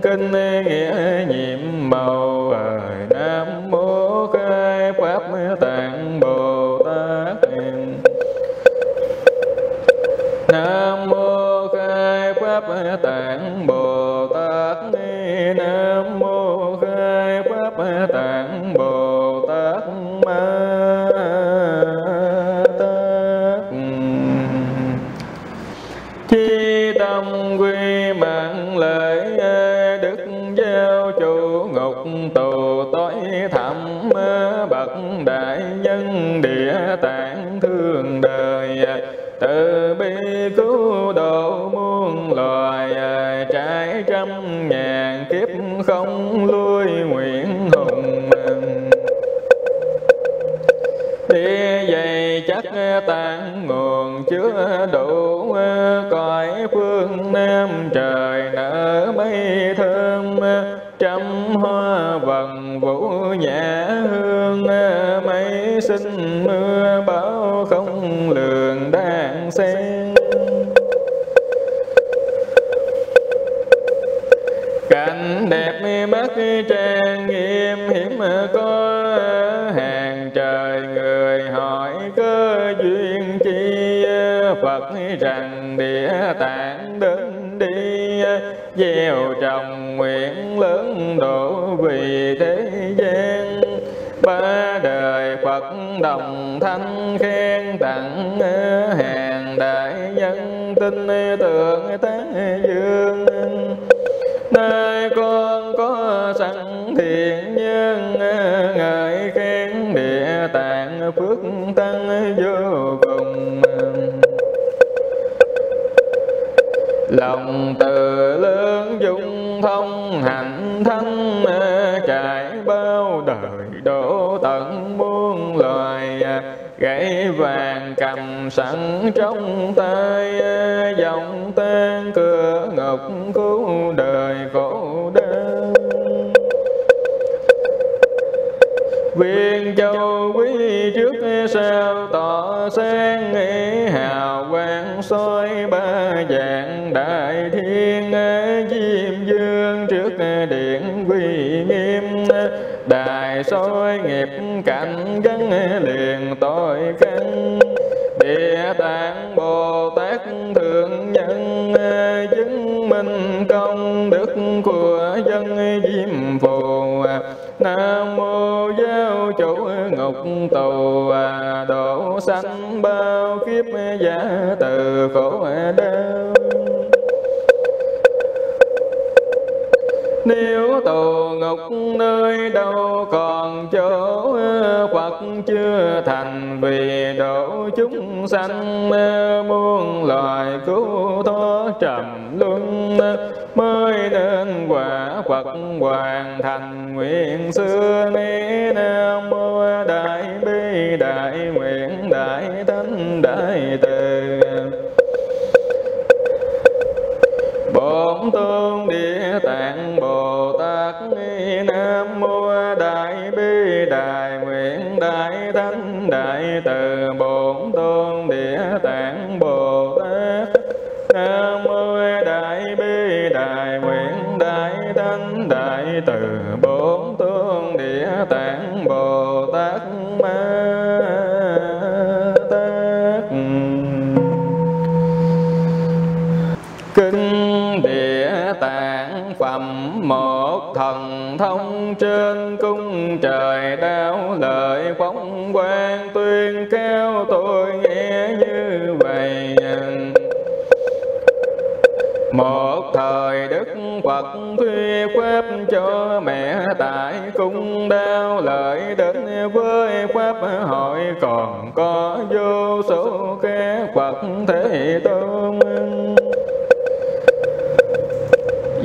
cần đồng thanh khen tặng hàng đại nhân tin tượng sẵn trong tay, dòng tan cửa ngọc cứu đời khổ đơn viên châu quý trước sao tỏ sáng nghĩ hào quang soi ba dạng đại thiên, diêm dương trước điện quy nghiêm. Đài soi nghiệp cảnh gắn liền tội căn sanh bao kiếp giả từ khổ đau. Nếu tù ngục nơi đâu còn chỗ phật chưa thành vì độ chúng sanh Muôn loài cứu thoát trầm luân, Mới nên quả phật hoàn thành nguyện xưa khởi đến với pháp hội còn có vô số các phật thế tôn.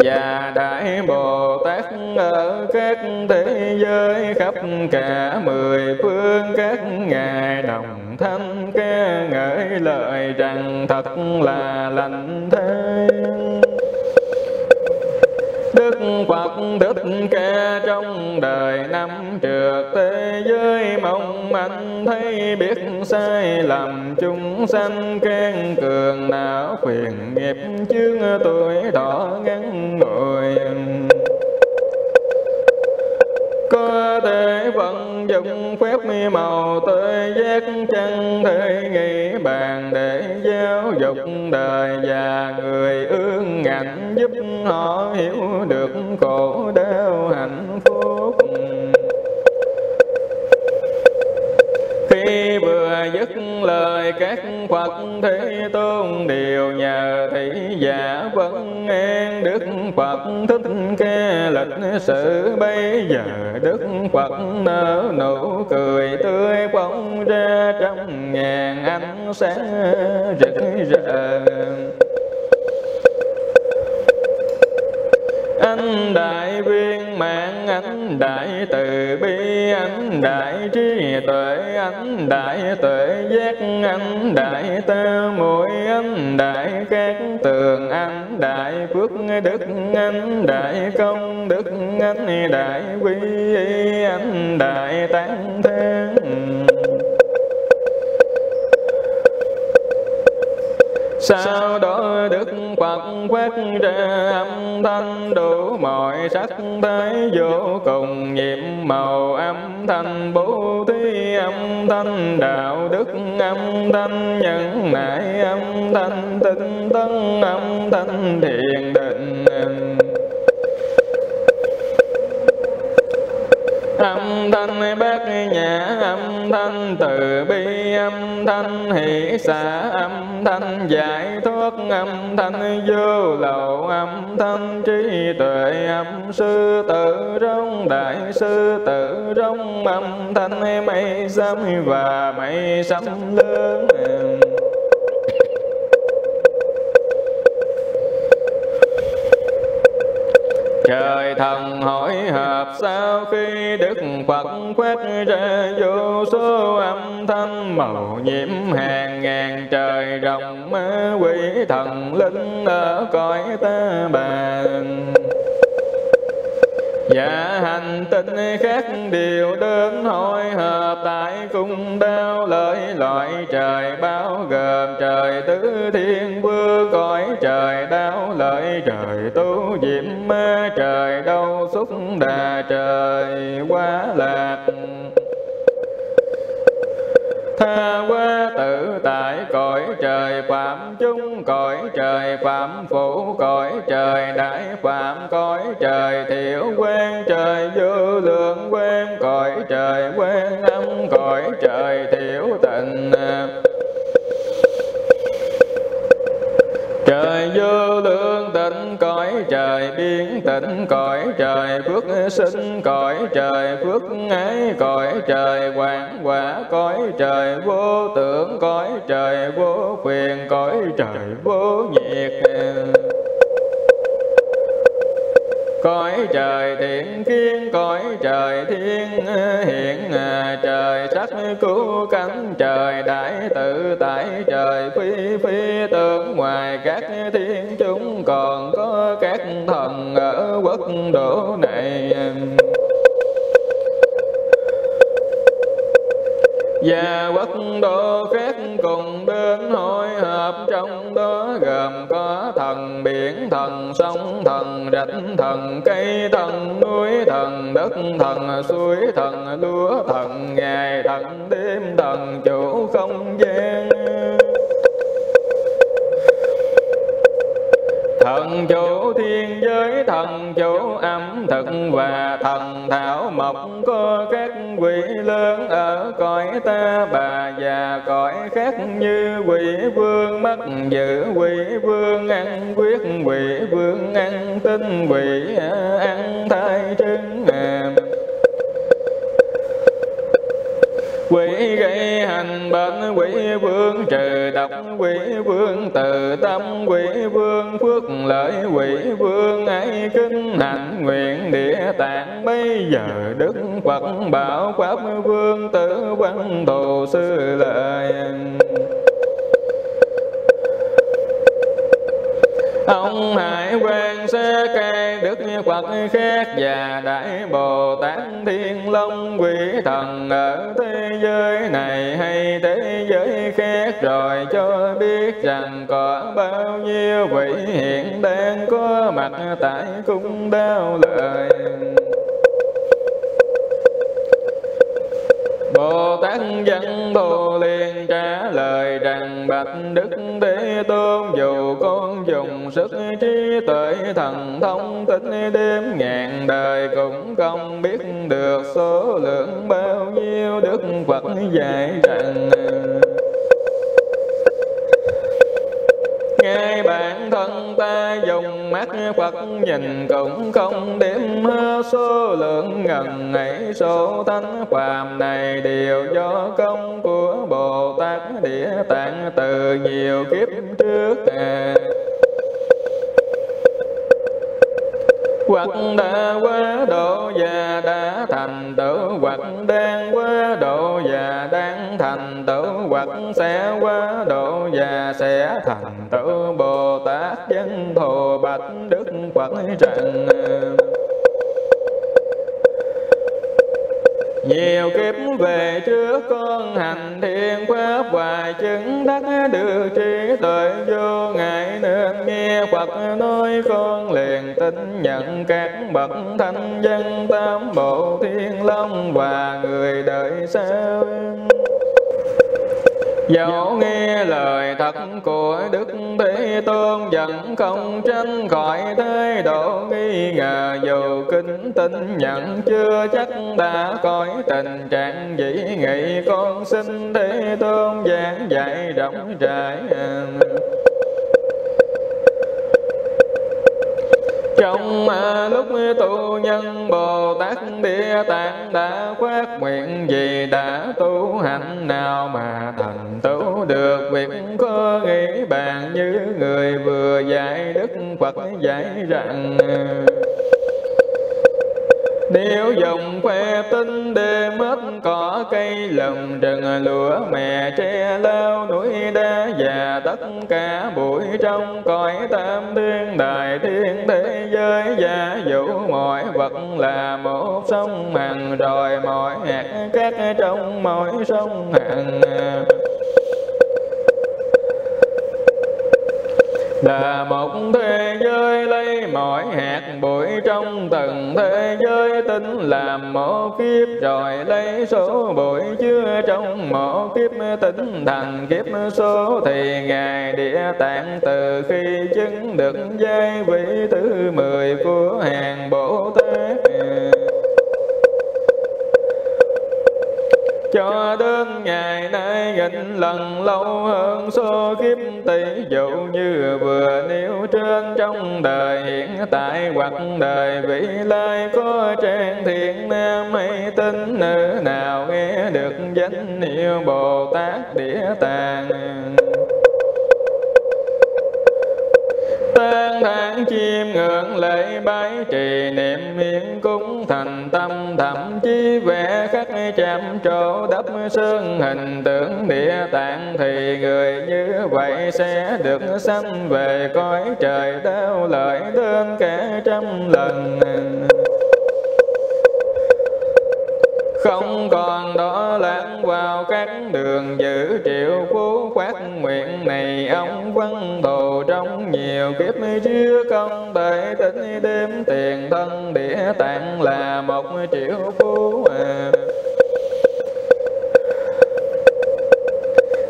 Và đại bồ tát ở các thế giới khắp cả mười phương các ngài đồng thanh ca ngợi lời rằng thật là lành thế Đức Phật thích ca trong đời năm trượt, thế giới mong manh thấy biết sai lầm, chúng sanh khen cường não quyền nghiệp, chướng tuổi đỏ ngắn ngồi tế thể vận dụng phép màu tới giác chân thể nghĩ bàn để giáo dục đời và người ương ngạnh giúp họ hiểu được khổ đau hạnh phúc. Khi vừa dứt lời các Phật Thế Tôn, đều nhờ thị giả vẫn an Đức Phật. Thích ca lịch sử bây giờ, Đức Phật nở nụ cười tươi phóng ra trăm ngàn ánh sáng rực rỡ. Anh đại viên mạng anh đại từ bi anh đại trí tuệ anh đại tuệ giác anh đại tơ muội anh đại các tường anh đại phước đức anh đại công đức anh đại quy anh đại tán thán. Sau đó đức phật phát ra âm thanh, đủ mọi sắc thái vô cùng nhiệm màu âm thanh. Bố thí âm thanh, đạo đức âm thanh nhẫn nại âm thanh, tinh tấn âm thanh, thiền định. Âm thanh bát nhã, âm thanh từ bi, âm thanh hỷ xả, âm thanh giải thoát, âm thanh vô lậu, âm thanh trí tuệ, âm sư tự rong đại sư tự rong âm thanh mây sấm và mây sấm lớn. Trời thần hỏi hợp sau khi đức phật quét ra vô số âm thanh, màu nhiễm hàng ngàn trời rộng ma quỷ thần linh ở cõi ta bàn và hành tinh khác đều đến hội hợp tại cung đao lợi loại trời bao gồm trời tứ thiên vương cõi trời đao lợi trời tu diệm ma, trời đâu xúc đà trời quá lạc tha qua tự tại cõi trời phạm chúng cõi trời phạm phủ, cõi trời đại phạm, cõi trời thiểu quen trời vô lượng quen cõi trời quen âm, cõi trời thiểu tịnh trời vô lượng tịnh, cõi trời biến tịnh, cõi trời phước sinh, cõi trời phước ấy cõi trời quảng quả, cõi trời vô tưởng, cõi trời vô quyền, cõi trời vô nhiệt cõi trời thiện kiến cõi trời thiên hiện, trời sắc cứu cánh trời, đại tự tại trời, phi phi tướng ngoài các thiên chúng còn có các thần ở quốc độ này. Và quốc độ khác cùng đến hội hợp, trong đó gồm có thần biển, thần sông, thần rạch, thần cây, thần núi, thần đất, thần suối, thần lúa, thần ngày, thần đêm, thần chủ không gian. Thần chủ thiên giới, thần chủ âm thực và thần thảo mộc, có các quỷ lớn ở cõi ta, bà và cõi khác như quỷ vương mất giữ, quỷ vương ăn quyết, quỷ vương ăn tinh, quỷ ăn thai trứng hàm gây hành bệnh quỷ vương, trừ độc quỷ vương, từ tâm quỷ vương, phước lợi quỷ vương ấy kinh hạnh nguyện địa tạng. Bây giờ đức phật bảo pháp vương tử văn thù sư lợi. Ông hải quan xe cây đức phật khác và đại bồ tát thiên long. Quỷ thần ở thế giới này hay thế giới khác rồi cho biết rằng có bao nhiêu vị hiện đang có mặt tại cung đao lợi Bồ Tát Văn Thù liền trả lời rằng Bạch Đức Thế Tôn dù con dùng sức trí tuệ thần thông tích đêm ngàn đời cũng không biết được số lượng bao nhiêu Đức Phật dạy rằng ngay bản thân ta dùng mắt Phật nhìn cũng không đếm số lượng ngần ấy số thánh phàm này đều do công của Bồ Tát Địa Tạng từ nhiều kiếp trước à. Hoặc đã quá độ và đã thành tựu hoặc đang quá độ và đang thành tựu hoặc sẽ quá độ và sẽ thành tựu bồ tát dân thù bạch đức phật rằng nhiều kiếp về trước, con hành thiên pháp và chứng đắc được trí tuệ vô ngại nên nghe Phật nói con liền tin, nhận các bậc thanh dân tam bộ thiên long và người đời sau. Dẫu nghe lời thật của Đức Thế Tôn vẫn không tránh khỏi thái độ nghi ngờ dù kinh tin nhận chưa chắc đã coi tình trạng dĩ nghị con xin Thế Tôn giảng dạy rộng rãi trong mà lúc tu nhân bồ tát địa tạng đã quát nguyện gì, đã tu hành nào mà thành tựu được? Việc có nghĩ bàn như người vừa dạy đức phật dạy rằng nếu dùng khoe tinh đê mất cỏ cây lầm rừng lửa mẹ tre lao núi đá và tất cả bụi trong cõi tam thiên đại thiên thế giới. Và vũ mọi vật là một sông hằng, rồi mọi hạt cát trong mỗi sông hằng. Là một thế giới lấy mọi hạt bụi trong từng thế giới, tính làm một kiếp rồi lấy số bụi chứa trong một kiếp, tính thành kiếp số thì ngài địa tạng từ khi chứng được giai vị thứ mười của hàng bồ tát. Cho đến ngày nay nghìn lần lâu hơn số kiếp tỷ dụ như vừa nêu trên trong đời, hiện tại hoặc đời vị lai có trang thiện nam hay tinh nữ nào nghe được danh hiệu bồ tát địa tạng. Tán thán chim ngưỡng lễ bái trì, niệm miệng cúng thành tâm, thậm chí vẽ khắc chạm trổ đắp sơn hình tượng địa tạng thì người như vậy sẽ được sanh về cõi trời đau lợi đơn cả trăm lần không còn đó lãng vào các đường giữ triệu phú quát nguyện này, ông văn thù trong nhiều kiếp trước công tệ tính đêm tiền thân địa tạng là một triệu phú à.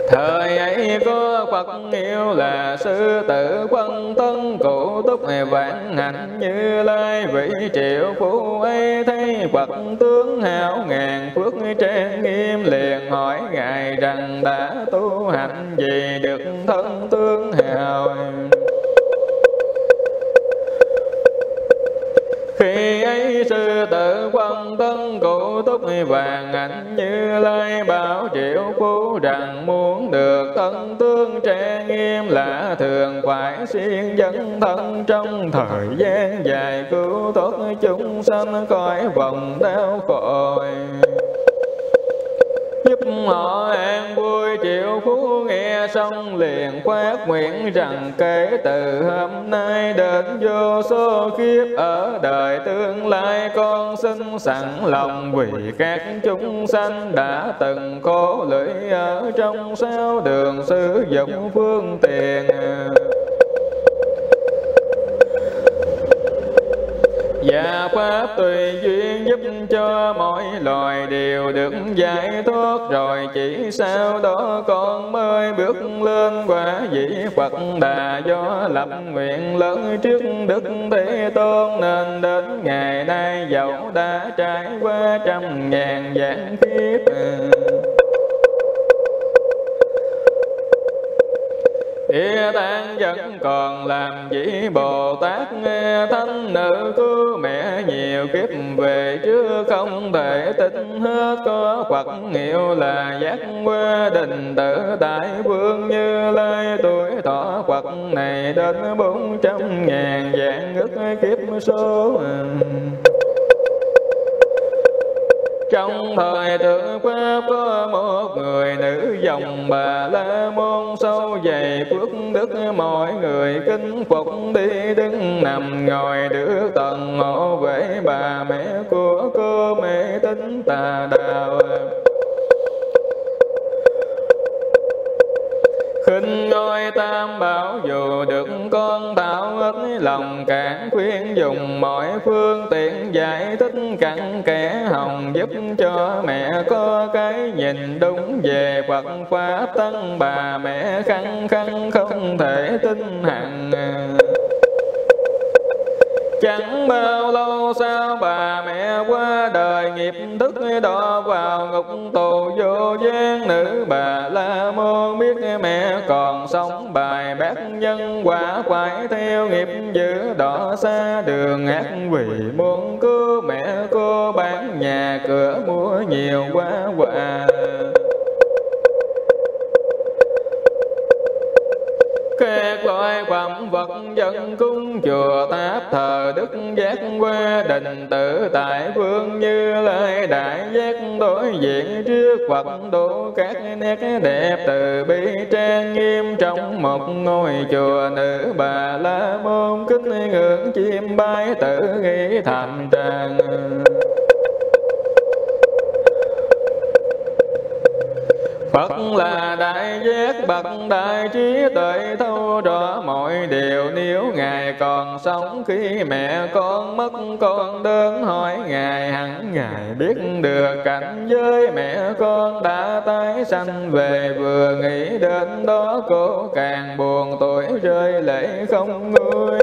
Thời ấy có phật yêu là sư tử quân tân, cụ túc vạn hạnh như lai, vị triệu phú ấy thấy phật tướng hảo ngàn phước trang nghiêm liền hỏi ngài rằng đã tu hành gì được thân tướng hào? Khi ấy sư tử quân tân cụ túc vàng ảnh như lai bảo triệu phú rằng muốn được thân tương trang nghiêm là thường phải xuyên dẫn thân trong thời gian dài cứu tốt chúng sanh khỏi vòng đau khổ họ an vui triệu phú nghe xong liền phát nguyện rằng kể từ hôm nay đến vô số kiếp ở đời tương lai con xin sẵn lòng vì các chúng sanh đã từng cố lưỡi ở trong sao đường sử dụng phương tiện. Và Pháp tùy duyên giúp cho mọi loài đều được giải thoát. Rồi chỉ sau đó con mới bước lên quả vị Phật Đà Do, lập nguyện lớn trước Đức Thế Tôn. Nên đến ngày nay dẫu đã trải qua trăm ngàn vạn kiếp. Địa tạng vẫn còn làm chỉ Bồ Tát nghe Thánh nữ cứu mẹ nhiều kiếp về chứ không thể tính hết. Có Phật hiệu là giác qua đình tử tại vương như lai. Tuổi thọ Phật này đến bốn trăm ngàn vạn ức kiếp số trong thời thượng pháp có một người nữ dòng bà la môn. Sâu dày phước đức, mọi người kính phục đi, đứng nằm ngồi được tận ngộ về bà mẹ của cô mẹ tính tà đạo. Khinh ngôi tam bảo dù được con tạo ít lòng cản khuyên dùng mọi phương tiện giải thích cặn kẽ hồng giúp cho mẹ có cái nhìn đúng về Phật pháp. Tăng bà mẹ khăng khăng không thể tin hằng. Chẳng bao lâu sau bà mẹ qua đời, nghiệp thức đó vào ngục tù vô gian nữ bà la môn biết mẹ còn sống. Bài bác nhân quả phải theo nghiệp dữ đỏ xa đường ác vì muốn cứu mẹ, cô bán nhà cửa mua nhiều quá quà các loại phẩm vật dân cung, chùa tháp thờ đức giác qua đình tự tại vương như lai đại giác đối diện trước phật đủ các nét đẹp từ bi trang nghiêm trong một ngôi chùa nữ bà la môn, kính ngưỡng chim bay tự nghĩ thành tràng. Phật là đại giác, bậc đại trí tuệ, thâu rõ mọi điều. Nếu Ngài còn sống, khi mẹ con mất, con đơn hỏi Ngài, hẳn Ngài biết được cảnh giới mẹ con đã tái sanh về. Vừa nghĩ đến đó, cô càng buồn, tuổi rơi lệ không nguôi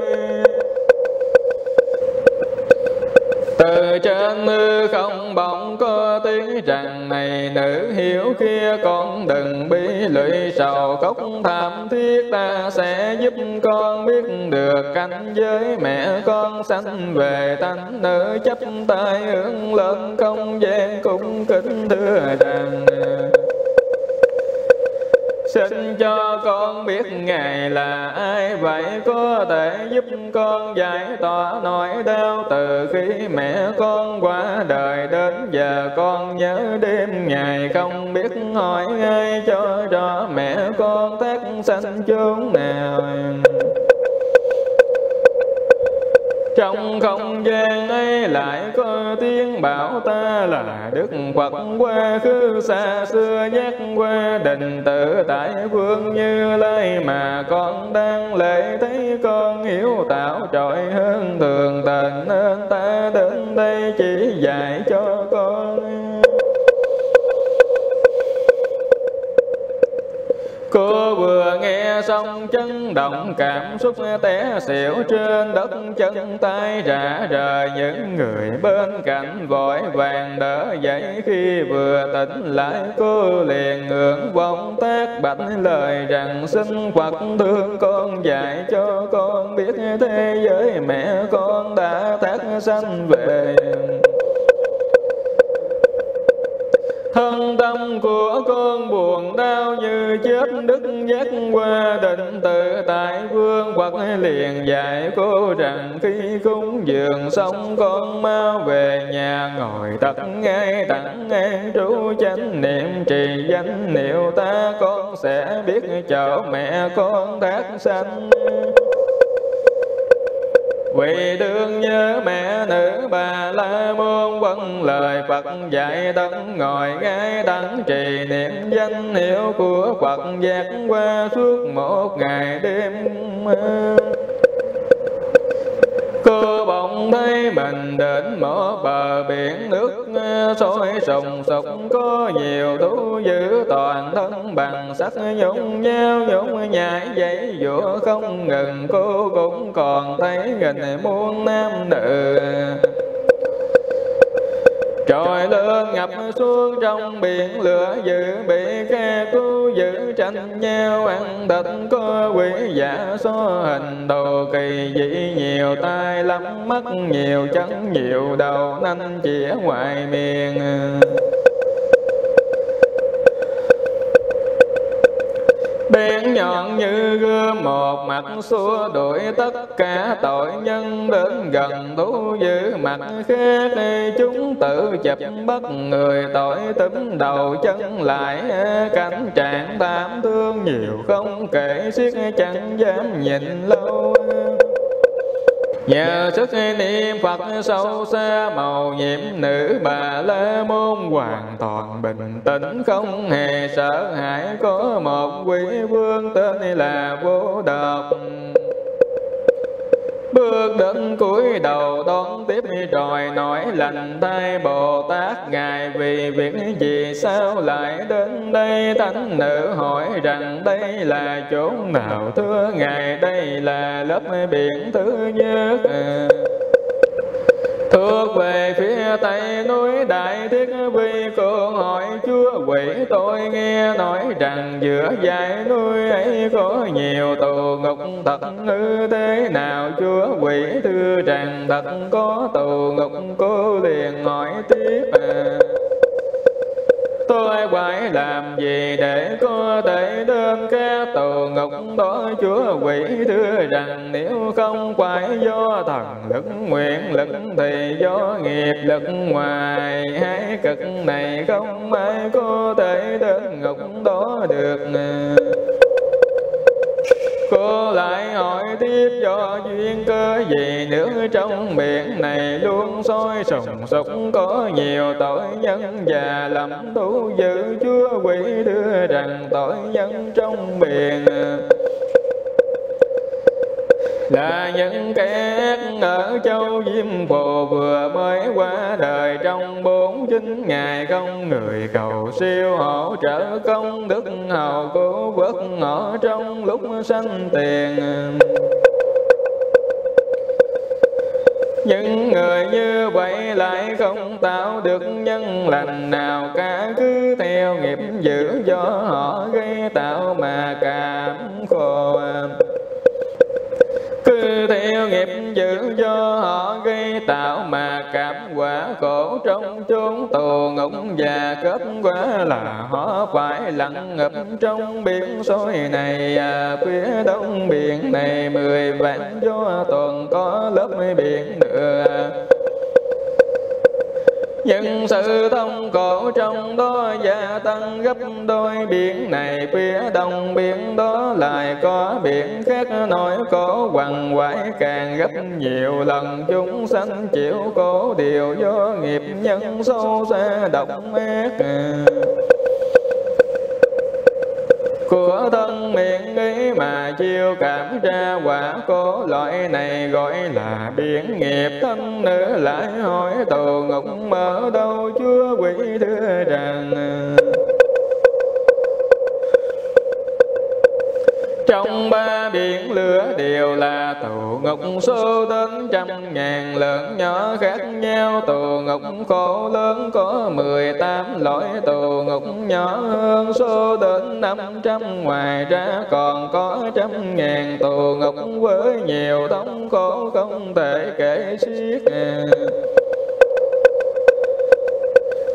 từ trên mưa không bỗng có tiếng rằng, này nữ hiểu kia, con đừng bi lụy. Sầu khóc tham thiết ta sẽ giúp con biết được cảnh giới mẹ con. Sanh về tánh nữ chấp tay hướng lên không gian cung kính thưa rằng Xin cho con biết Ngài là ai. Vậy Có thể giúp con giải tỏa nỗi đau Từ khi mẹ con qua đời. Đến giờ Con nhớ đêm ngày không biết hỏi ai Cho rõ mẹ con tác sanh chốn nào trong không gian ấy lại có tiếng bảo ta là Đức Phật qua khứ xa xưa nhắc qua đình tự tại vương như lai mà con đang lễ thấy con hiểu tạo trội hơn thường tình nên ta đến đây chỉ dạy cho con. Cô vừa nghe xong chấn động, cảm xúc té xỉu trên đất, chân tay rã rời những người bên cạnh, vội vàng đỡ dậy khi vừa tỉnh lại. Cô liền ngưỡng vọng tác bạch lời rằng, xin Phật thương con dạy cho con biết thế giới mẹ con đã thác sanh về thân tâm của con buồn đau như chết đức giác qua định tự tại vương hoặc liền dạy cô rằng khi cúng dường xong con mau về nhà, ngồi tập ngay tặng ngay trú chánh niệm, trì danh niệm ta, con sẽ biết chỗ mẹ con thác sanh vì thương nhớ mẹ nữ, bà la môn vâng lời phật dạy tấn ngồi ngay đắng trì niệm danh hiệu của phật giác qua suốt một ngày đêm cơ bỗng thấy mình đến mở bờ biển nước sôi sùng sục, có nhiều thú dữ toàn thân bằng sắt nhung nhau nhung nhảy dãy dụa không ngừng, cô cũng còn thấy nghìn muôn nam nữ. Trời lên ngập xuống trong biển lửa dữ bị khe cứu giữ, tranh nhau ăn thịt có quỷ giả số hình đồ kỳ dị. Nhiều tai lắm, mắt nhiều chân nhiều, đầu nanh chĩa ngoài miệng. Bén nhọn như gươm một mặt xua đuổi tất cả tội nhân đến gần thú dữ. Mặt khác chúng tự chập bất người, tội tính đầu chân lại. Cảnh trạng tam thương nhiều không kể xiết chẳng dám nhìn lâu Nhờ sức niệm Phật sâu xa, màu nhiệm nữ bà la môn hoàn toàn bình tĩnh, không hề sợ hãi. Có một quý vương tên là vô độc phước đến cuối đầu đón tiếp rồi nói lành thay bồ tát ngài vì việc gì sao lại đến đây? Thánh nữ hỏi rằng, đây là chỗ nào? Thưa ngài, đây là lớp biển thứ nhất thuộc về phía tây núi đại thiết vi cô hỏi chúa quỷ tôi nghe nói rằng giữa dãy núi ấy có nhiều tù ngục. Thật như thế nào chúa quỷ thưa rằng thật có tù ngục? Cô liền hỏi tiếp à tôi phải làm gì để có thể đơn cái tù ngục đó, chúa quỷ thưa rằng nếu không phải do thần lực, nguyện lực thì do nghiệp lực ngoài. Hai cực này không ai có thể đơn ngục đó được cô lại hỏi tiếp do duyên cơ gì nữa trong biển này luôn sôi sùng sục. Có nhiều tội nhân và lầm thú dữ chúa quỷ đưa rằng tội nhân trong biển là những kẻ ở châu Diêm Phù vừa mới qua đời, trong bốn chín ngày không người cầu siêu hỗ trợ công đức hầu cứu vớt ở trong lúc sanh tiền. Những người như vậy lại không tạo được nhân lành nào, cả cứ theo nghiệp dữ do họ gây tạo mà cảm khổ theo nghiệp dữ do họ gây tạo mà cảm quả khổ trong chốn tù ngục và kết quả là họ phải lặng ngập trong biển sôi này. À, phía đông biển này mười vạn do toàn có lớp biển nữa. Nhân sự thông cổ trong đó gia tăng gấp đôi. Biển này phía đông, biển đó lại có biển khác. Nổi cổ quằn quại càng gấp nhiều lần. Chúng sanh chịu cổ điều do nghiệp nhân sâu xa độc ác của thân miệng ý mà chiêu cảm ra quả cố, loại này gọi là biển nghiệp. Thân nữ lại hỏi tù ngục mở đâu? Chúa quỷ thưa rằng. Trong ba biển lửa đều là tù ngục, số đến trăm ngàn lớn nhỏ khác nhau. Tù ngục khổ lớn có mười tám loại, tù ngục nhỏ hơn, số đến năm trăm. Ngoài ra còn có trăm ngàn, tù ngục với nhiều thống khổ không thể kể xiết.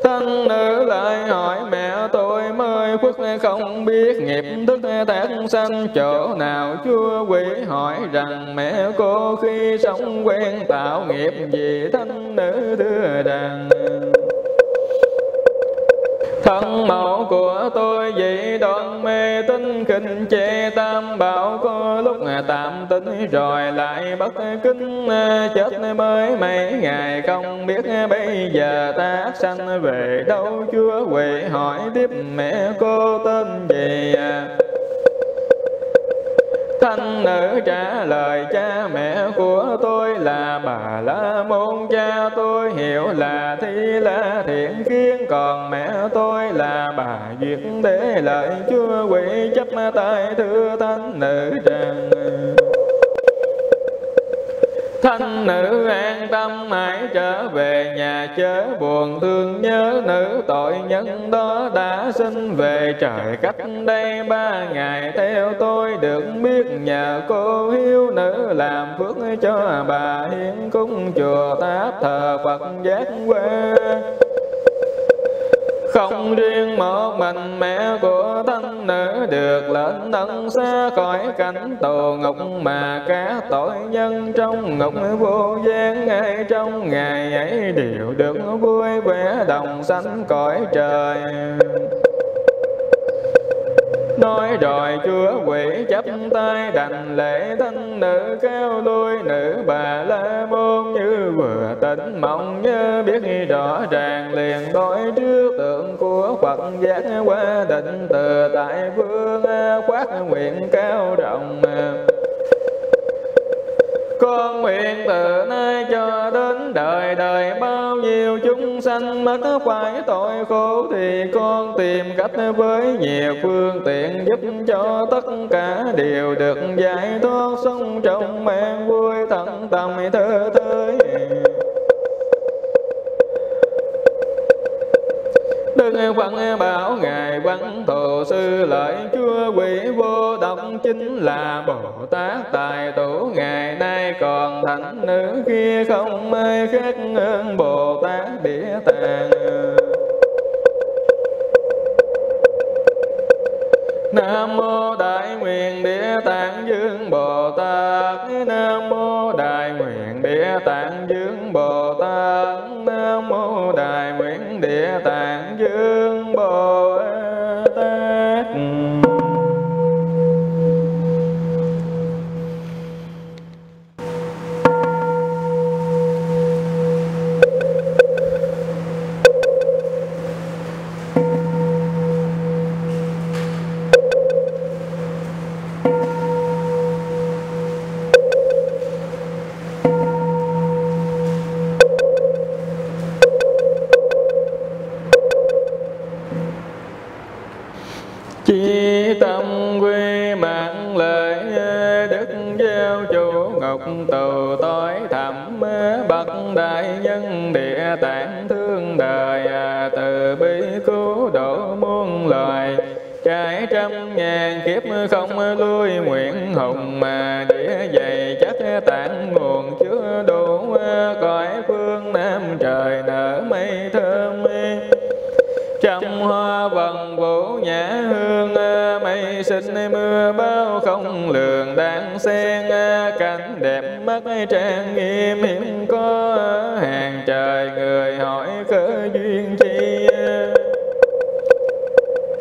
Thân nữ lại hỏi mẹ tôi mới khuất không biết nghiệp thức tác sanh chỗ nào chưa quỷ hỏi rằng, mẹ cô khi sống quen tạo nghiệp gì thân nữ đưa đàn thân mẫu của tôi vì đoạn mê tín kinh chê tam, bảo có lúc tạm tính, rồi lại bất kính chết mới mấy ngày. Không biết bây giờ ta sanh về đâu, chúa quỳ hỏi tiếp mẹ cô tên gì à? Thanh nữ trả lời cha mẹ của tôi là bà la môn. Cha tôi hiểu là thi la thiện khiến còn mẹ tôi là bà duyệt Đế. Lợi chưa quỷ chấp tay thưa thánh nữ rằng Thanh nữ an tâm mãi trở về nhà chớ buồn thương nhớ nữ tội nhân đó đã sinh về trời cách đây ba ngày. Theo tôi được biết nhờ cô hiếu nữ làm phước cho bà hiến cúng chùa tháp thờ Phật giác quê không riêng một mình mẹ của thân nữ được lên tận xa khỏi cảnh tù ngục mà cả tội nhân trong ngục vô gian ngay trong ngày ấy đều được vui vẻ đồng sánh cõi trời nói rồi chúa quỷ chấp tay, đành lễ thân nữ cao lui. Nữ bà la môn như vừa tỉnh mộng nhớ biết rõ ràng liền. Đối trước tượng của phật giác qua định từ tại phương khoát nguyện cao rộng con nguyện từ nay cho đến đời đời bao nhiêu chúng sanh mất phải tội khổ thì con tìm cách với nhiều phương tiện giúp cho tất cả đều được giải thoát sống trong mang vui tận tâm thơ thới Đức Phật bảo Ngài văn thù sư lợi Chúa quỷ vô độc, chính là Bồ Tát Tài Tổ. Ngày nay còn thánh nữ kia không ai khác hơn Bồ Tát Địa Tạng Nam mô Đại Nguyện Địa Tạng Dương Bồ Tát. Nam mô Đại Nguyện Địa Tạng Dương Bồ Tát Nam mô Đại Nguyện Địa Tạng Dương Bồ Tát ngục tù tối thẳm Bậc đại nhân địa tạng thương đời, Từ bi cứu độ muôn loài. Trải trăm ngàn kiếp không lui nguyện hùng Mà địa dày chất tạng sinh mưa bao không lường, đang xen cảnh đẹp mắt trang nghiêm, hiếm có hàng trời người hỏi cơ duyên chi.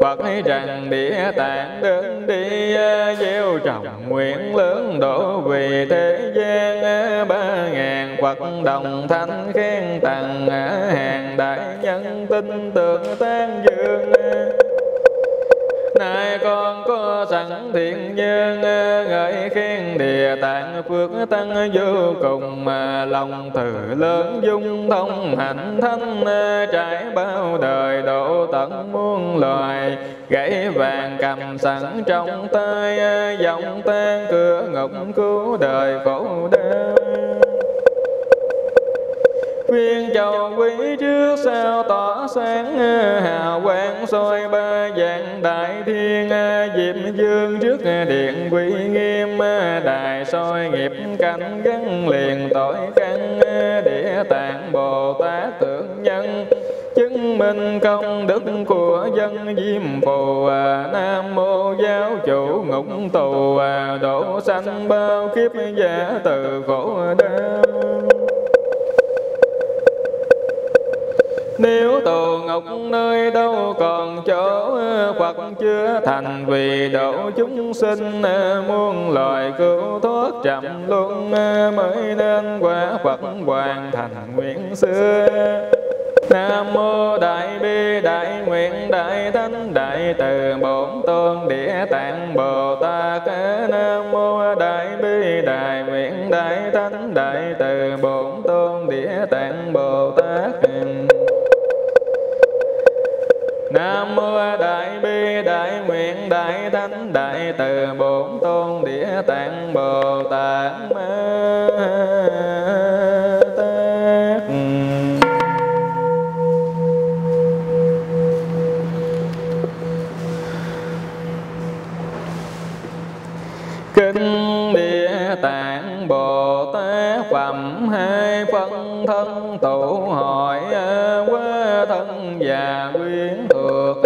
Phật rằng địa tạng đơn đi, gieo trồng nguyện lớn đổ vì thế gian. Ba ngàn Phật đồng thanh khen tặng, hàng đại nhân tin tưởng tan dương nay con có sẵn thiện nhân ngợi khen địa tạng phước tăng vô cùng mà lòng từ lớn dung thông hạnh thanh trải bao đời độ tận muôn loài. Gãy vàng cầm sẵn trong tay dòng tan cửa ngục cứu đời khổ đau. Viên châu quý trước sao tỏ sáng Hào, quang soi ba dạng đại thiên Diệm dương trước điện quý nghiêm Đài soi nghiệp cảnh gắn liền tội căn Địa tạng Bồ Tát tượng nhân. Chứng chứng minh công đức của dân diêm phù nam mô giáo chủ ngục tù độ sanh bao kiếp giả từ khổ đau nếu tù ngục nơi đâu còn chỗ Phật chưa thành vì độ chúng sinh, muôn loài cứu thoát chậm luôn mới nên quả Phật hoàn thành nguyện xưa. Nam mô Đại Bi Đại Nguyện Đại Thánh Đại Từ Bổn Tôn Địa Tạng Bồ Tát. Nam mô Đại Bi Đại Nguyện Đại Thánh Đại Từ Bổn Tôn Địa Tạng Bồ Tát. Nam mô Đại Bi, Đại Nguyện, Đại Thánh, Đại Từ, Bổn Tôn, Địa Tạng, Bồ Tát Ma Tát. Kinh Địa Tạng, Bồ Tát, Phẩm hai phân thân tụ hội ờ, quá thân và quyến thuộc.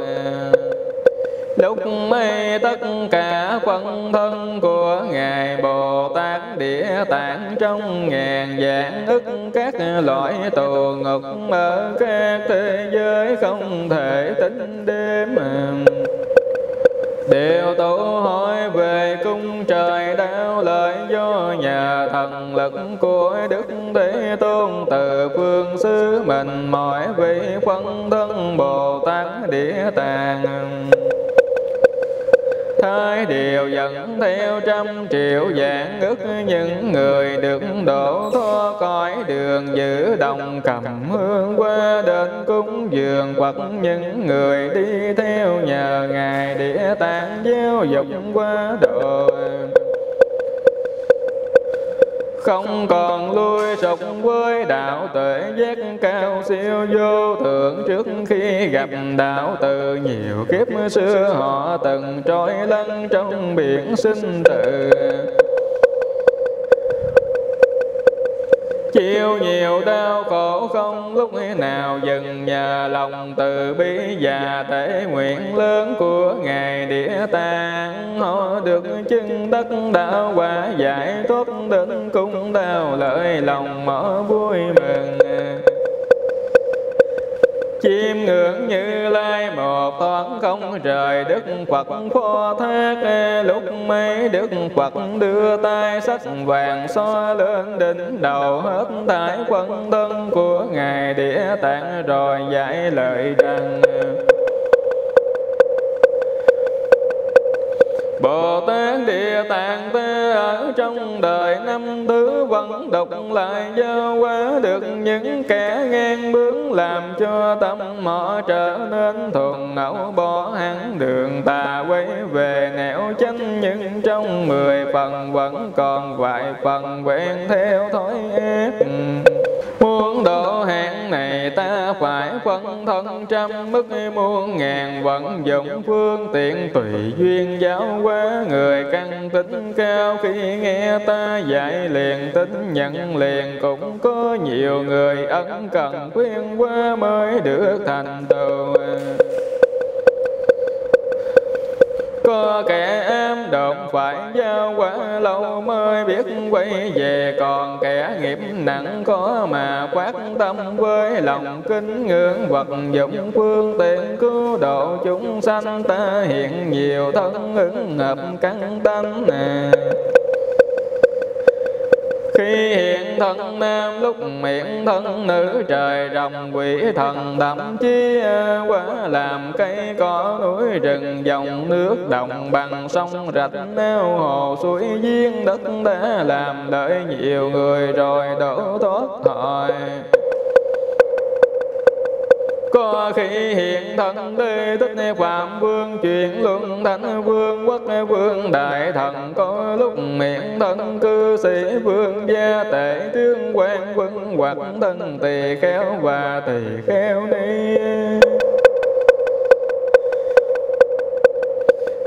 Lúc mây tất cả phân thân của ngài bồ tát, địa tạng, trong ngàn dạng ức các loại tù ngục, ở các thế giới không thể tính đếm đều tổ hỏi về cung trời đạo lợi do nhà thần lực của đức thế tôn từ phương xứ mình mọi vị phân thân bồ tát địa tạng thái đều dẫn theo trăm triệu dạng ức những người được độ thoát cõi đường giữ đồng cầm hương qua đến cúng dường hoặc những người đi theo nhờ ngài địa tạng giáo dục qua đời không còn lui sụp với đạo tuệ giác cao siêu vô thượng trước khi gặp đạo từ nhiều kiếp xưa, họ từng trôi lăn trong biển sinh tử. Chịu nhiều đau khổ không lúc nào dừng nhờ lòng từ bi và thể nguyện lớn của ngài địa tạng. Họ được chứng tất đạo quả giải thoát đến cung đau lợi lòng mở vui mừng chiêm ngưỡng như lai một toán không trời đức phật phó thác. Lúc mấy đức phật đưa tay sách vàng xoa lên đỉnh đầu, hết thải quân thân của ngài địa tạng rồi dạy lời rằng Bồ Tát Địa Tạng ta ở, trong đời năm thứ vẫn độc lại do quá được những kẻ ngang bướng làm cho tâm họ trở nên thuần nẫu bỏ hẳn đường, tà quay về nẻo chánh nhưng trong mười phần vẫn còn vài phần quen theo thói ác. Muốn độ hạn này ta phải phân thân trăm mức muôn ngàn vận dụng phương tiện tùy duyên giáo hóa người căn tính cao. Khi nghe ta dạy liền, tính nhận liền, cũng có nhiều người ân cần khuyên qua mới được thành tựu có kẻ em động phải giao quá lâu mới biết quay về. Còn kẻ nghiệp nặng có mà quát tâm với lòng kính ngưỡng. Vật dụng phương tiện cứu độ chúng sanh ta hiện nhiều thân ứng hợp căn tánh nè khi hiện thân nam, lúc miệng thân nữ trời rồng quỷ thần thậm chí ờ, quá làm cây cỏ núi rừng, dòng nước đồng bằng sông rạch, neo hồ suối giếng đất đã làm đợi nhiều người rồi đổ thoát thời có khi hiện thân đê tích phạm vương chuyển luân thánh vương, quốc vương đại thần. Có lúc miệng thân cư sĩ vương, gia tể tướng quan quân hoặc thân tỳ khéo và tỳ khéo đi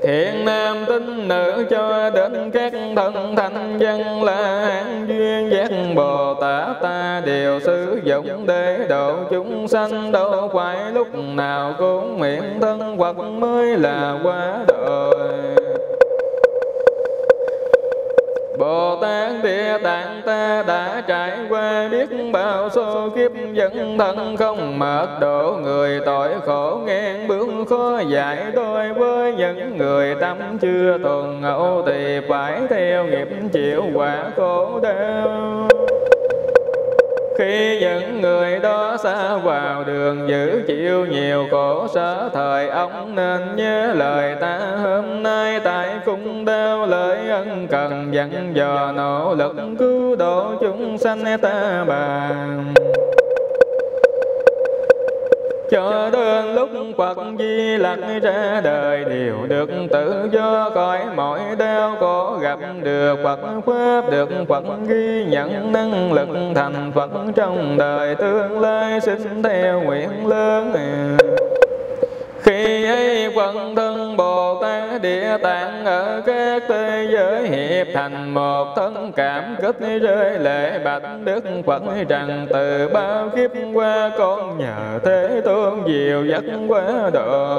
thiện nam tín nữ cho đến các thân thanh dân là duyên giác bồ tát ta đều sử dụng để độ chúng sanh đâu phải lúc nào cũng miệng thân hoặc mới là quá độ. Bồ Tát Địa Tạng, ta đã trải qua biết bao số kiếp dẫn thân không mệt độ người. Tội khổ ngang bước khó dạy tôi với những người tâm chưa tuần ngẫu thì phải theo nghiệp chịu quả khổ đau khi những người đó xa vào đường, giữ chịu nhiều khổ sở, thời ông nên nhớ lời ta, hôm nay tại cung đau lời ân cần, dặn dò nỗ lực cứu độ chúng sanh ta bàn cho đến lúc Phật Di Lặc ra đời, đều được tự do khỏi mọi đau khổ gặp được Phật pháp, được Phật ghi nhận năng lực thành Phật trong đời. Tương lai xin theo nguyện lớn khi ấy quần thân Bồ Tát Địa Tạng ở các thế giới hiệp thành một thân cảm kích rơi lệ bạch Đức Phật rằng từ bao kiếp qua con nhờ Thế Tôn diệu dắt quá độ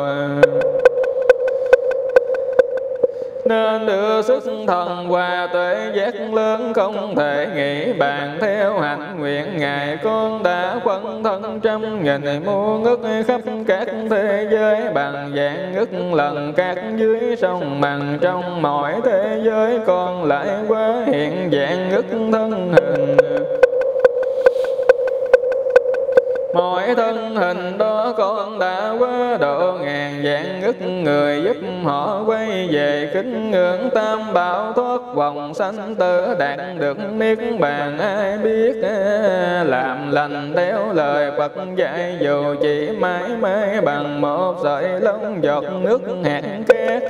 nên đưa sức thần hòa tuệ giác lớn không thể nghĩ bàn theo hạnh nguyện. Ngài con đã quân thân trăm nghìn muôn ức khắp các thế giới, bằng dạng ức lần các dưới sông bằng trong mọi thế giới. Còn lại quá hiện dạng ức thân hình Mỗi thân hình đó con đã quá độ ngàn dạng ức người giúp họ quay về kính ngưỡng tam bảo thoát vòng sanh tử đạt được niết bàn. Ai biết à, làm lành theo lời Phật dạy, dù chỉ mãi mãi bằng một sợi lông giọt nước hạt cát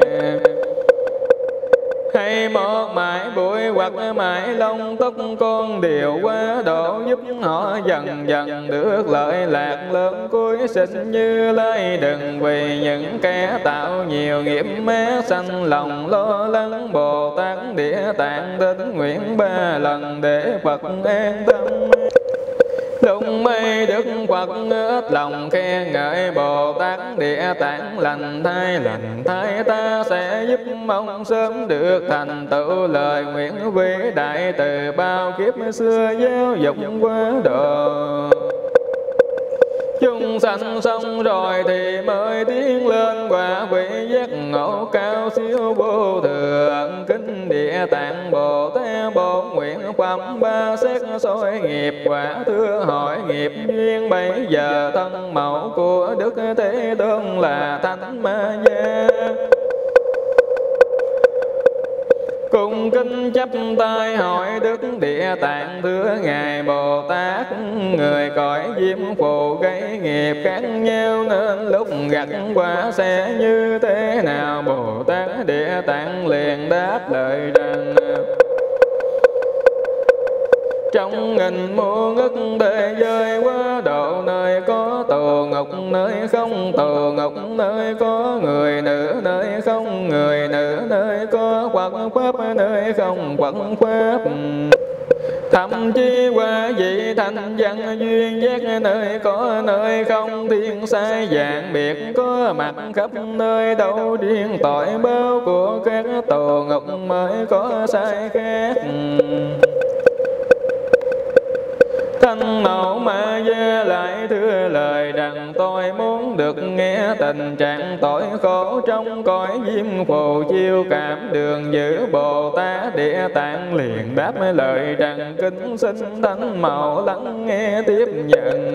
hay một mãi bụi hoặc mãi lông tóc con đều quá độ giúp họ dần dần được lợi lạc. Lớn cuối sinh như lai đừng vì những kẻ tạo nhiều nghiệp mé sanh lòng lo lắng. Bồ tát địa tạng đến nguyện ba lần để phật an tâm. Đúng mê Đức Phật ướt lòng khen ngợi Bồ Tát Địa Tạng. Lành thai lành thai ta sẽ giúp mong sớm được thành tựu lời nguyện vĩ đại từ bao kiếp xưa giáo dục quá độ chúng sanh xong rồi thì mới tiến lên quả vị giác ngộ cao siêu vô thượng. Kính địa tạng bồ tát bổn nguyện phẩm ba xét soi nghiệp quả thưa hỏi nghiệp duyên bây giờ thân mẫu của đức thế tôn là thánh ma gia cung kính chấp tay hỏi đức địa tạng, thưa ngài bồ tát người cõi diêm phù gây nghiệp khác nhau nên lúc gặt quả sẽ như thế nào? Bồ tát địa tạng liền đáp lời rằng trong nghìn muôn ức thế giới quá độ nơi có tù ngục nơi không tù ngục nơi có người nữ nơi không người nữ nơi có Phật pháp nơi không Phật pháp thậm chí qua vị thành văn duyên giác nơi có nơi không thiên sai dạng biệt có mặt khắp nơi đâu riêng tội báo của các tù ngục mới có sai khác. Thanh mẫu ma gia lại thưa lời rằng tôi muốn được nghe tình trạng tội khổ trong cõi diêm phù chiêu cảm đường giữ Bồ Tát Địa Tạng liền đáp lời rằng kính xin thánh mẫu lắng nghe tiếp nhận.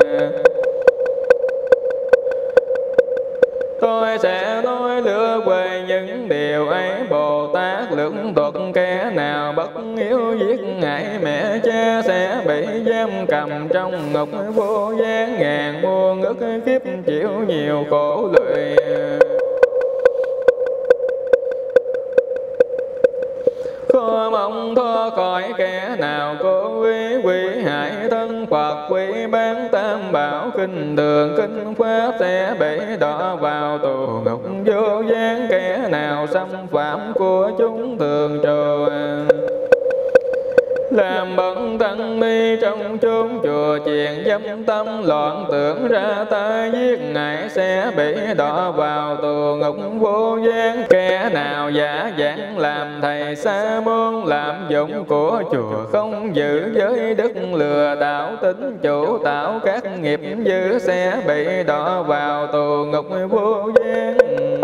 Tôi sẽ nói lừa về những điều ấy. Bồ tát lưỡng thuật kẻ nào bất hiếu giết ngại mẹ cha sẽ bị giam cầm trong ngục vô gian. Ngàn muôn ức kiếp chịu nhiều khổ lụy khó mong thoát khỏi kẻ nào cố quý quỷ hại thân Phật quý bán tam bảo kinh đường, kinh pháp sẽ bị đỏ vào tù ngục. Vô gian kẻ nào xâm phạm của chúng thường trồ làm bận tăng mi trong chốn chùa chiền dâm tâm, loạn tưởng ra ta giết ngài sẽ bị đỏ vào tù ngục vô gian. Kẻ nào giả dạng làm thầy sa môn làm dụng của chùa không giữ giới đức, lừa đảo tính chủ tạo các nghiệp dữ sẽ bị đỏ vào tù ngục vô gian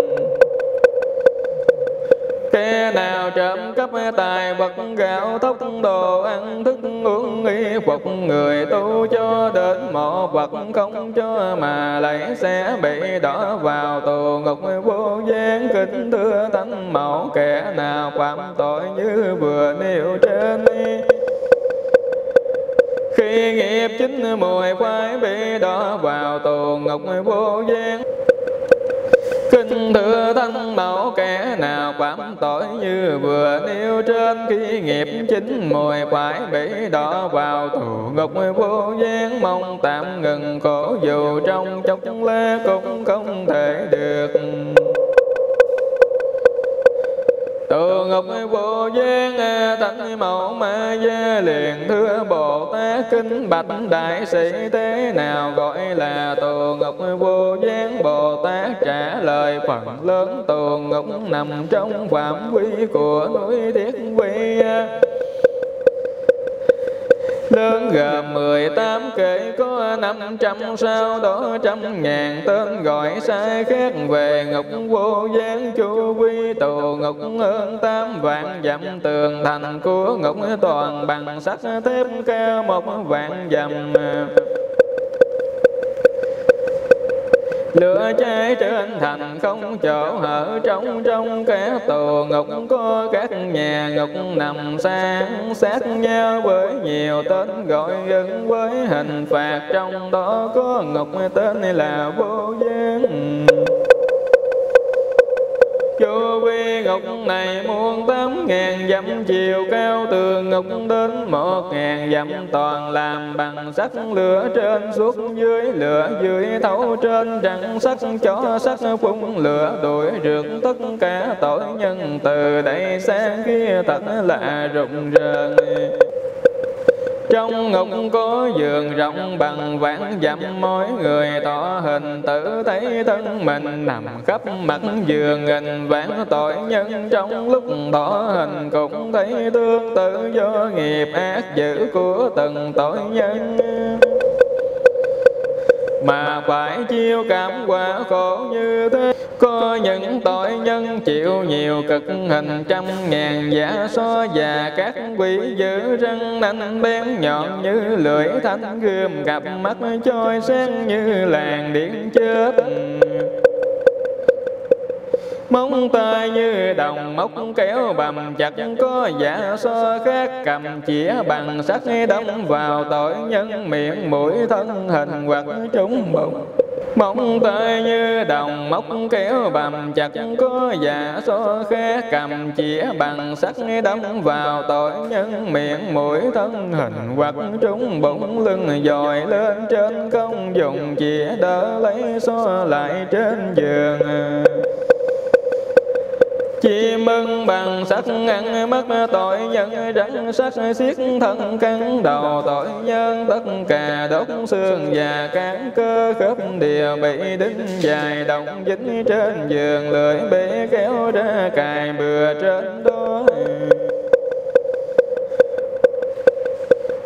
kẻ nào trộm cắp tài vật, gạo thóc đồ ăn, thức, uống y phục. Người tu cho đến mộ vật, không cho mà lấy sẽ bị đỏ vào tù ngục. Vô gian kính thưa thánh mẫu, kẻ nào phạm tội như vừa nêu trên khi nghiệp chính mùi phải bị đỏ vào tù ngục, vô gian Kinh thưa thân mẫu kẻ nào phạm tội như vừa nêu trên, Khi nghiệp chính mùi phải bị đỏ vào tù ngục vô gian, Mong tạm ngừng khổ dù trong chốc lát cũng không thể được từ ngục vô gian tánh mẫu ma gia liền, thưa Bồ Tát kinh bạch đại sĩ thế nào gọi là tù ngục vô gian Bồ Tát trả lời, phần lớn tù ngục nằm trong phạm vi của núi thiết quy. Lớn gồm mười tám kể có năm trăm sao đó trăm ngàn tên gọi sai khác về ngục vô gián chu vi, tù ngục hơn tám vạn dặm tường thành của ngục toàn bằng sắt thép cao một vạn dặm lửa cháy trên thành không chỗ hở trong trong các tù, ngục có các nhà ngục nằm sang sát nhau với nhiều tên gọi gần với hình phạt. Trong đó có ngục tên là vô gian. Chu vi ngục này muôn tám ngàn dặm, chiều cao từ ngục đến một ngàn dặm, toàn làm bằng sắt lửa trên suốt, dưới lửa, dưới thấu trên trắng sắt cho sắt phun lửa, đuổi rượt tất cả tội nhân, từ đây sang kia thật là rụng rợn trong ngục có giường rộng bằng vạn dặm mỗi người tỏ hình tử thấy thân mình. Nằm khắp mặt giường nghìn vạn tội nhân, trong lúc tỏ hình cũng thấy tương tự do nghiệp ác dữ của từng tội nhân mà phải chiêu cảm quả khổ như thế. Có những tội nhân chịu nhiều cực hình trăm ngàn giả so và các quỷ dữ răng nanh bén nhọn như lưỡi thanh gươm gặp mắt trôi sáng như làng điện chết móng tay như đồng móc kéo bầm, chặt có giả so khác, cầm chĩa bằng sắt đâm vào tội nhân miệng, mũi thân hình hoặc trúng bụng. Móng tay như đồng móc kéo bầm, chặt có giả so khác, cầm chĩa bằng sắt đâm vào tội nhân miệng, mũi thân hình hoặc trúng bụng. Lưng dòi lên trên không, dùng chĩa đỡ lấy so lại trên giường chi mừng bằng sắc ăn mất tội nhân, rắn sắc xiết thân căn đầu. Tội nhân tất cả đốt xương và cán cơ khớp đều bị đính dài. Động dính trên giường, lưỡi bị kéo ra cài bừa trên đôi.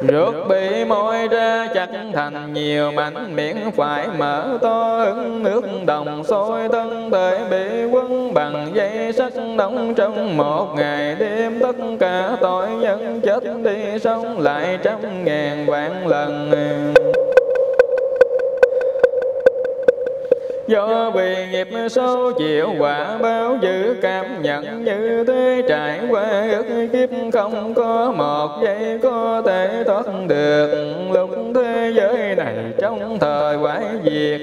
Rước bị môi ra chặt thành nhiều mảnh miệng phải mở to hứng nước đồng sôi thân thể bị quấn bằng dây sắt đóng trong một ngày đêm. Tất cả tội nhân chết đi sống lại trăm ngàn vạn lần. Do vì nghiệp sâu chịu quả báo dữ cảm nhận như thế trải qua ức kiếp không có một giây có thể thoát được. Lúc thế giới này trong thời quái diệt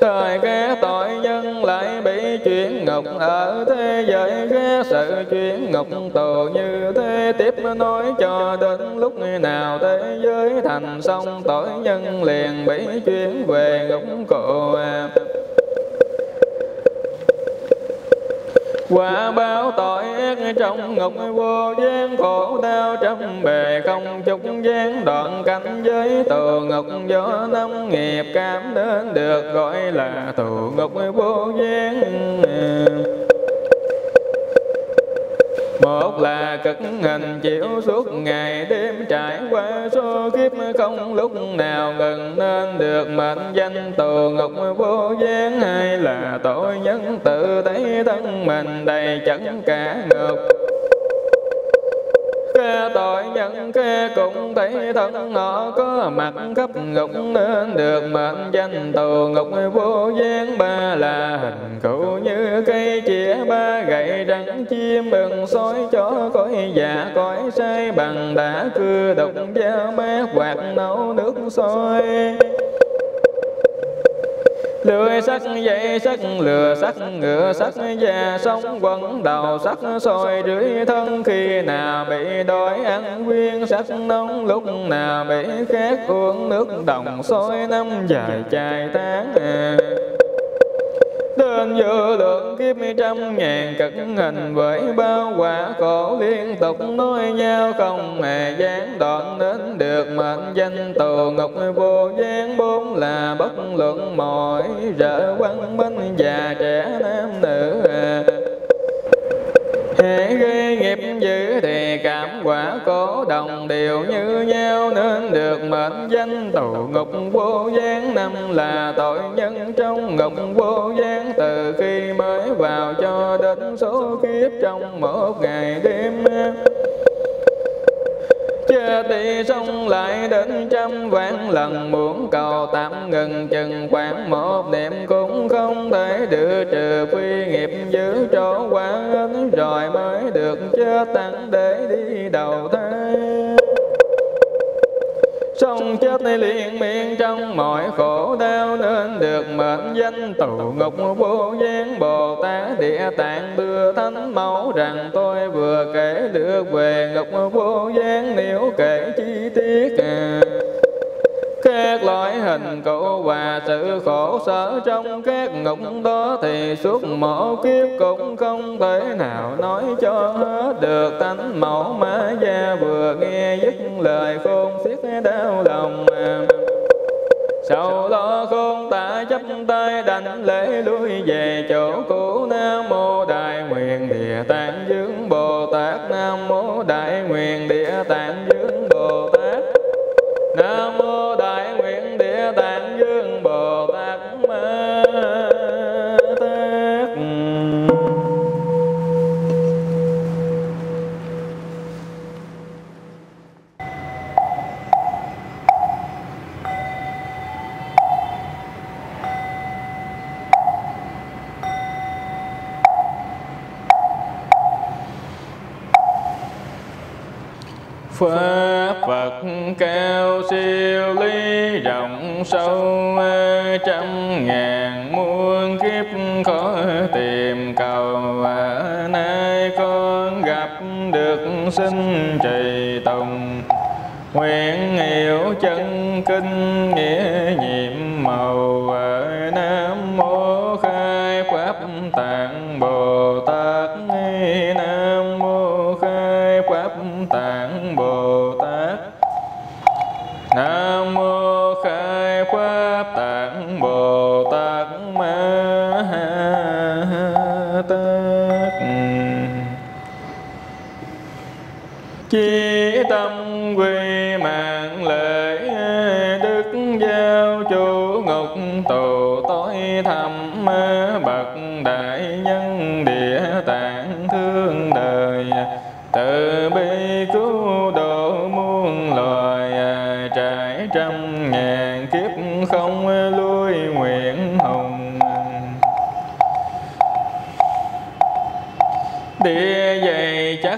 Thời các tội nhân lại bị chuyển ngục, ở thế giới khác sự chuyển ngục, tù như thế tiếp nối cho đến lúc nào thế giới thành xong tội nhân liền bị chuyển về ngục cụ. Quả báo tội ác trong ngục vô gian khổ đau trăm bề không chúc gian đoạn cảnh giới tù ngục do năm nghiệp cảm đến được gọi là tù ngục vô gian một là cực hình chịu suốt ngày, đêm trải qua số kiếp không lúc nào gần nên được mệnh danh tù ngục vô gián hai là tội nhân tự thấy thân mình đầy chẳng cả ngục tội nhân khe cũng thấy thân nó có mặt khắp ngục nên được mệnh danh tù ngục vô gian. Ba là hình cụ như cây chĩa, ba gậy rắn chim, bừng sói chó cõi già cõi sai, bằng đã cưa độc dao mát quạt nấu nước sôi lưỡi sắc dây sắc lừa, sắc ngựa sắc da sống quấn đầu, sắc soi rưỡi thân. Khi nào bị đói ăn nguyên sắc nóng lúc nào bị khát uống nước đồng soi năm dài chài tháng à đến vô lượng kiếp trăm ngàn cực hình với bao quả khổ liên tục nói nhau, không hề gián đoạn đến được mệnh danh tù ngục. Vô gián bốn là bất luận mọi rỡ quăng minh già trẻ nam nữ. Hễ gây nghiệp dữ thì cảm quả cố đồng đều như nhau. Nên được mệnh danh tù ngục vô gián. Năm là tội nhân trong ngục vô gián. Từ khi mới vào cho đến số kiếp trong một ngày đêm chưa tỷ xong lại đến trăm vạn lần, muốn cầu tạm ngừng chừng khoảng một niệm cũng không thể đưa trừ phi nghiệp giữ chỗ quá rồi mới được chết tăng để đi đầu thai xong chết liền miên, trong mọi khổ đau Nên được mệnh danh tù ngục vô gian Bồ Tát Địa Tạng đưa thánh mẫu Rằng, tôi vừa kể được về ngục vô gian Nếu kể chi tiết à các loại hình cụ và sự khổ sở trong các ngục đó thì suốt một kiếp cũng không thể nào nói cho hết được. Tánh mẫu ma gia vừa nghe dứt lời khôn xiết đau lòng. Sau lo khôn ta chấp tay đành lễ lui về chỗ cũ Nam Mô Đại Nguyện Địa Tạng Dương Bồ Tát. Nam Mô Đại Nguyện Địa Tạng Dương Pháp Phật cao siêu lý rộng sâu trăm ngàn muôn kiếp khó tìm cầu. Nay con gặp được sinh trì tùng, nguyện hiểu chân kinh nghĩa nhiệm màu. Nam mô khai pháp tạng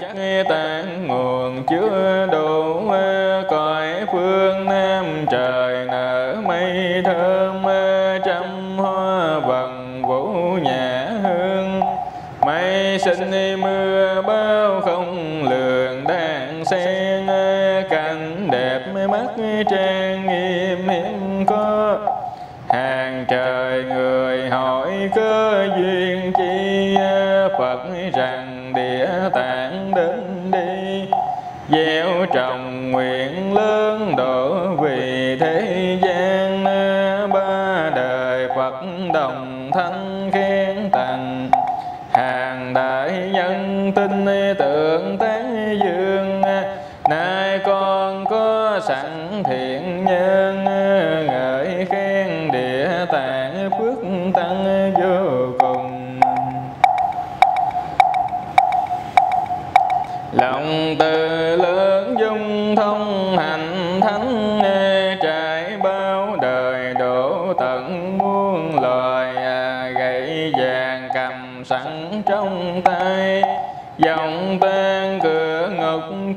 chắc tan nguồn chứa đủ cõi phương nam trời nở mây thơm trăm hoa vần vũ nhã hương. Mây sinh mưa bao không lường đang sen, cảnh đẹp mắt trang nghiêm hiếm có. Hàng trời người hỏi cơ duyên chi, phật rằng địa tạng đến đi. Gieo trồng nguyện lớn độ vì thế gian ba đời phật đồng thân khen tặng hàng đại nhân tinh tượng tế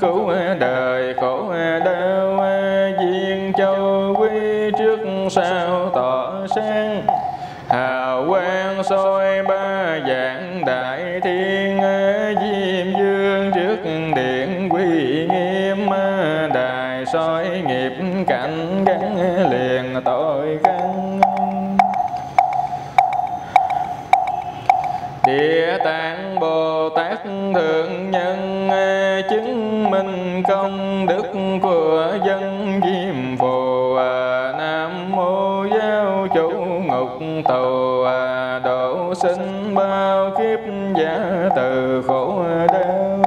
cứu đời, khổ đau duyên châu quy trước sau tỏ sáng. Hào quang soi ba dạng đại thiên, diêm dương trước điện quy nghiêm. Đài soi nghiệp cảnh gắn liền tội căn. Địa tạng Bồ Tát Thượng Nhân chứng minh công đức của dân Diêm Phù Nam Mô Giáo Chủ Ngục Tù Độ sinh bao kiếp giả từ khổ đau.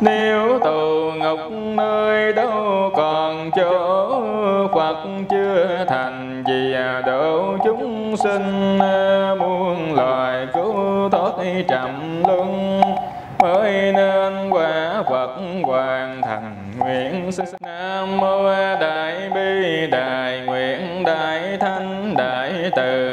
Nếu tù ngục nơi đâu còn chỗ Phật chưa thành gì à, độ chúng sinh à, Muôn loài trầm luân, Mới nên quả Phật hoàn thành nguyện xin Nam Mô Đại Bi Đại Nguyện Đại Thanh Đại Từ.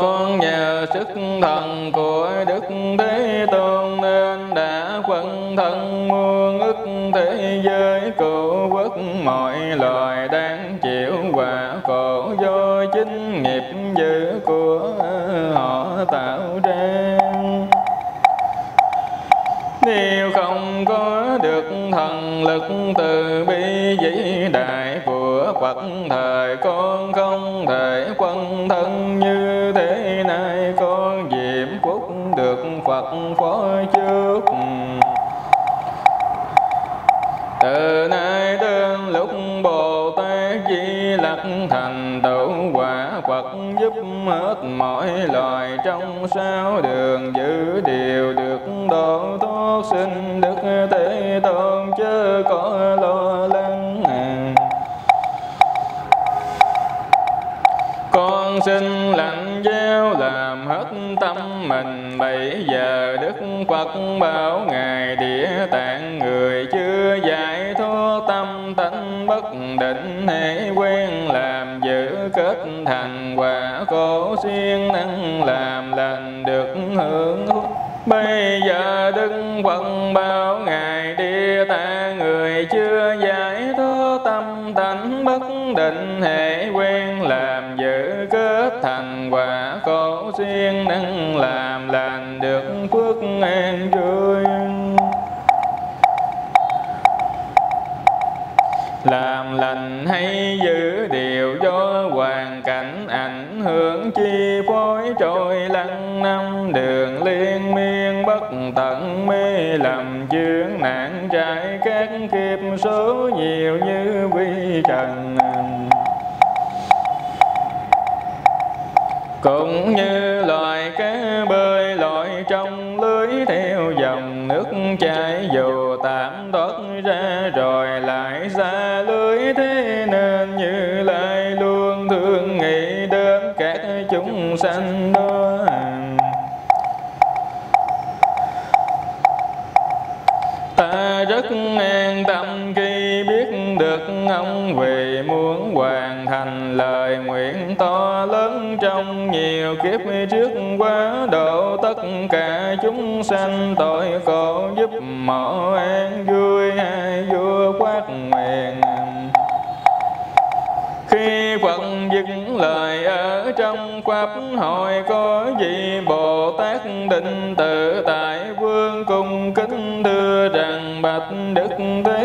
Con nhờ sức thần của Đức Thế Tôn nên đã phân thân muôn ức thế giới cứu quốc mọi loài đang chịu quả khổ do chính nghiệp dữ của họ tạo ra. Nếu không có được thần lực từ bi vĩ đại của Phật, thời con không thể quân thân như nay con diệm phúc được Phật phó trước. Từ nay đến lúc Bồ Tát Di Lặc thành tựu, quả Phật giúp hết mọi loài trong sáu đường giữ điều được độ thoát sinh Đức Thế Tôn chớ có lo lắng con xin lạnh giáo làm hết tâm mình. Bây giờ đức phật bảo ngài địa tạng, người chưa giải thoát tâm tánh bất định, hãy quen làm giữ kết thành quả khổ xuyên năng, làm lành được hưởng Bây giờ Đức Phật bảo Ngài địa tạng, người chưa giải bất định hệ quen, làm giữ kết thành quả khổ xuyên năng làm lành được phước an vui. Làm lành hay giữ điều do hoàn cảnh ảnh hưởng, chi phối trôi lăn năm đường liên miên, bất tận mê lầm chướng nạn trải các kiếp số nhiều như vi trần. Cũng như loài cá bơi lội trong lưới theo dòng nước chảy dù tạm thoát ra rồi lại xa lưới thế nên như lai luôn thương nghĩ đến các chúng sanh đó ta rất an tâm khi biết được ông về muốn hoàn thành lời nguyện to lớn trong nhiều kiếp trước quá độ tất cả chúng sanh tội khổ giúp mọi an vui hai vua quát nguyện. Khi Phật dừng lời ở trong Pháp hội có gì Bồ Tát định tự tại vương cung kính thưa rằng bạch Đức Thế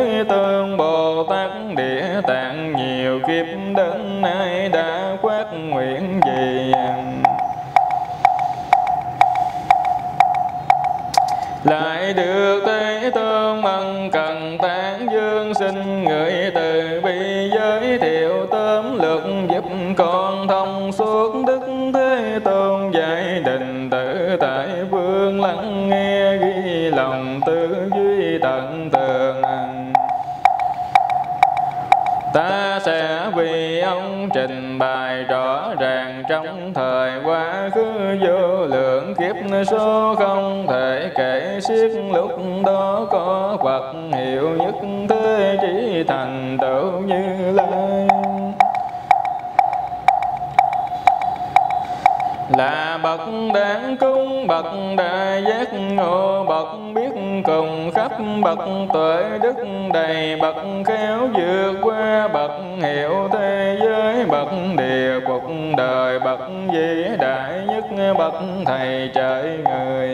lại được thế tôn bằng cần tán dương xin người từ bi giới thiệu tóm lược giúp con thông suốt đức thế tôn dạy định tự tại vương lắng nghe ghi lòng tư duy tận từ. Ta sẽ vì ông trình bày rõ ràng trong thời quá khứ vô lượng kiếp số không thể kể xiết lúc đó có Phật hiệu nhất thế trí thành tựu như lai. Là bậc đáng cung, bậc đại giác ngộ, bậc biết cùng, khắp bậc tuệ đức đầy, bậc khéo vượt qua, bậc hiểu thế giới, bậc địa cuộc đời, bậc vĩ đại nhất, bậc thầy trời người.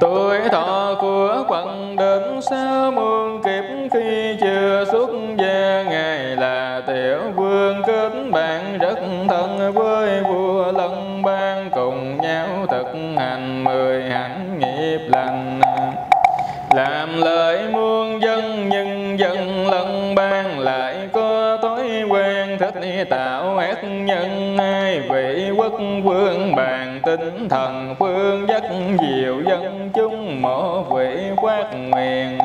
Tuổi thọ của quận đến sáu muôn kiếp khi chưa xuất gia, ngài là tiểu vương kết bạn rất thân với vua lân ban, cùng nhau thực hành mười hạnh nghiệp lành. Làm lợi muôn dân nhưng dân lân ban lại có thích tạo ác nhân ai? Vị quốc vương bàn tinh thần phương dắt diệu dân chúng mộ vị quát nguyện.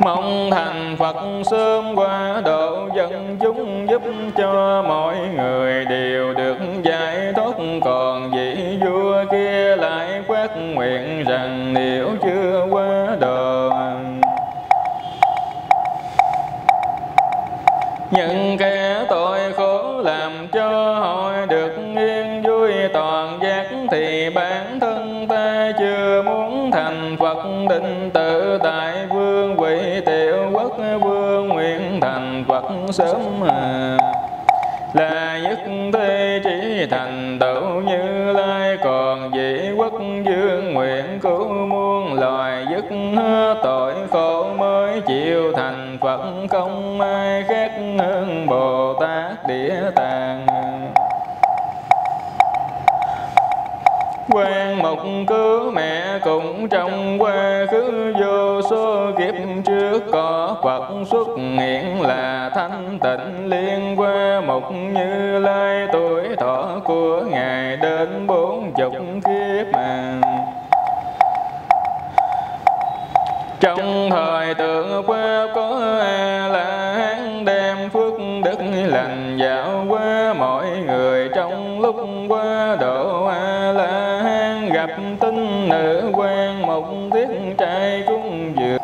Mong thành Phật sớm qua độ dân chúng giúp cho mọi người đều được giải thoát. Còn vị vua kia lại quát nguyện rằng nếu chưa qua đời những kẻ tội khổ làm cho họ được yên vui, toàn giác thì bản thân ta chưa muốn thành Phật. Định tự tại vương vị tiểu quốc vương nguyện thành Phật sớm à là nhất thế chỉ thành tựu như lai, còn vị quốc dương nguyện cứu muôn loài dứt hết tội khổ mới chịu thành phật không ai khác hơn bồ tát địa tạng. Quan mộc cứ mẹ cũng trong quá khứ vô số kiếp trước có Phật xuất hiện là thanh tịnh liên qua một như lai, tuổi thọ của ngài đến bốn chục kiếp mà. Trong thời tượng pháp có a la hán đem phước đức lành dạo qua mọi người trong lúc qua độ a la hán gặp tinh nữ quan một tiết trai cung dược.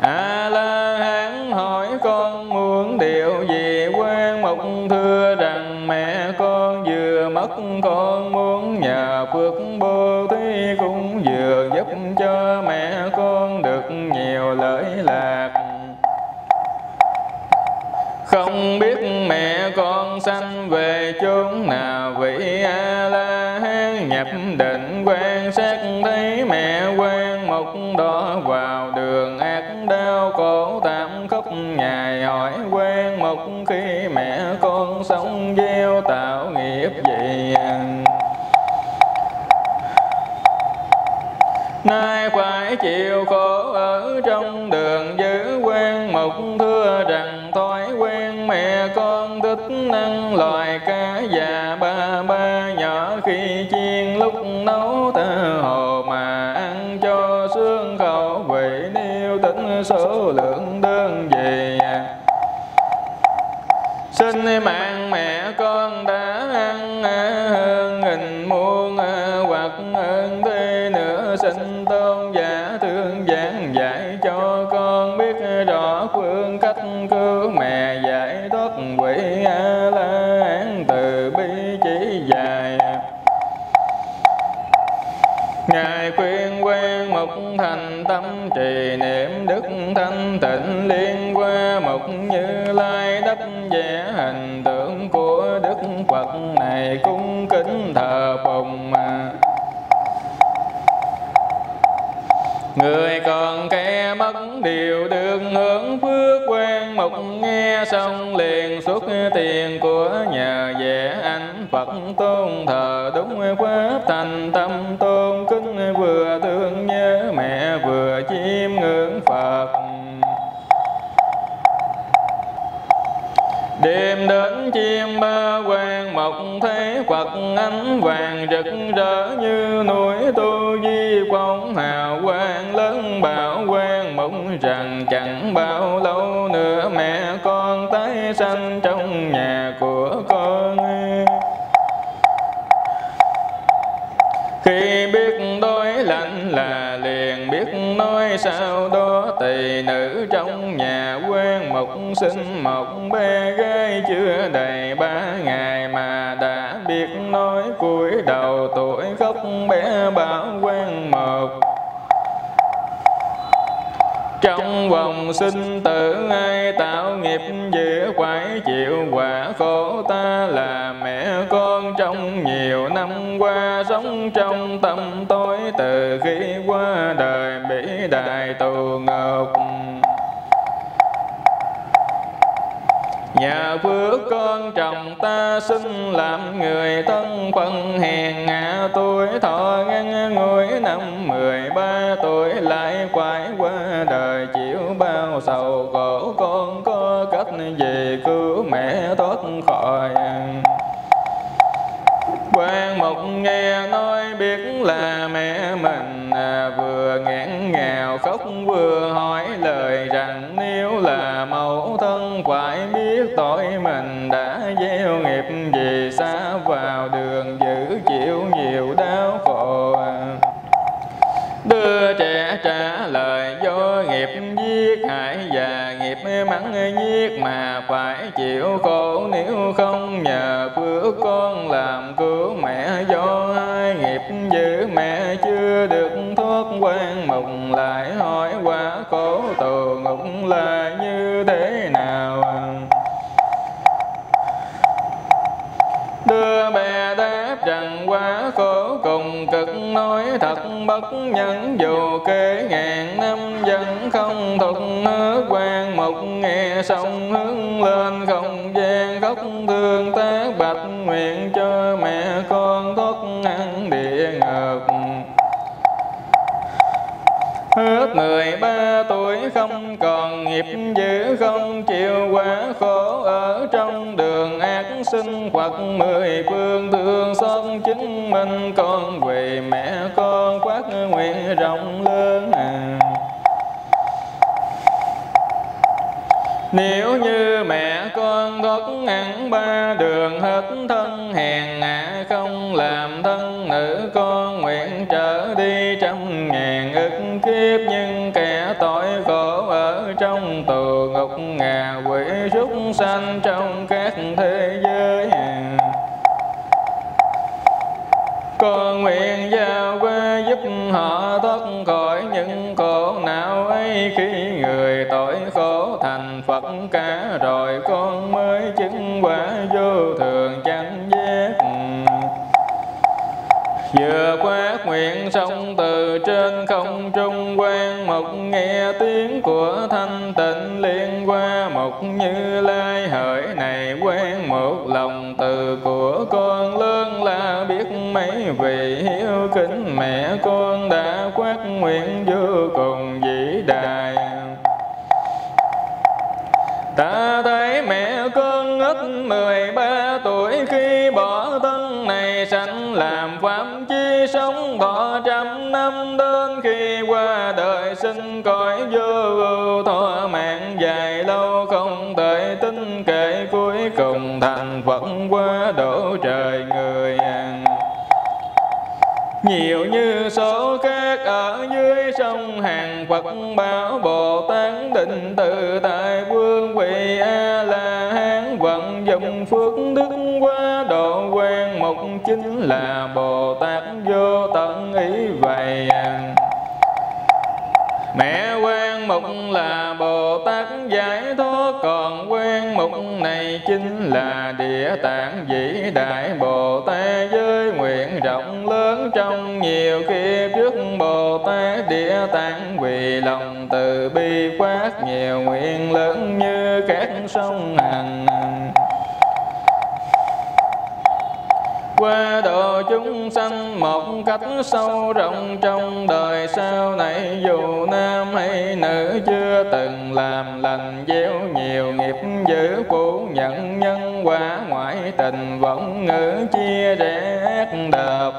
A la hán hỏi con muốn điều gì? Quan mộc thưa rằng mẹ con vừa mất, con muốn nhờ phước bố thí cũng vừa giúp cho mẹ con được nhiều lợi lạc không biết mẹ con sanh về chốn nào, vị a la hán nhập định quan sát thấy mẹ quan một đó vào đường ác đau khổ tạm khóc ngày hỏi quan một khi mẹ con sống gieo tạo nghiệp gì à. nay phải chịu khổ ở trong đường, giữ quan một thưa rằng mẹ con thích năng loài thì niệm đức thanh tịnh liên qua mục như lai đắp vẽ hình tượng của đức Phật này cung kính thờ phụng mà. Người còn kẻ mất điều được hưởng phước quen mục nghe xong liền xuất tiền của nhờ vẽ anh. Phật tôn thờ đúng pháp thành, tâm tôn kính vừa thương nhớ mẹ vừa Phật. Đêm đến chim ba quan mộc thấy Phật ánh vàng rực rỡ như núi. Tu di phong hào quang lớn, bảo quan mộng rằng chẳng bao lâu nữa mẹ con tái sanh trong nhà của con. Khi biết là liền biết nói sao đó. Tỳ nữ trong nhà quen một sinh, một bé gái chưa đầy ba ngày mà đã biết nói cúi đầu tuổi khóc bé bảo trong vòng sinh tử, ai tạo nghiệp dữ quải chịu, quả khổ ta là mẹ con. Trong nhiều năm qua sống trong tâm tối, từ khi qua đời bị đại tù ngục Nhà phước con chồng ta xin làm người thân phân hèn ngã. Tuổi thọ ngăn ngồi năm mười ba, tuổi lại quay qua đời chịu bao sầu. Khổ con có cách gì cứu mẹ thoát khỏi. Quan một nghe nói biết là mẹ mình vừa ngãn ngào, khóc vừa hỏi lời rằng nếu là mẫu thân phải biết tội mình đã gieo nghiệp gì xa vào đường giữ chịu nhiều đau khổ. Đưa trẻ trả lời do nghiệp giết hại già nghiệp mắng nhiếc mà phải chịu khổ. Nếu không nhờ phước con làm cứu mẹ, do hai nghiệp giữ mẹ chưa được thoát quan. Mộng lại hỏi quả khổ, tù ngục là bè rằng quá khổ cùng cực nói thật bất nhân. Dù kế ngàn năm vẫn không thuộc nước quan. Một nghe sông hướng lên không gian. Khóc thương tác bạch nguyện cho mẹ con thoát ăn địa ngục Hết mười ba tuổi không còn nghiệp dữ, không chịu quá khổ ở trong đường ác sinh hoặc mười phương thương xót chính mình, con về mẹ con quát nguyện rộng lớn à. Nếu như mẹ con thoát ăn ba đường hết thân hèn hạ không làm thân nữ con nguyện trở đi trăm ngàn ức kiếp, nhưng kẻ tội khổ ở trong tù ngục ngà quỷ súc sanh trong các thế con nguyện giao qua giúp họ thoát khỏi những khổ não ấy. Khi người tội khổ thành Phật cả rồi con mới chứng quả vô thường chánh vừa quát nguyện sông từ trên không trung quan một nghe tiếng của thanh tịnh liên qua một như lai hỡi này quen một lòng từ của con lớn là biết mấy vị hiếu kính mẹ con đã quát nguyện vô cùng vĩ đại. Ta thấy mẹ con ít mười ba tuổi sanh làm phạm chi sống thọ trăm năm. Đến khi qua đời sinh cõi vô, thọ mạng dài lâu không thể tính kể. Cuối cùng thành Phật qua đổ trời người nhiều như số khác ở dưới sông hàng Phật, bảo Bồ Tát định tự tại vương vị A La Hán vận dụng phước đức chính là Bồ Tát vô tận ý vậy. Mẹ quan mục là Bồ Tát giải thoát, Còn quan mục này chính là Địa tạng vĩ đại. Bồ Tát với nguyện rộng lớn Trong nhiều kiếp trước Bồ Tát Địa tạng Vì lòng từ bi quát, nhiều nguyện lớn như qua độ chúng sanh một cách sâu rộng trong đời sau này, dù nam hay nữ chưa từng làm lành gieo nhiều nghiệp dữ, phủ nhận nhân quả ngoại tình vẫn ngữ chia rẽ ác đập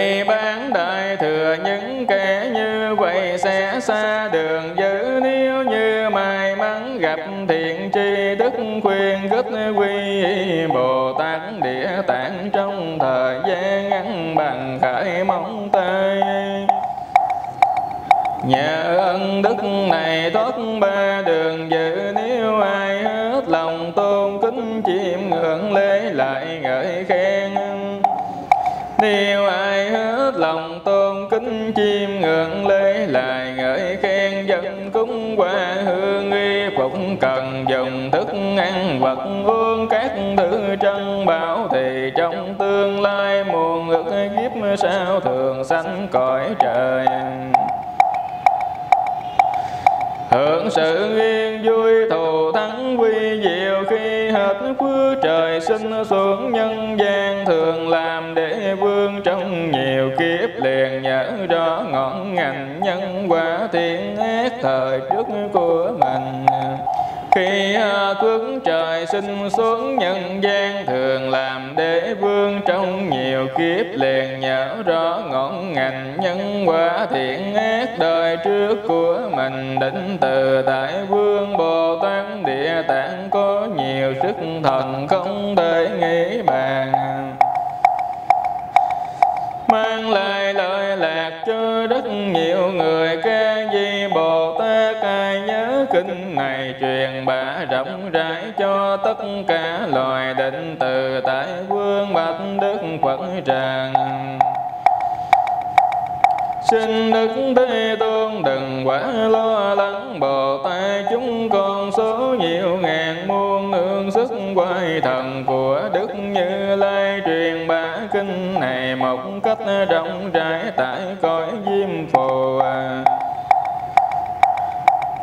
Phi bán đại thừa, những kẻ như vậy sẽ xa đường dữ nếu như may mắn gặp thiện tri đức khuyên gấp quy, Bồ Tát Địa Tạng trong thời gian ngắn bằng khởi móng tay. Nhờ ân đức này thoát ba đường dự Nếu ai hết lòng tôn kính, chiêm ngưỡng lễ lại ngợi khen nếu ai hết lòng tôn kính chim ngưỡng lễ lại ngợi khen dân cúng qua hương y phục cần dùng thức ăn, vật uống các thứ trân bảo thì trong tương lai muôn ước kiếp sao thường sanh cõi trời hưởng sự yên vui, thù thắng quy diệu, khi hết phước trời sinh xuống nhân gian, thường làm để vương trong nhiều kiếp liền, nhớ rõ ngọn ngành nhân quả thiện ác thời trước của mình khi à, tướng trời sinh xuống, nhân gian thường làm đế vương. Trong nhiều kiếp liền nhớ rõ ngọn ngành nhân quả thiện ác đời trước của mình. Định từ tại vương bồ tát, địa tạng có nhiều sức thần không thể nghĩ bàn. Mang lại lợi lạc cho rất nhiều người ca di bồ tát kinh này truyền bá rộng rãi cho tất cả loài định từ tại vương bạch đức phật rằng Xin Đức Thế Tôn đừng quá lo lắng, Bồ Tát chúng con số nhiều ngàn muôn ương sức quay thần của Đức Như Lai truyền bá kinh này một cách rộng rãi tại cõi diêm phù à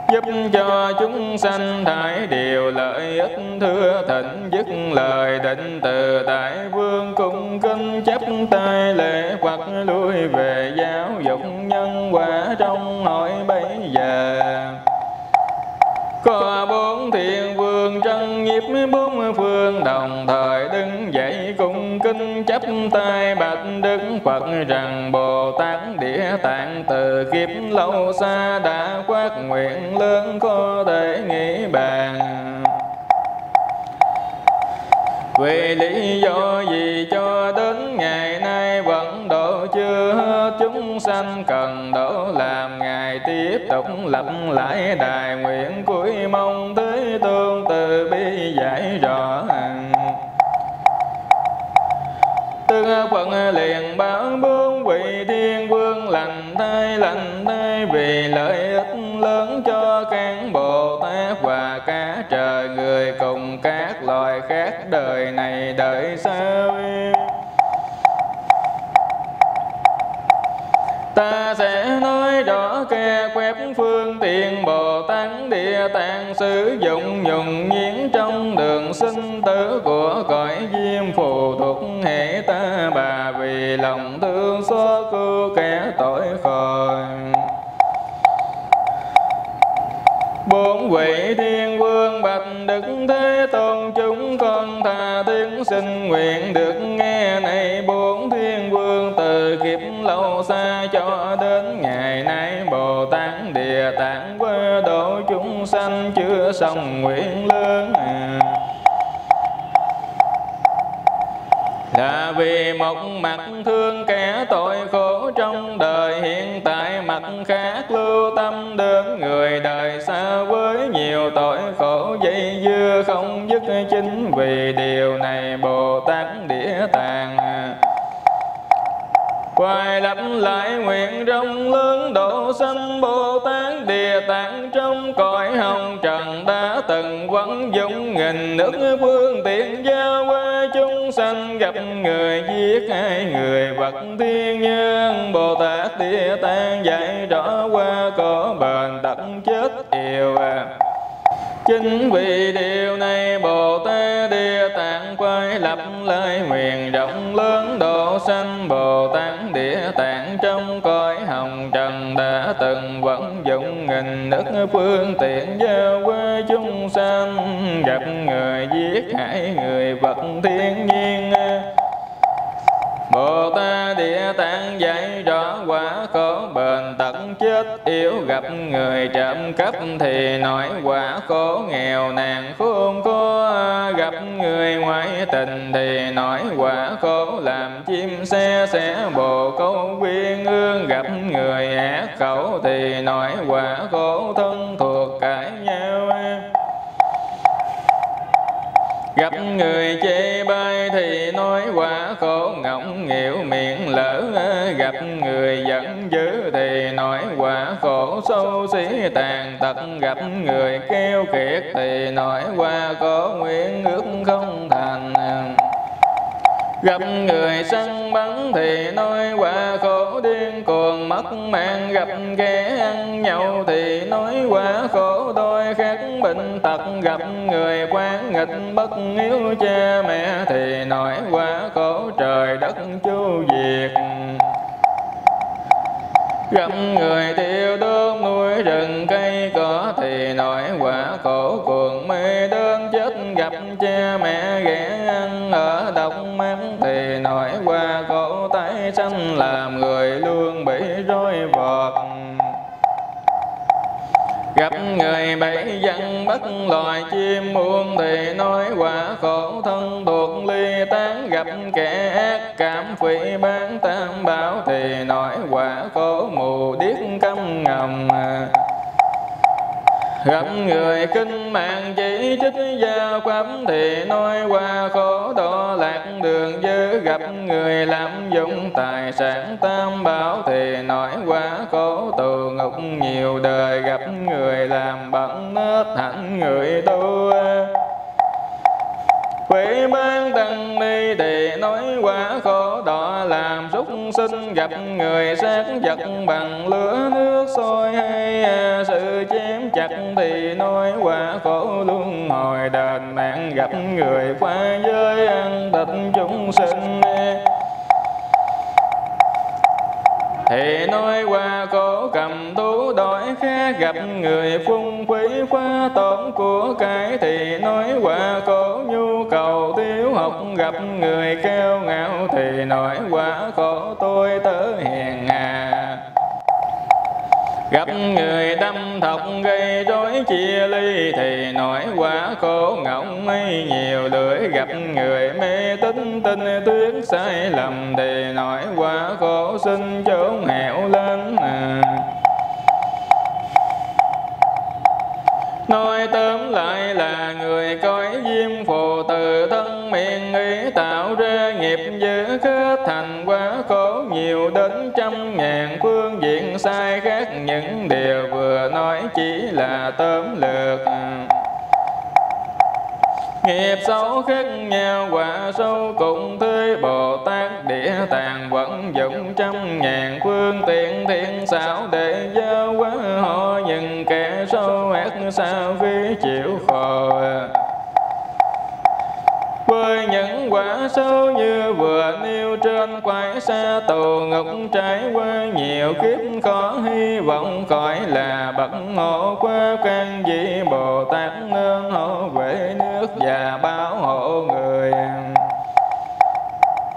giúp cho chúng sanh thải điều lợi ích thưa thịnh, dứt lời định từ tại vương cung kinh chấp tay lễ hoặc lui về giáo dục nhân quả trong hội bây giờ có bốn thiện vương trân nhiếp bốn phương, đồng thời đứng dậy cùng kinh chấp tay. Bạch đức phật rằng bồ tát địa tạng từ kiếp lâu xa đã quát nguyện lớn có thể nghĩ bàn vì lý do gì cho đến ngày nay vẫn độ chưa hết chúng sanh cần độ làm ngài tiếp tục lập lại đài nguyện cuối mong thế tôn từ bi giải rõ Tư phận liền báo bướng vị thiên vương lành thay lành thay vì lợi ích lớn cho cán Bồ Tát và cả trời người cùng các loài khác đời này đời sau. Ta sẽ nói rõ khe quép phương tiện bồ tát địa tạng sử dụng nhùng nhiễn trong đường sinh tử của cõi diêm phù thuộc hệ ta. Bà vì lòng thương xót cứu kẻ tội khỏi bốn vị thiên vương bạch đức thế tôn, chúng con tha tiếng xin nguyện được nghe này. Buồn sông xong nguyện lớn à. là vì một mặt thương kẻ tội khổ trong đời, hiện tại mặt khác lưu tâm đến người đời xa với nhiều tội khổ. Dây dưa không dứt chính vì điều này bồ tát địa tạng à. Hoài lập lại nguyện rộng lớn độ sanh Bồ Tát Địa Tạng trong cõi hồng đã từng vẫn dung nghìn nước phương tiện giao qua chúng sanh, gặp người giết hai người vật thiên nhân Bồ Tát Địa Tạng dạy rõ qua có bền tận chết yêu à. Chính vì điều này, Bồ Tát Địa Tạng quay lập lời nguyện rộng lớn độ sanh. Bồ Tát Địa Tạng trong cõi hồng trần đã từng vận dụng nghìn nước phương tiện giao qua chúng sanh. Gặp người giết hại người vật thiên nhiên Bồ Tát Địa Tạng dạy rõ quả khổ bền tận chết yếu gặp người trộm cắp thì nói quả khổ nghèo nàn khôn khó gặp người ngoại tình thì nói quả khổ làm chim xe sẽ bồ câu quyên ương gặp người ác khẩu thì nói quả khổ thân thuộc gặp người chê bai thì nói quả khổ, ngọng nghịu miệng lỡ, gặp người giận dữ thì nói quả khổ, sâu xí tàn tật, gặp người kêu kiệt thì nói qua khổ, nguyện ước không thành. Gặp người săn bắn thì nói quả khổ điên cuồng mất mạng Gặp kẻ ăn nhậu thì nói quả khổ đôi khác bệnh tật. Gặp người quan nghịch bất hiếu cha mẹ thì nói quả khổ trời đất chu diệt. Gặp người tiêu đốt nuôi rừng cây cỏ Thì nổi quả khổ cuồng mê đơn chết. Gặp cha mẹ ghẻ ăn ở độc mắt Thì nổi qua khổ tái sanh Làm người luôn bị rối vọt Gặp người bảy dân bất loài chim muôn Thì nói quả khổ thân thuộc ly tán. Gặp kẻ ác cảm phỉ bán tam bảo Thì nói quả khổ mù điếc câm ngầm. Gặp người kinh mạng chỉ trích gia pháp Thì nói qua khổ đo lạc đường dư. Gặp người lạm dụng tài sản tam bảo Thì nói qua khổ tù ngục nhiều đời. Gặp người làm bận nết hẳn người tu Quỷ ban tăng ni thì nói quả khổ đỏ làm súc sinh gặp người sát vật bằng lửa nước sôi hay à, sự chém chặt thì nói quả khổ, luôn hồi đền nạn gặp người qua giới ăn thịt chúng sinh thì nói qua cổ cầm tú đói khát, gặp người phung phí phá tổn của cái. Thì nói qua cổ nhu cầu thiếu học, gặp người keo ngạo. Thì nói qua cổ tôi tớ hiền Gặp người tâm thọc gây rối chia ly Thì nỗi quả khổ ngọng mấy nhiều lưỡi Gặp người mê tín tin tuyến sai lầm Thì nỗi quả khổ sinh chốn hẻo lên à. Nói tóm lại là người coi diêm phù từ thân miệng ý tạo ra nghiệp dữ kết thành quá khổ nhiều đến trăm ngàn phương diện sai khác. Những điều vừa nói chỉ là tóm lược. Nghiệp xấu khác nhau, quả sâu cùng thế bồ tát địa tàng vẫn dụng trăm ngàn phương tiện thiện xảo để giao hóa họ. Những kẻ sâu ác sao vi chịu khổ? Những quả xấu như vừa nêu trên quái xa tù ngục trải qua nhiều kiếp khó hy vọng cõi là bậc hộ qua can vị bồ tát nương hộ vệ nước và bảo hộ người.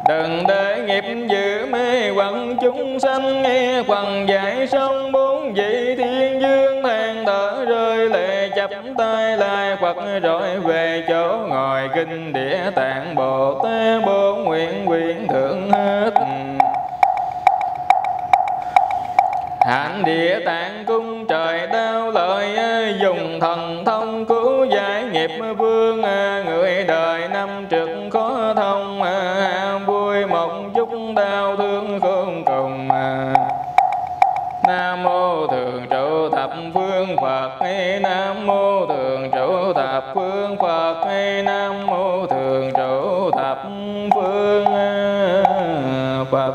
Đừng để nghiệp dữ mê quẩn chúng sanh nghe quần giải sông bốn vị thiên chắp tay lại Phật rồi về chỗ ngồi kinh địa tạng bồ tát bốn nguyện quyển thượng hết. Hạnh địa tạng cung trời đau lợi, Dùng thần thông cứu giải nghiệp vương, Người đời năm trực phương Phật. Nam mô thường trụ thập phương Phật. Nam mô thường trụ thập phương à, Phật.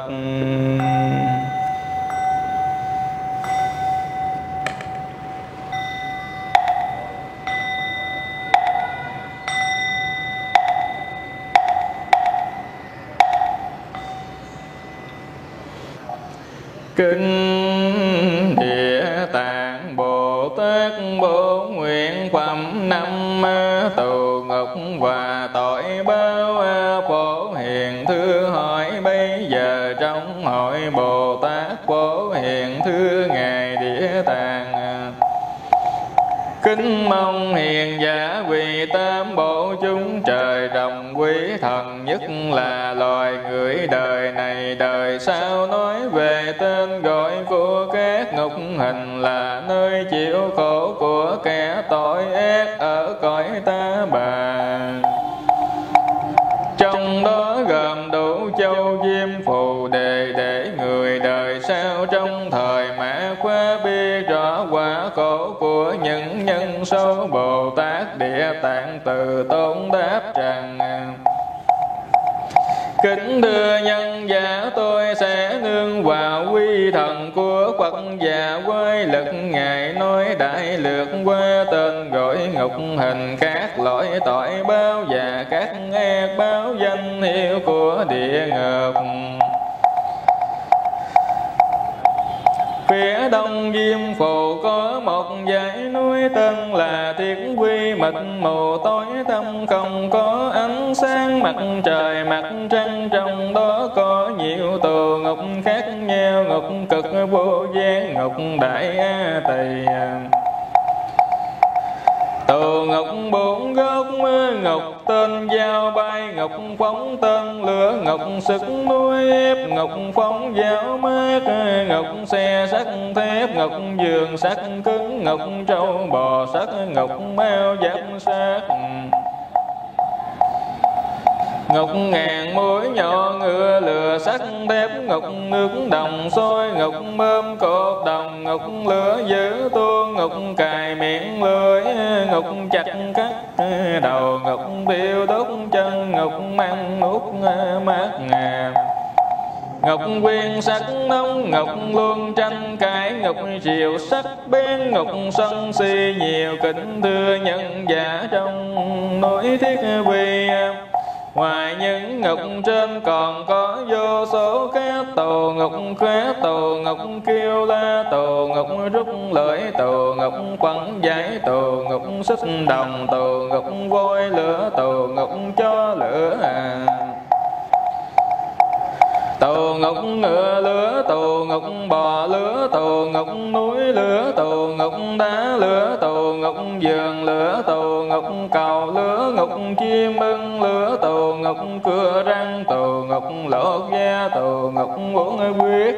Kinh Bồ Bố Nguyện Phẩm năm tù ngục và tội báo Phổ Hiền Thư hỏi bây giờ trong hội Bồ Tát Phổ Hiền Thư Ngài Địa Tạng. Kính mong hiền giả vì tam bộ chúng trời đồng quý thần nhất là loài người đời này. Đời sau nói về tên gọi của các ngục hình là nơi chịu khổ của kẻ tội ác ở cõi ta bà. Trong đó gồm đủ châu diêm phù đề để người đời sau trong thời mã khóa biết rõ quả khổ của những nhân số bồ tát địa tạng từ tôn đáp rằng, Kính thưa nhân giả, tôi sẽ nương vào quy thần của Phật và quê lực Ngài nói đại lược qua tên gọi ngục hình các lỗi tội bao và các ác báo danh hiệu của địa ngục. Phía đông diêm phù có một dãy núi tên là thiết quy. Mịt mù tối tăm không có ánh sáng, mặt trời, mặt trăng trong đó có nhiều tù ngục khác nhau, ngục cực vô gian, ngục đại a tỳ từ ngọc bốn gốc, ngọc tên dao bay, ngọc phóng tên lửa, ngọc sức núi ép, ngọc phóng giáo mát, ngọc xe sắt thép, ngọc giường sắt cứng, ngọc trâu bò sắt, ngọc mao giáp sắt Ngọc ngàn mũi nhỏ ngựa lửa sắt thép Ngọc nước đồng sôi Ngọc mơm cột đồng Ngọc lửa giữ tuôn Ngọc cài miệng lưỡi Ngọc chặt cắt đầu Ngọc tiêu đốt chân Ngọc mang nút mát ngà Ngọc quyên sắc nóng Ngọc luôn tranh cãi Ngọc chiều sắc bén Ngọc sân si nhiều kính thưa nhân giả trong nỗi thiết vi Ngoài những ngục trên còn có vô số các tù ngục khá tù ngục kêu la, tù ngục rút lưỡi, tù ngục quẳng giải tù ngục xích đồng, tù ngục vôi lửa, tù ngục cho lửa. à tù ngục ngựa lửa tù ngục bò lửa tù ngục núi lửa tù ngục đá lửa tù ngục giường lửa tù ngục cầu lửa ngục chim ưng lửa tù ngục cửa răng tù ngục lột da tù ngục uống quyết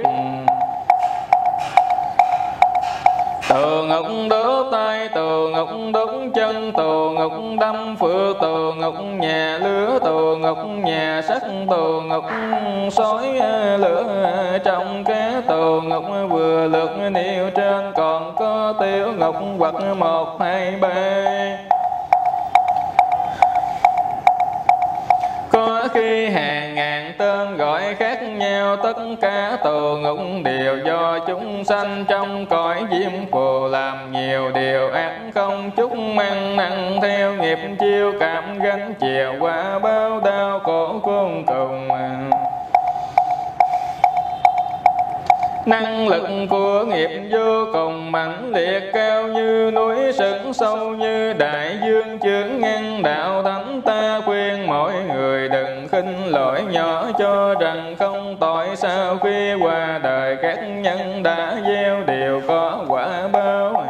từ ngọc đỡ tay từ ngọc đốt chân từ ngọc đâm phượng từ ngọc nhà lửa từ ngọc nhà sắt từ ngọc sói lửa. Trong cá từ ngọc vừa lượt nêu trên còn có tiểu ngọc hoặc một hai ba. Khi hàng ngàn tên gọi khác nhau, tất cả tù ngục đều do chúng sanh. Trong cõi diêm phù làm nhiều điều ác không chút mang nặng theo nghiệp chiêu cảm gánh chiều qua bao đau khổ khôn cùng năng lực của nghiệp vô cùng mạnh liệt, cao như núi sừng sâu như đại dương, chướng ngăn đạo thánh ta khuyên mọi người đừng khinh lỗi nhỏ, cho rằng không tội sao khi qua đời các nhân đã gieo đều có quả báo.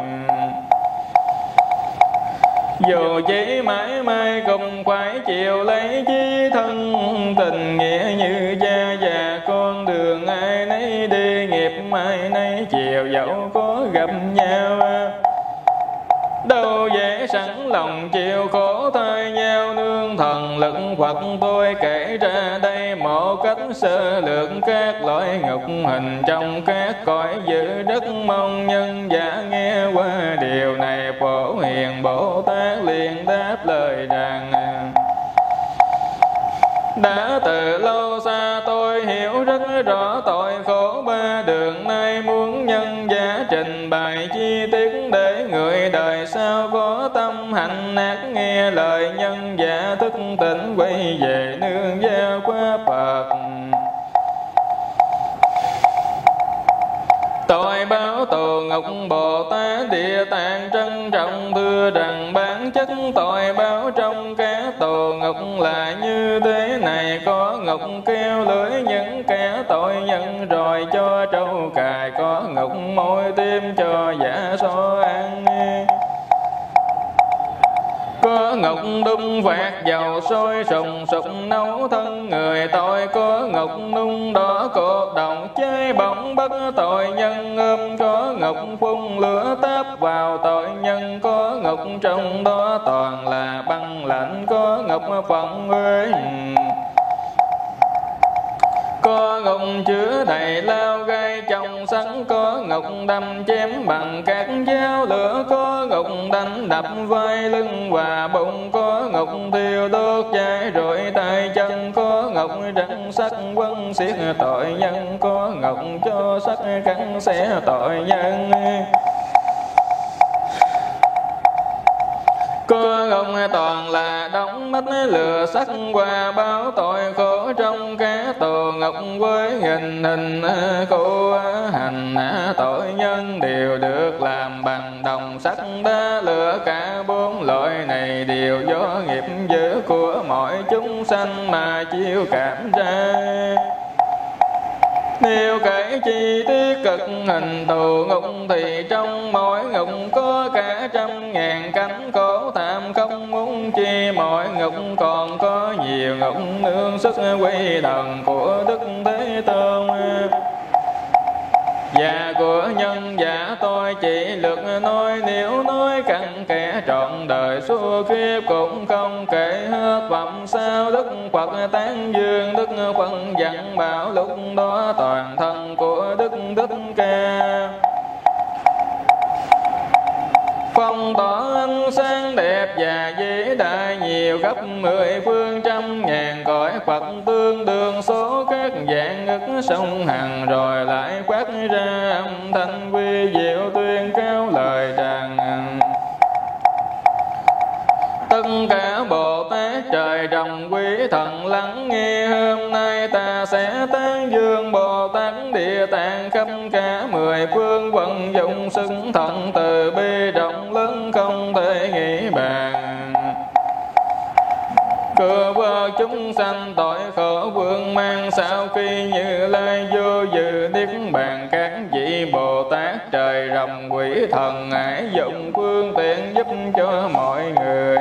Dù chỉ mãi mãi cùng phải chịu lấy chí thân, tình nghĩa như cha già chiều dẫu có gặp nhau, đâu dễ sẵn lòng chịu khổ thay nhau. Nương thần lực Phật tôi kể ra đây, một cách sơ lược các loại ngục hình trong các cõi giữ đất mong nhân giả nghe qua. Điều này phổ hiền Bồ Tát liền đáp lời rằng, đã từ lâu xa tôi hiểu rất rõ tội khổ ba đường nay muốn trình bày chi tiết để người đời sau có tâm hạnh nát, nghe lời nhân giả thức tỉnh quay về nương gia qua Phật. Tội báo tù ngục Bồ Tát Địa Tạng trân trọng thưa rằng bản chất tội báo trong các tù ngục là như thế này. Có ngục kêu lưỡi, những kẻ tội nhân, rồi cho trâu cài. Có ngục môi tim có ngọc đung vạt dầu sôi sùng sục nấu thân người tội có ngọc nung đỏ cột đồng cháy bỏng bất tội nhân ôm có ngọc phun lửa táp vào tội nhân. Có ngọc trong đó toàn là băng lạnh. Có ngọc phận ơi có ngọc chứa đầy lao gai, trong sắn có ngọc đâm chém bằng các dao lửa. Có ngọc đánh đập vai lưng và bụng, có ngọc thiêu đốt cháy rồi tay chân có ngọc răng sắc quân xiết tội nhân. Có ngọc cho sắc cắn xé tội nhân. Có không toàn là đóng mắt lừa sắc qua báo tội khổ trong cá tù ngọc với nghìn hình khổ hành tội nhân đều được làm bằng đồng sắt đá lửa cả bốn loại này đều do nghiệp dữ của mọi chúng sanh mà chiêu cảm ra nếu kể chi tiết cực hình tù ngục thì trong mỗi ngục có cả trăm ngàn cánh cổ tạm không muốn chi. Mọi ngục còn có nhiều ngục nương sức quy thần của đức thế tôn và của nhân giả tôi chỉ lược nói nếu nói cặn kẽ trọn đời suốt kiếp cũng không kể hết. Phẩm sao đức phật tán dương, đức phật dặn bảo lúc đó toàn thân của đức thích ca phong tỏ ánh sáng đẹp và vĩ đại, nhiều gấp mười phương trăm ngàn cõi Phật tương đương, số các dạng ức sông hằng rồi lại quát ra âm thanh quy diệu tuyên cao lời rằng tất cả Bồ Tát, trời rồng quý thần lắng nghe. Hôm nay ta sẽ tán dương Bồ Tát, địa tạng khắp cả mười phương, vận dụng xưng thần từ bi rộng lớn không thể nghĩ bàn cửa qua chúng sanh tội khổ vương mang sau khi như lai vô dự niết bàn các vị bồ tát trời rồng quỷ thần hãy dụng phương tiện giúp cho mọi người.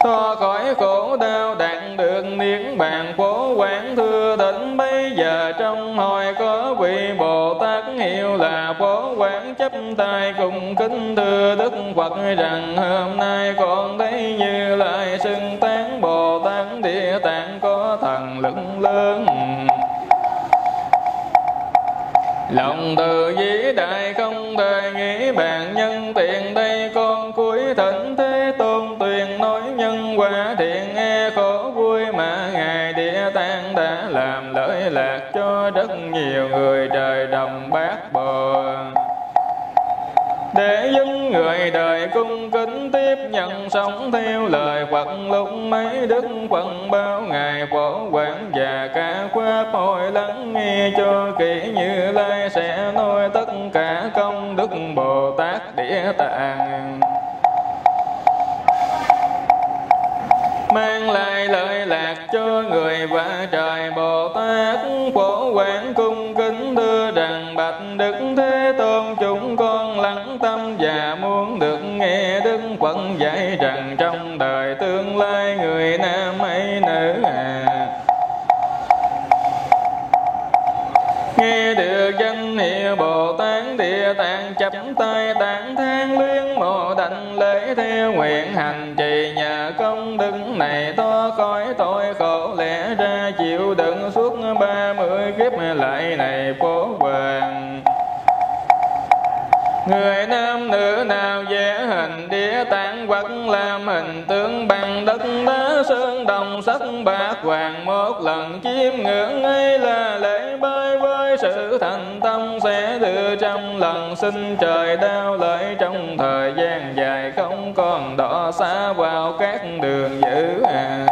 Thoát khỏi khổ đau đạt được niết bàn phố quán thưa tỉnh bây giờ trong hồi có vị bồ tát hiệu là phố quán chấp tay cùng kính thưa đức phật rằng hôm nay con thấy như lai xưng tán bồ tát địa tạng có thần lực lớn. Lòng từ vĩ đại không thể nghĩ bàn nhân tiện đây con cuối thỉnh thế tôn tuyền nói nhân quả thiện e khổ làm lợi lạc cho rất nhiều người đời đồng bát bờ. Để dân người đời cung kính tiếp nhận sống theo lời Phật, lúc mấy đức Phật bao ngày phổ quản và cả qua hội lắng nghe cho kỹ như lai sẽ nói tất cả công đức Bồ Tát Địa Tạng. Mang lại lợi lạc cho người và trời. Bồ Tát, phổ quảng cung kính đưa rằng bạch đức thế tôn. Chúng con lắng tâm và muốn được nghe đức Phật dạy rằng trong đời tương lai người nam hay nữ à. Nghe được danh hiệu bồ tát địa tạng chắp tay tạng thán luyến mộ đảnh lễ theo nguyện hành trì nhờ công đức này to khỏi tội khổ lẽ ra chịu đựng suốt ba mươi kiếp lại này phố vàng Người nam nữ nào vẽ hình đĩa tạng hoặc làm hình, tướng bằng đất đá sơn đồng sắc bạc hoàng một lần chiêm ngưỡng ấy là lễ bái tâm sẽ từ trăm lần xin trời đau lợi trong thời gian dài không còn đỏ xa vào các đường dữ à.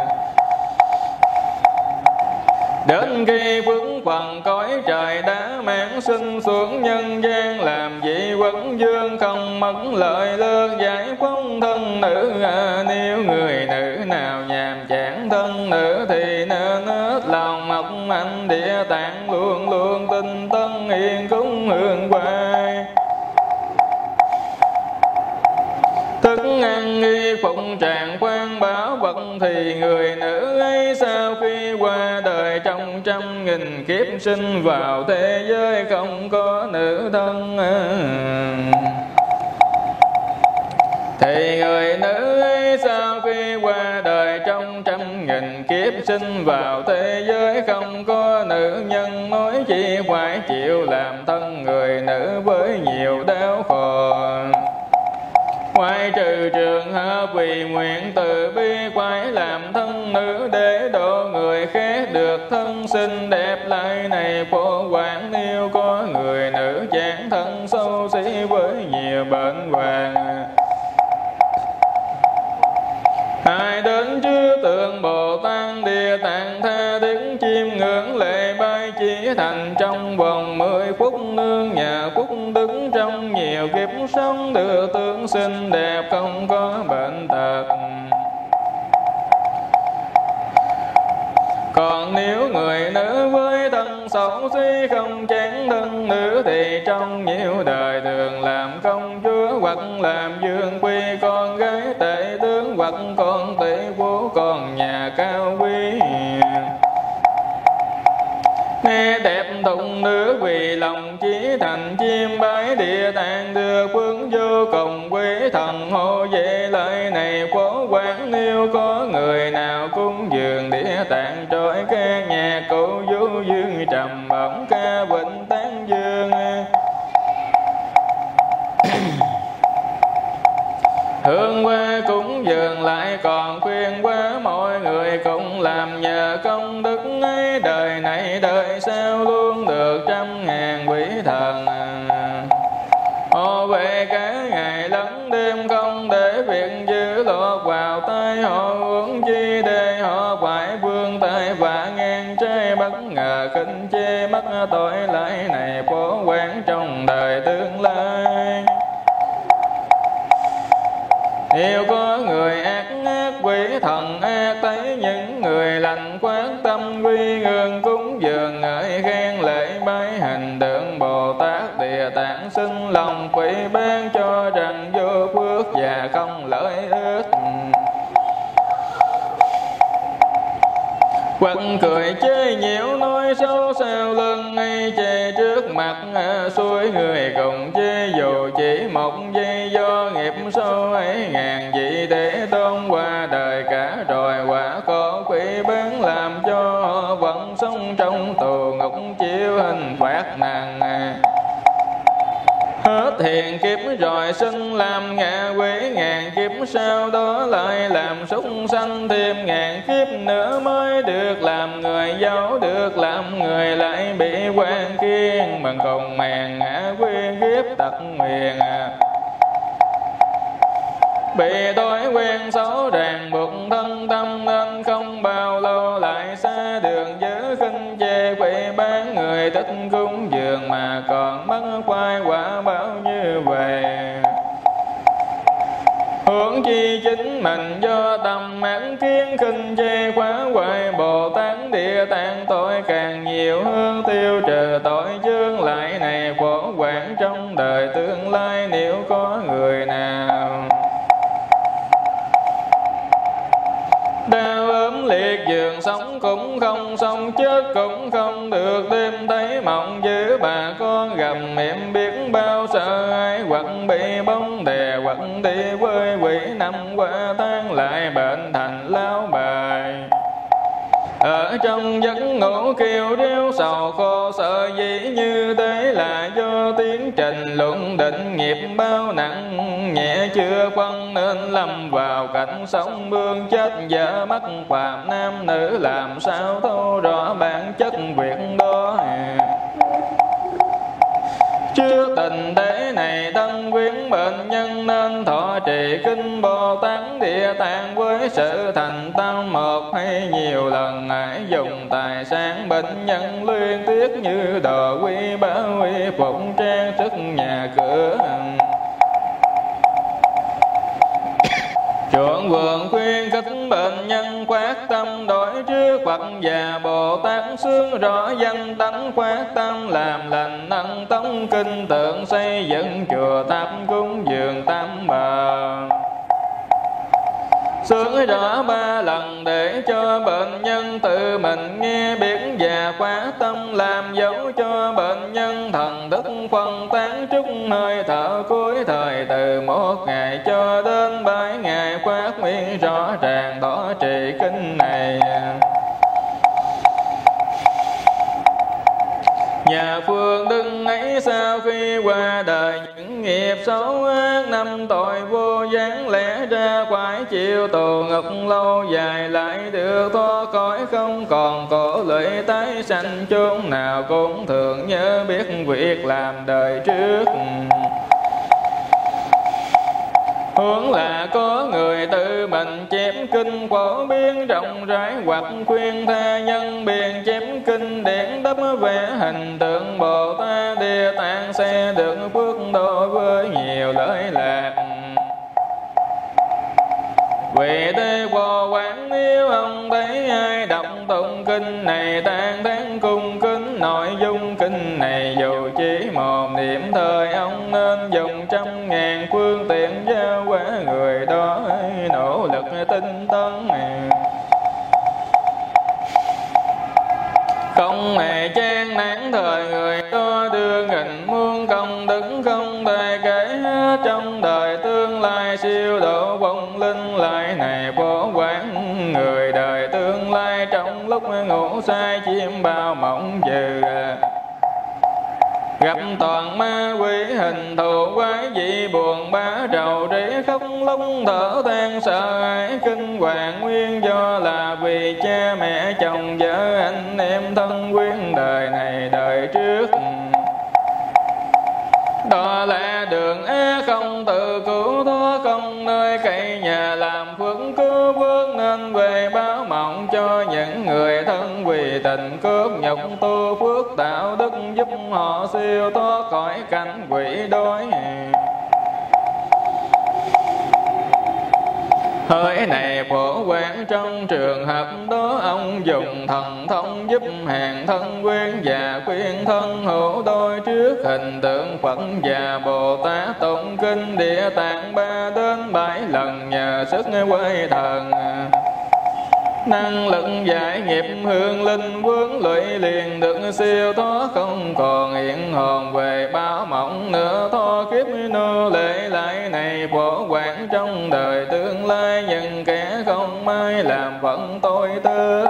Đến khi vững bằng cõi trời đã mãn sinh xuống nhân gian Làm vị quấn dương không mất lợi lương giải phóng thân nữ à, Nếu người nữ nào nhàm chán thân nữ Thì nữ lòng mọc anh địa tạng Luôn luôn tinh tân yên cúng hương quay thức ăn nghi phụng tràng quan, bảo vật thì người nữ ấy sau khi qua đời trong trăm nghìn kiếp sinh vào thế giới không có nữ thân thì người nữ ấy sau khi qua đời trong trăm nghìn kiếp sinh vào thế giới không có nữ nhân nói chỉ phải chịu làm thân người nữ với nhiều đau khổ. Ngoại trừ trường hợp vì nguyện từ bi quay làm thân nữ để độ người khác được thân xinh đẹp lại này phổ quản nếu có người nữ chán thân sâu xí với nhiều bệnh hoạn. Hai đến chư tượng bồ tát, địa tạng, tha tiếng chim ngưỡng, lệ bay chỉ thành, trong vòng mười phút nương nhà phúc đứng trong nhiều kiếp sống được tướng xinh đẹp không có bệnh tật. Còn nếu người nữ với thân xấu xí không chán thân nữ, thì trong nhiều đời thường làm công chúa hoặc làm dương quy con gái tệ tướng hoặc con tỷ phú con nhà cao nghe đẹp tụng nữ vì lòng chí thành, chim bái địa tạng đưa phương vô cùng. Quý thần hộ vệ lời này cố quán nếu có người nào cúng dường địa tạng. Trôi ca nhà cụ vũ dương trầm bổng ca vịnh Hương quê cúng dường lại, còn khuyên quê mọi người cũng làm nhờ công đức ấy. Đời này đời sau luôn được trăm ngàn quỷ thần. Hộ về cả ngày lẫn đêm không để việc dữ lọt vào tay họ, uống chi để họ phải vương tay và ngang trái bất ngờ kinh chê mất tội Yêu có người ác ác quỷ thần ác, thấy những người lành quán tâm, quy ngương cúng dường, ngợi khen lễ bái, hình tượng Bồ Tát địa tạng xưng lòng quỷ ban cho rằng vô phước và không lợi ích hoặc cười chế nhiễu, nói xấu sao lưng ngay che trước mặt à, xuôi người cùng một di do nghiệp sâu ấy ngàn thiền kiếp rồi sinh làm ngạ quỷ ngàn kiếp, sau đó lại làm súc sanh thêm ngàn kiếp nữa mới được làm người dấu được làm người lại bị quan kiên. Bằng cùng mèn ngã quỷ kiếp tật nguyền à. bị tối quen xấu ràng buộc thân tâm nên không bao lâu lại xa đường giới khinh chê quỷ bán người, thích cúng dường mà còn mất mình do tâm mãn kiến khinh chê khóa hoài, Bồ Tát địa tạng tội càng nhiều hơn tiêu trừ. Tội chương lại này khổ quản trong đời tương lai, nếu có người nào đau ốm liệt giường sống cũng không xong chết cũng không được. Đêm thấy mộng giữ bà con gầm miệng biết bao sợ ai hoặc bị bóng Phật đi với quỷ năm qua tan lại bệnh thành lao bài. Ở trong giấc ngủ kêu reo sầu khổ sợ dĩ như thế là do tiến trình luận định nghiệp bao nặng. Nhẹ chưa phân nên lâm vào cảnh sống bương chết vợ mất phàm nam nữ làm sao thấu rõ bản chất việc đó Trước tình thế này tâm quyến bệnh nhân nên thọ trì kinh Bồ Tát Địa Tạng với sự thành tâm một hay nhiều lần hãy dùng tài sản bệnh nhân liên tiếc như đồ quy bảo quy phụng trang sức nhà cửa trưởng vườn khuyên kích bệnh nhân quát tâm, đổi trước Phật và Bồ Tát xương rõ danh tánh quát tâm, làm lành năng tống kinh tượng xây dựng chùa tam cúng dường tam bờ Sướng rõ ba lần để cho bệnh nhân tự mình nghe biết và quá tâm, làm dấu cho bệnh nhân thần thức phân tán. Trúc hơi thở cuối thời từ một ngày cho đến bảy ngày phát nguyên rõ ràng tỏ trì kinh này. Nhà phương đừng ấy sau khi qua đời, những nghiệp xấu ác năm tội vô gián lẽ ra phải chịu tù ngục lâu dài lại được thoát khỏi không còn cổ lưỡi tái sanh. Chốn nào cũng thường nhớ biết việc làm đời trước. Hướng là có người tự mình chém kinh phổ biến rộng rãi hoặc khuyên tha nhân biên chém kinh điển đắp vẽ hình tượng Bồ Tát Địa Tạng sẽ được phước độ với nhiều lợi lạc. Vì thế vô quán nếu ông thấy ai đọc tụng kinh này tan tán cung kính, nội dung kinh này. Dù chỉ một niệm thời, ông nên dùng trăm ngàn phương tiện giao qua người đó, nỗ lực tinh tấn không hề chán nản thời người đó đưa nghìn muôn công đức không thể kể hết. Trong đời tương lai siêu độ vong linh lại này phổ quán người đời tương lai. Trong lúc ngủ say chim bao mộng dừ à gặp toàn ma quỷ hình, thù quái dị buồn bã, rầu rĩ khóc lóc thở than, sợ hãi kinh hoàng. Nguyên do là vì cha mẹ chồng vợ anh em thân quyến đời này, đời trước đó là đường á không tự cứu thoát, không nơi cậy nhà làm phước cứu bước nên về báo mộng cho những người thân. Vì tình cướp nhục tu phước tạo đức giúp họ siêu thoát khỏi cảnh quỷ đói. Hỡi này phổ quán trong trường hợp đó, Ông dùng thần thông giúp hàng thân quyến Và khuyên thân hữu đôi trước hình tượng Phật và Bồ Tát Tụng kinh địa tạng ba đến bảy lần nhờ sức quay thần năng lực giải nghiệp, hương linh quấn lụy liền, được siêu thoát, không còn hiện hồn về bao mộng nữa tho kiếp nô lệ lại này phổ quản trong đời tương lai những kẻ không may làm phận tôi tư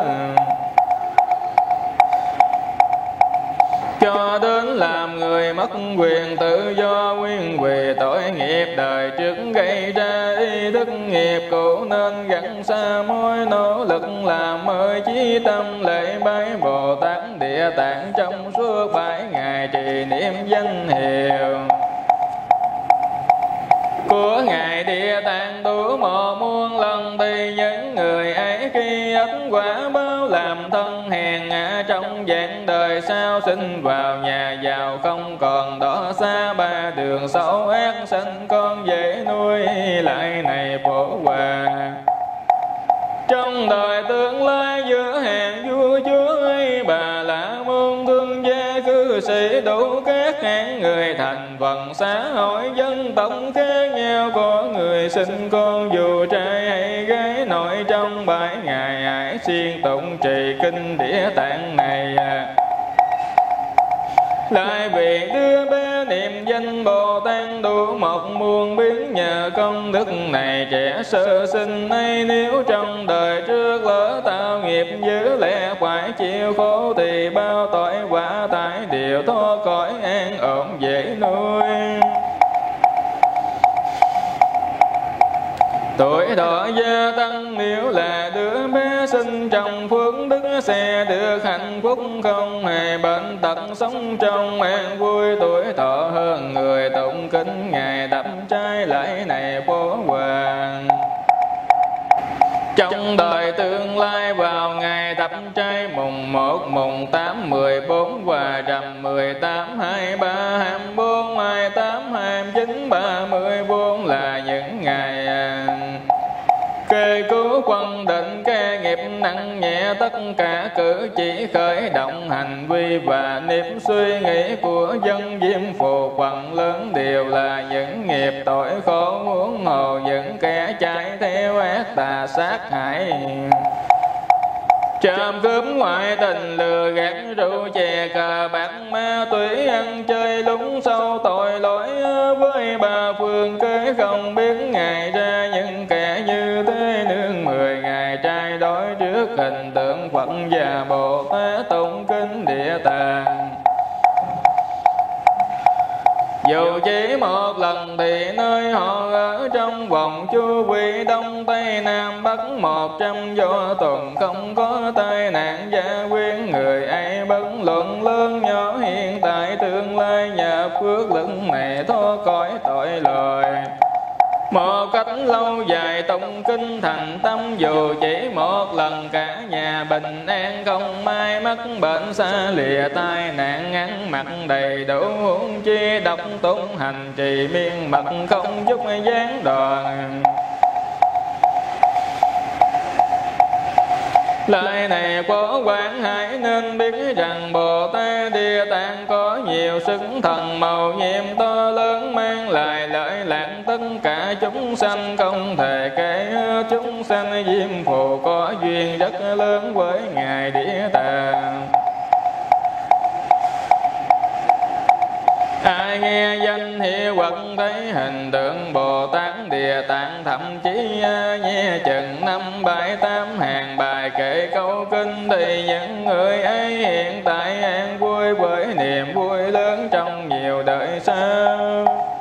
cho đến làm người mất quyền tự do nguyên về tội nghiệp đời trước gây ra ý thức nghiệp cũ nên gắn xa mối nỗ lực làm mới chí tâm, lễ bái bồ tát địa tạng trong suốt bảy ngày trì niệm danh hiệu. Của ngài địa tạng đủ một muôn lần thì những người ấy khi ấn quả báo làm thân dạng đời sao sinh vào nhà giàu không còn đó xa, ba đường xấu ác sinh con dễ nuôi, lại này phổ hòa. Trong đời tương lai giữa hàng sĩ đủ các hạng người thành phần. Xã hội dân tộc khác nhau có người sinh con dù trai hay gái, nội trong bảy ngày hãy xuyên tụng trì kinh địa tạng này à lại vì đưa bé niệm danh bồ tát đủ một muôn biến, nhờ công đức này trẻ sơ sinh nay, nếu trong đời trước lỡ tạo nghiệp dữ lẽ phải chịu khổ thì bao tội quả tại đều thoát cõi an ổn dễ nuôi. Tuổi thọ gia tăng nếu là đứa bé sinh trong phước đức sẽ được hạnh phúc không hề bệnh tật sống trong an vui. Tuổi thọ hơn người tụng kính, ngài đắp trai lại này phố hoàng. Trong đời tương lai vào ngày thập trai mùng một, mùng tám, mười bốn và rằm mười tám, hai, ba, hai, bốn, hai, tám, hai, chín, ba mươi bốn là những nghiệp nặng nhẹ tất cả cử chỉ khởi động hành vi và niệm suy nghĩ của dân diêm phù. Phần lớn đều là những nghiệp tội khổ huống hồ, những kẻ chạy theo ác tà sát hại. Trộm cướp ngoại tình, lừa gạt rượu chè, cờ bạc, ma túy, ăn chơi lúng sâu, tội lỗi với bà phương. Kế không biết ngày ra dù chỉ một lần thì nơi họ ở trong vòng chu vi đông tây nam bắc, một trăm do tuần không có tai nạn. Gia quyến người ấy bất luận lớn nhỏ, hiện tại tương lai nhà phước lực này thoát cõi tội lời một cách lâu dài tụng kinh thành tâm, dù chỉ một lần cả nhà bình an, không may mắc bệnh xa lìa tai nạn ngắn mặt đầy đủ huống chi độc tụng hành trì miên mật, không giúp gián đoàn Lời này của quán hải nên biết rằng Bồ Tát Địa Tạng có nhiều sức thần, màu nhiệm to lớn mang lại lợi lạc tất cả chúng sanh không thể kể chúng sanh diêm phù có duyên rất lớn với ngài Địa Tạng. Ai nghe danh hiệu hoặc thấy hình tượng bồ tát địa tạng, thậm chí à, nghe chừng năm bài tám hàng bài kể câu kinh thì những người ấy hiện tại an vui với niềm vui lớn trong nhiều đời sau.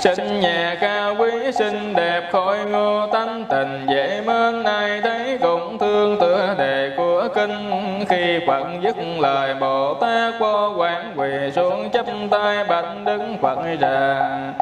Sinh nhà cao quý, xinh đẹp khôi ngô, tánh tình dễ mến. Ai thấy cũng thương tựa đề của kinh. Khi phật dứt lời, bồ tát vô quản quỳ xuống chấp tay bạch đứng phật rằng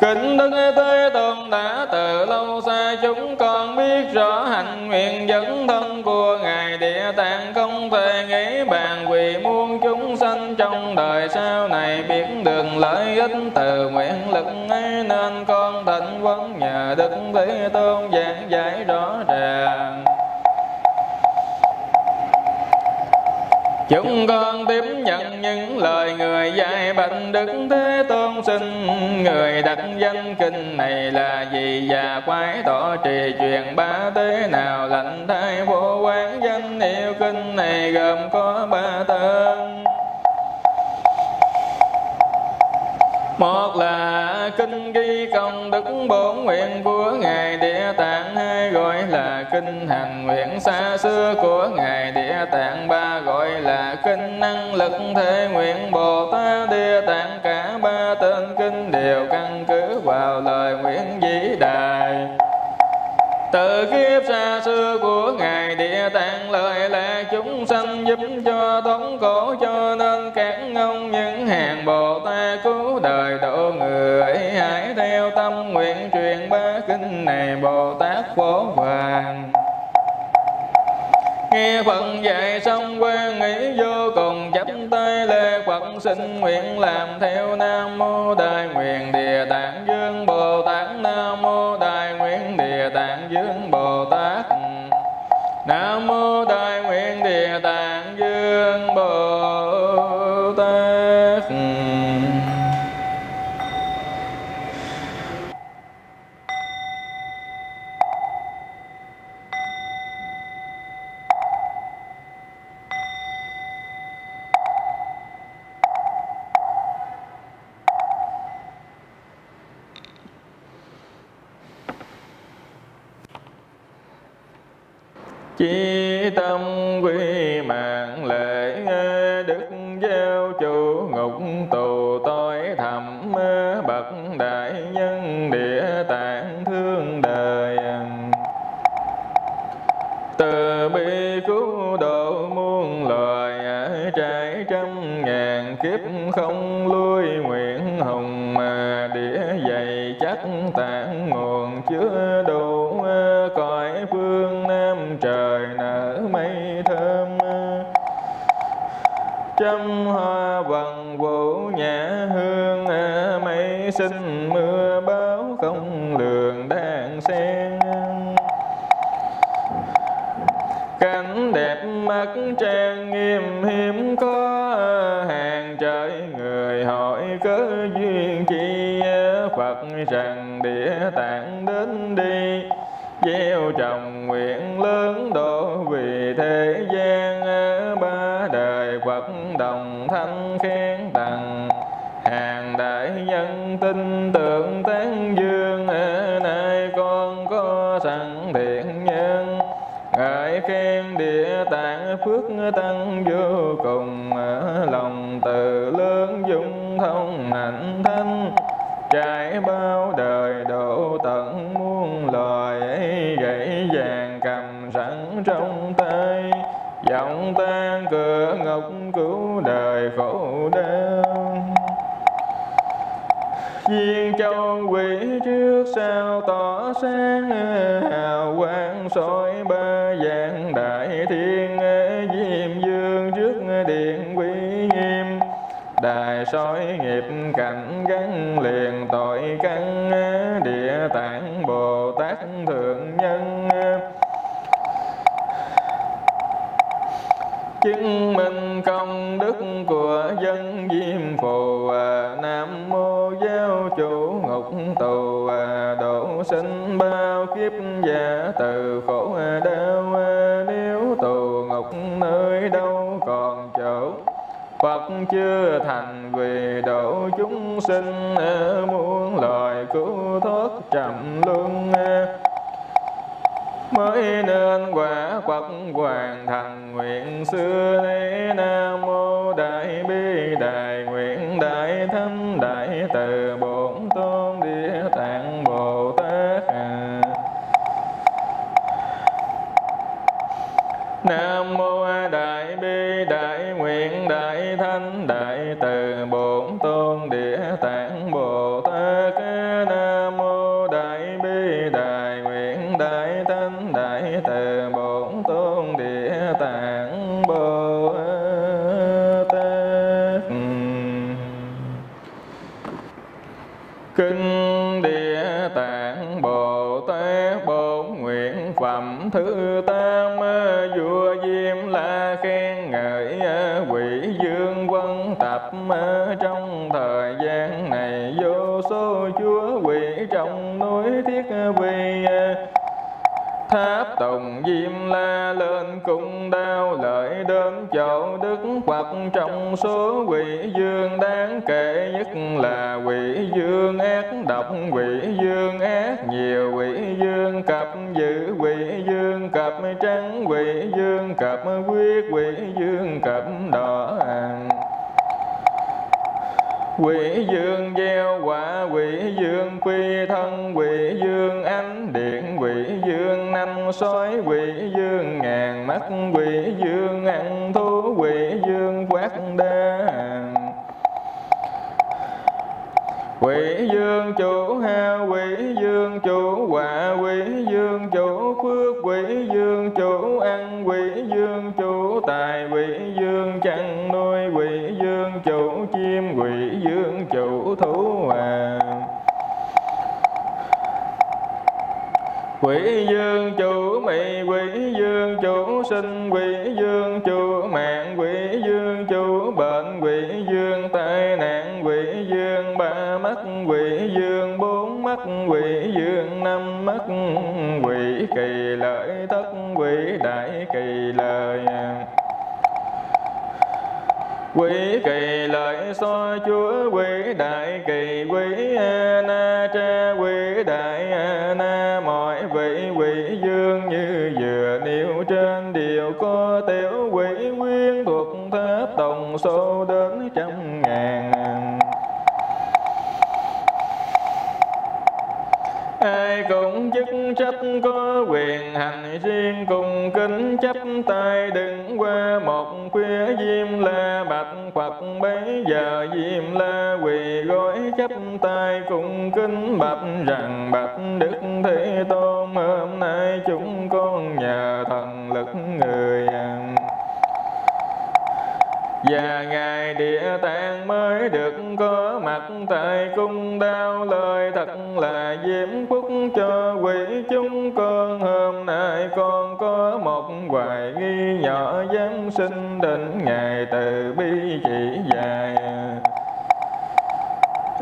Kính Đức Thế Tôn đã từ lâu xa, chúng con biết rõ hạnh nguyện dẫn thân của Ngài Địa Tạng không thể nghĩ bàn quỳ muôn chúng sanh trong đời sau này biết được lợi ích từ nguyện lực ấy, nên con thịnh vấn nhờ Đức Thế Tôn giảng giải rõ ràng. Chúng con tiếp nhận những lời người dạy bạch Đức Thế Tôn sinh Người đặt danh kinh này là gì Và quái tỏ trì truyền ba thế nào? Lạnh thai vô quán danh, yêu kinh này gồm có ba tên. Một là kinh ghi công đức bổn nguyện của ngài địa tạng, hai gọi là kinh hành nguyện xa xưa của ngài địa tạng, ba gọi là kinh năng lực thể nguyện bồ tát địa tạng. Cả ba tên kinh đều căn cứ vào lời nguyện vĩ đại từ kiếp xa xưa của ngài địa tạng, lời lẽ chúng sanh giúp cho thống khổ, cho nên các ông những hàng bồ tát cứu đời độ người hãy theo tâm nguyện truyền ba kinh này bồ tát phổ hoàng. Nghe Phật dạy xong quan nghĩ vô cùng chấp tay lê Phật xin nguyện làm theo Nam mô Đại nguyện Địa Tạng tăng vô cùng lòng từ lớn dung thông hạnh thanh trải bao đời độ tận muôn loài gậy vàng cầm sẵn trong tay. Giọng tan cửa ngọc cứu đời khổ đau. Viên châu quỷ trước sau tỏ sáng, hào quang soi soi nghiệp cảnh gắn dương sói quỷ dương ngàn, mắt quỷ dương ăn thú quỷ dương quát đa quỷ dương chủ hao, quỷ dương chủ dương chủ mị quỷ dương chủ sinh, quỷ dương chủ mạng, quỷ dương chủ bệnh, quỷ dương tai nạn, quỷ dương ba mắt, quỷ dương bốn mắt, quỷ dương năm mắt, quỷ kỳ lợi thất quỷ đại kỳ lợi. Quỷ kỳ lợi so chúa, quỷ đại kỳ quỷ na tra, quỷ đại na mọi có tiểu quỷ nguyên thuộc tháp đồng số cũng chức trách có quyền hành riêng cùng kính chấp tay đừng qua một khuya diêm la bạch phật bấy giờ diêm la quỳ gối chấp tay cùng kính bạch rằng bạch đức thế tôn hôm nay chúng con nhờ thần lực người và ngài địa tạng mới được có mặt tại cung đao. Lời thật là diễm phúc cho quỷ chúng con. Hôm nay con có một hoài nghi nhỏ dám sinh định ngài từ bi chỉ dài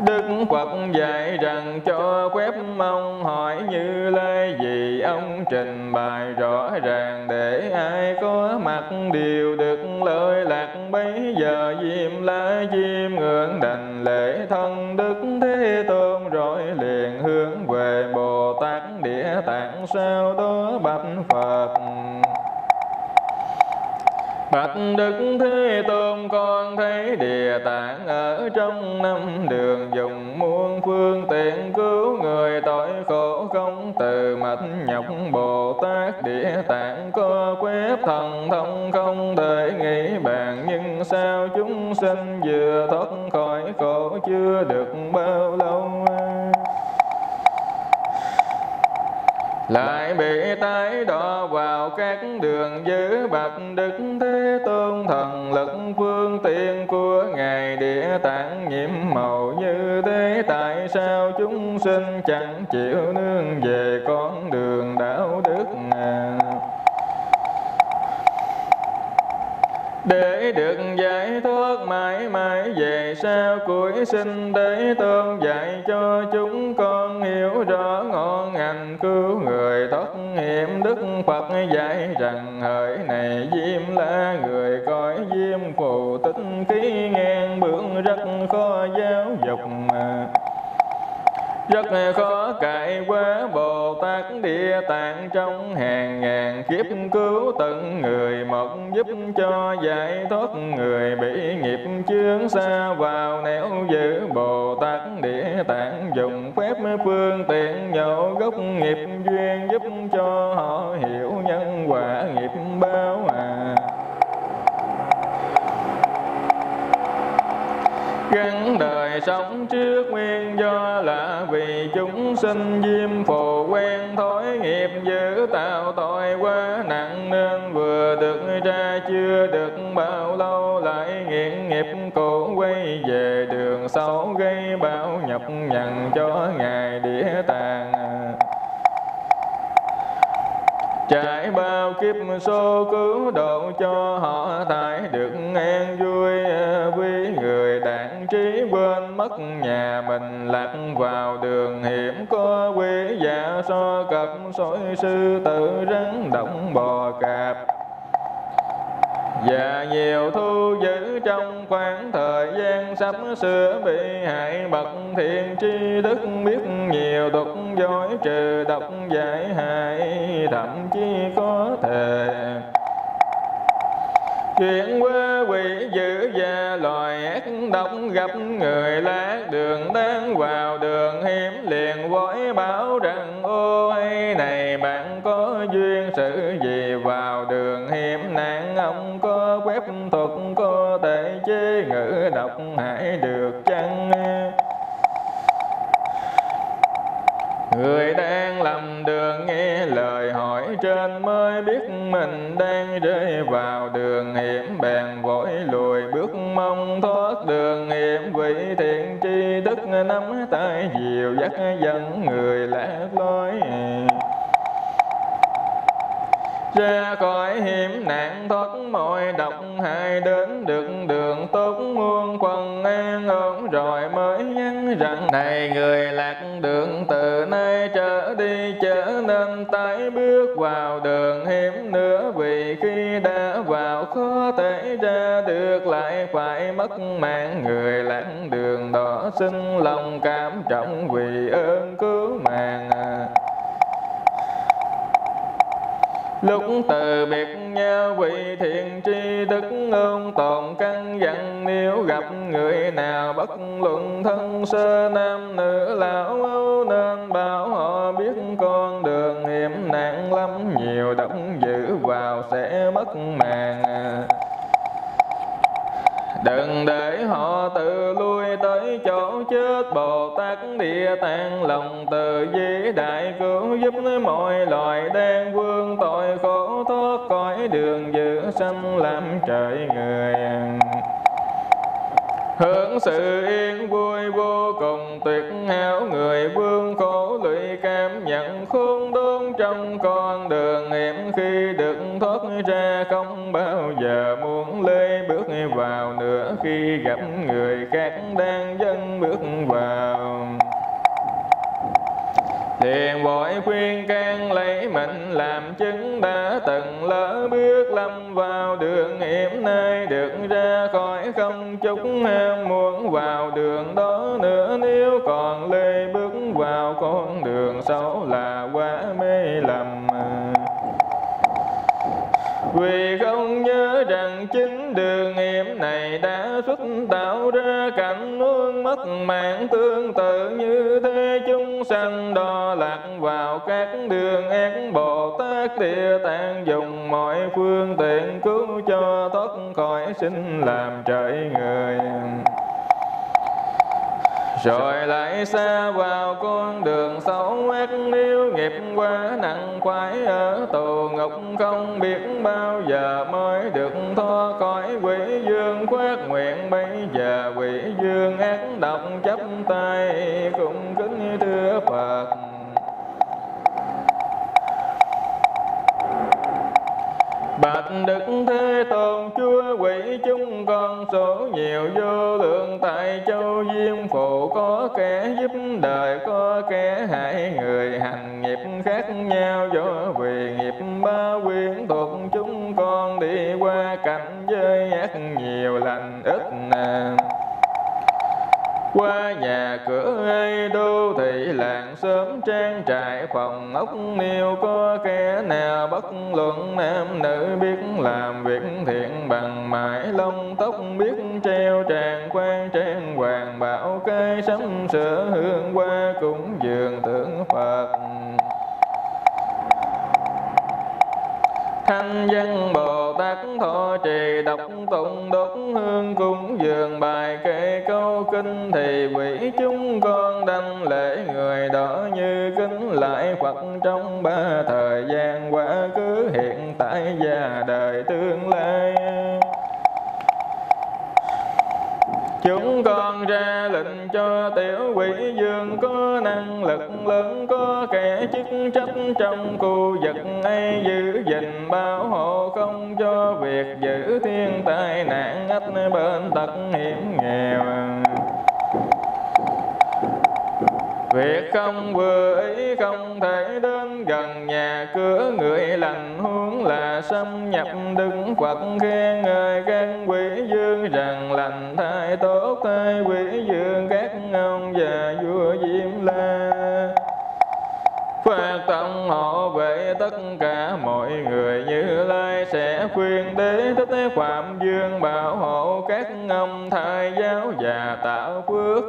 Đức Phật dạy rằng, cho phép mong hỏi như lai gì? Ông trình bày rõ ràng, để ai có mặt đều được lợi lạc bấy giờ diêm la diêm ngưỡng đành lễ thân Đức Thế Tôn, rồi liền hướng về Bồ Tát Địa Tạng, sau đó bạch Phật phật Đức Thế Tôn con thấy địa tạng ở trong năm đường, dùng muôn phương tiện cứu người tội khổ không từ mạch nhọc Bồ Tát. Địa tạng có phép thần thông không thể nghĩ bàn, nhưng sao chúng sinh vừa thoát khỏi khổ chưa được bao lâu? Lại bị tái đọ vào các đường dữ bậc đức thế tôn, thần lực phương tiện của ngài địa tạng nhiễm màu như thế. Tại sao chúng sinh chẳng chịu nương về con đường đạo đức ngàn để được giải thoát mãi mãi về sau cuối sinh tế tôn dạy cho chúng con hiểu rõ ngọn ngành cứu người thoát hiểm. Đức phật dạy rằng hỡi này diêm la, người coi diêm phù tích khí ngang, bước rất khó giáo dục mà rất khó cải quá Bồ Tát Địa Tạng trong hàng ngàn kiếp cứu tận người, một giúp cho giải thoát người bị nghiệp chướng xa vào nẻo giữ Bồ Tát Địa Tạng dùng phép phương tiện nhổ gốc nghiệp duyên giúp cho họ hiểu nhân quả nghiệp báo à. Gắn đời sống trước nguyên do là vì chúng sinh diêm phù quen thói nghiệp dữ tạo tội quá nặng nên vừa được ra chưa được bao lâu lại nghiện nghiệp cũ quay về đường xấu gây bão nhập nhằn cho ngài địa tàn trải bao kiếp số cứu độ cho họ, tại được an vui vì người đảng trí quên mất nhà mình, lạc vào đường hiểm có quỷ dạ so cập sói sư tử rắn động bò cạp và nhiều thu giữ trong khoảng thời gian sắp sửa bị hại bậc thiện tri thức biết nhiều tục dối trừ độc giải hại, thậm chí có thể chuyện quê quỷ dữ và loài ác độc gặp người lát đường đang vào đường hiểm liền vội báo rằng, ôi, này bạn có duyên sự gì vào đường phép thuật có thể chế ngữ độc hại được chăng? Người đang lầm đường nghe lời hỏi trên mới biết mình đang rơi vào đường hiểm bèn vội lùi bước mong thoát đường hiểm. Vị thiện tri thức nắm tay dìu dắt dẫn người lạc lối ra khỏi hiểm nạn, thoát mọi độc hại, đến được đường tốt, muôn quần an ổn, rồi mới nhắn rằng, này người lạc đường, từ nay trở đi trở nên tái bước vào đường hiểm nữa, vì khi đã vào khó thể ra được, lại phải mất mạng. Người lạc đường đó xin lòng cảm trọng vì ơn cứu mạng lúc từ biệt nhau vị thiện tri đức ơn tồn căn dặn nếu gặp người nào bất luận thân sơ nam nữ lão âu nên bảo họ biết con đường hiểm nạn lắm, nhiều động giữ vào sẽ mất mạng. Đừng để họ tự lui tới chỗ chết. Bồ Tát Địa Tạng lòng từ di đại cứu giúp mọi loài đang vương tội khổ thoát cõi đường giữ sanh làm trời người. Hưởng sự yên vui vô cùng, tuyệt hảo Người vương khổ lụy cảm nhận khôn đốn trong con đường hiểm Khi được thoát ra không bao giờ muốn lê bước vào nữa Khi gặp người khác đang dâng bước vào. Thiền vội khuyên can lấy mình làm chứng đã từng lỡ bước lâm vào đường hiểm nay được ra khỏi không chút ham muốn. Vào đường đó nữa nếu còn lê bước vào con đường xấu là quá mê lầm vì không nhớ rằng chính đường hiểm này đã xuất tạo ra cảnh nuông mất mạng tương tự như thế. Chúng sanh đo lạc vào các đường ác Bồ Tát Địa Tạng, dùng mọi phương tiện cứu cho thoát khỏi sinh làm trời người rồi lại xa vào con đường xấu ác nếu nghiệp quá nặng quái ở tù ngục không biết bao giờ mới được thoát. Khỏi quỷ dương khoát nguyện bây giờ, quỷ dương ác độc chấp tay, cùng kính thưa Phật. Bạch Đức Thế Tôn, Chúa quỷ, chúng con số nhiều vô lượng, tại châu Diêm Phụ có kẻ giúp đời, có kẻ hại người. Hành nghiệp khác nhau, do vì nghiệp ba quyến thuộc, chúng con đi qua cảnh giới ác nhiều, lành ít nè qua nhà cửa ai đô thị làng sớm trang trại phòng ốc miêu, có kẻ nào bất luận nam nữ biết làm việc thiện bằng mãi lông tóc, biết treo tràng quan trang hoàng bảo cây sắm sửa hương qua cúng dường tượng phật. Thanh văn bồ tát thọ trì đọc tụng đốt hương cúng dường bài kệ câu kinh thì quỷ chúng con đăng lễ người đó như kính lại phật trong ba thời gian quá cứ hiện tại và đời tương lai. Chúng con ra lệnh cho tiểu quỷ dương có năng lực lớn, có kẻ chức trách trong khu vực ấy giữ gìn bảo hộ không cho việc giữ thiên tai nạn ách bên tật hiểm nghèo. Việc không vừa ý, không thể đến gần nhà cửa. Người lành hướng là xâm nhập đứng Phật khen ngợi các quỷ dương rằng lành thai tốt thai quỷ dương các ông và vua Diêm La phát tâm hộ vệ tất cả mọi người như lai sẽ khuyên đế thích phạm dương bảo hộ các ông thai giáo và tạo phước.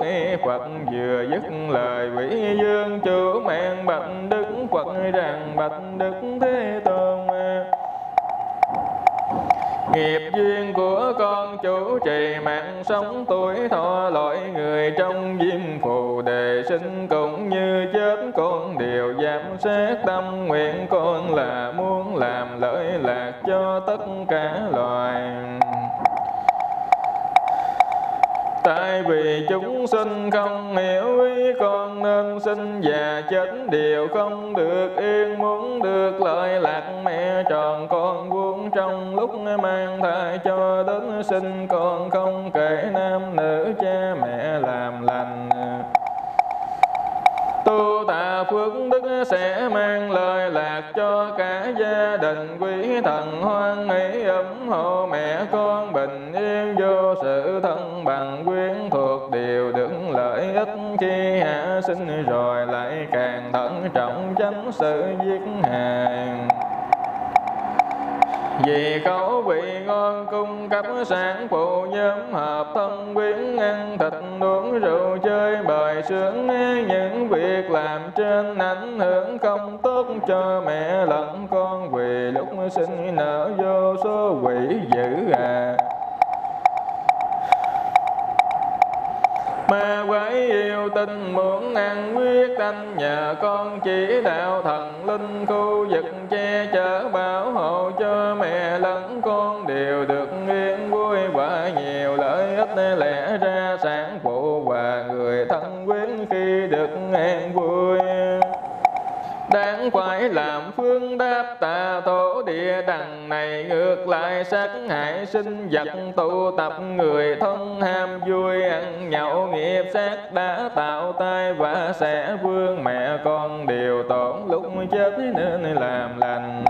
Phật vừa dứt lời vĩ dương chủ mạng bạch đức phật rằng bạch đức thế tôn nghiệp duyên của con chủ trì mạng sống tuổi thọ, loại người trong diêm phù đề sinh cũng như chết, con đều giảm sát tâm nguyện. Con là muốn làm lợi lạc cho tất cả loài. Tại vì chúng sinh không hiểu ý, con nên sinh già chết đều không được yên. Muốn được lợi lạc, mẹ tròn con vuông trong lúc mang thai cho đến sinh. Con không kể nam nữ, cha mẹ làm lành tu tạ phước đức sẽ mang lời lạc cho cả gia đình quý thần, hoan hỷ ủng hộ mẹ con bình yên, vô sự thân bằng, quyến thuộc đều được lợi ích. Khi hạ sinh rồi lại càng thận trọng tránh sự giết hàng vì khẩu vị ngon cung cấp sáng phụ nhóm hợp thân quyến ăn thịt, uống rượu, chơi bời sướng những việc làm trên ảnh hưởng không tốt cho mẹ lẫn con. Vì lúc sinh nở vô số quỷ dữ à. Ma quái yêu tinh mượn ăn quyết anh nhờ con chỉ đạo thần linh khu vực che chở bảo hộ cho mẹ lẫn con đều được yên vui và nhiều lợi ích lẽ ra sản phụ và người thân quyến khi được an vui đáng phải làm phương đáp tà tổ địa đằng này, ngược lại sát hại sinh vật tụ tập người thân ham vui, ăn nhậu nghiệp sát đã tạo tai và sẽ vương mẹ con. Đều tổn lúc chết nên làm lành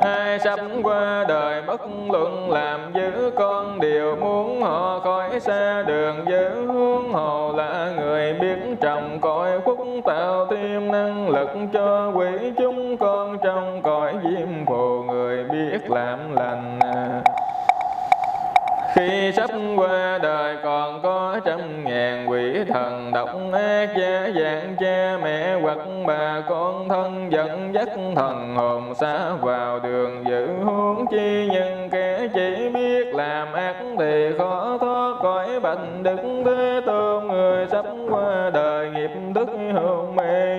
ai sắp qua đời bất luận làm giữ con đều muốn, họ khỏi xa đường giữ hướng hồ là người biết trồng cõi phúc tạo thêm năng lực cho quỷ chúng con trong cõi diêm phù người biết làm lành khi sắp qua đời còn có trăm ngàn quỷ thần độc ác cha dạng cha mẹ hoặc bà con thân dẫn dắt thần hồn xa vào đường giữ huống chi nhân kẻ chỉ biết làm ác thì khó thoát khỏi bệnh đức thế tôn. Người sắp qua đời nghiệp đức hồn mê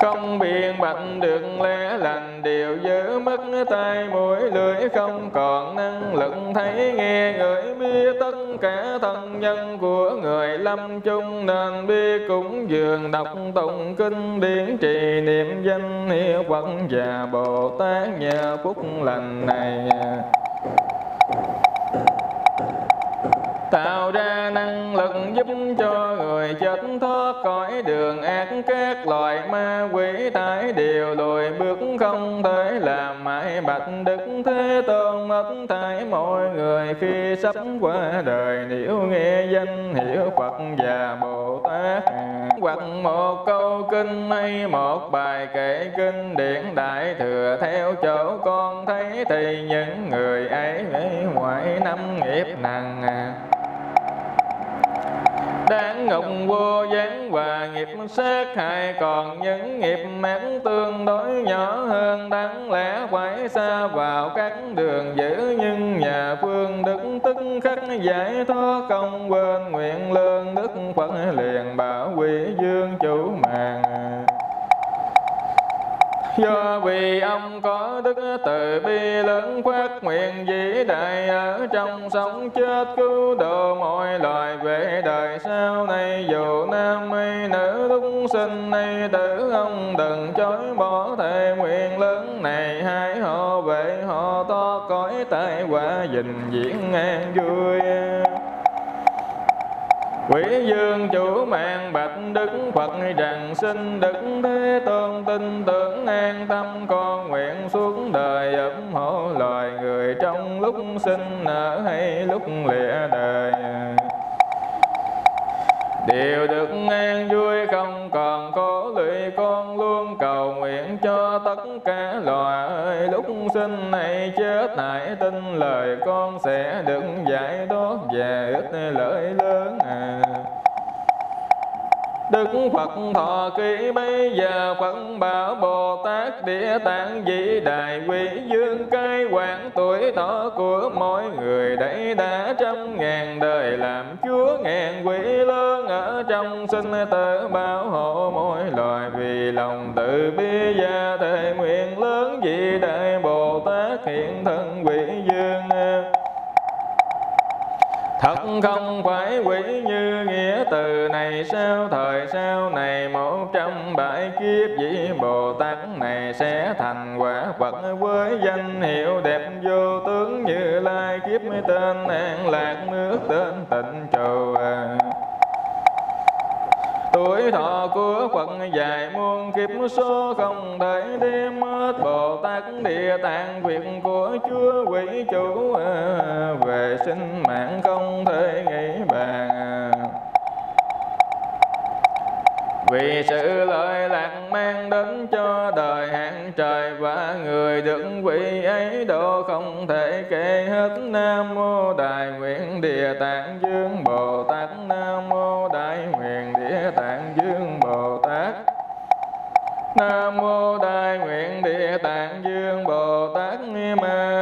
không biện bạch được lẽ lành, đều giữ mất tay mũi lưỡi, không còn năng lực thấy nghe người biết tất cả thân nhân của người lâm chung. Nên bi cũng dường đọc tụng kinh điển, trì niệm danh hiệu phật và bồ tát nhờ phúc lành này tạo ra năng lực giúp cho người chết thoát khỏi đường ác các loại ma quỷ thải đều lùi, bước không thể làm mãi. Bạch đức thế tôn mất thải mọi người khi sắp qua đời. Nếu nghe danh, hiểu phật và bồ tát hoặc một câu kinh hay một bài kể kinh điển đại thừa theo chỗ con thấy thì những người ấy ngoại năm nghiệp nặng đáng ngục vô gián và nghiệp sát hại còn những nghiệp mãn tương đối nhỏ hơn. Đáng lẽ phải xa vào các đường dữ nhưng nhà phương đức tức khắc giải thoát công quên nguyện lương đức phật liền bảo quỷ dương chủ mạng Do vì ông có đức từ bi lớn phát nguyện vĩ đại ở trong sống chết cứu độ mọi loài về đời sau này dù nam hay nữ lúc sinh hay tử, ông đừng chối bỏ thề nguyện lớn này. Hai họ về họ to cõi tai quả dình diễn an vui. Quỷ dương chủ mạng bạch đức Phật rằng xin đức thế tôn tin tưởng an tâm, con nguyện xuống đời ủng hộ loài người trong lúc sinh nở hay lúc lìa đời đều được an vui không còn có lụy, con luôn cầu nguyện cho tất cả loài lúc sinh này chết hãy tin lời con sẽ được giải thoát và ít lợi lớn à. Đức Phật thọ ký bây giờ Phật bảo Bồ Tát Địa Tạng vị Đại Quý Dương cai quản tuổi thọ của mỗi người đấy đã trăm ngàn đời làm Chúa ngàn quỷ lớn ở trong sinh tử bảo hộ mỗi loài vì lòng từ bi gia thề nguyện lớn vị đại Bồ Tát hiện thân Thật không phải quỷ như nghĩa từ này, sao thời sau này một trăm bảy kiếp vị Bồ Tát này sẽ thành quả Phật với danh hiệu đẹp vô tướng như lai kiếp tên an lạc nước tên tịnh trù à. Tuổi thọ của Phật dài muôn kiếp số không thể đếm hết. Bồ Tát Địa Tạng việc của Chúa quỷ chủ à, Về sinh mạng không thể nghĩ bàn vì sự lợi lạc mang đến cho đời hạng trời và người được vị ấy độ không thể kể hết. Nam mô đại nguyện địa tạng dương bồ tát. Nam mô đại nguyện địa tạng dương bồ tát. Nam mô đại nguyện địa tạng dương bồ tát. Ma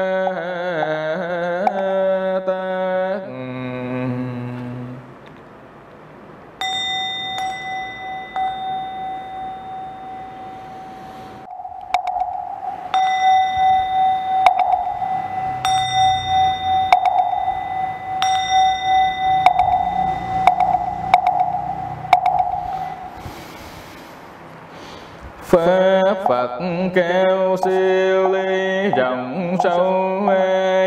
Pháp Phật kêu siêu ly rộng sâu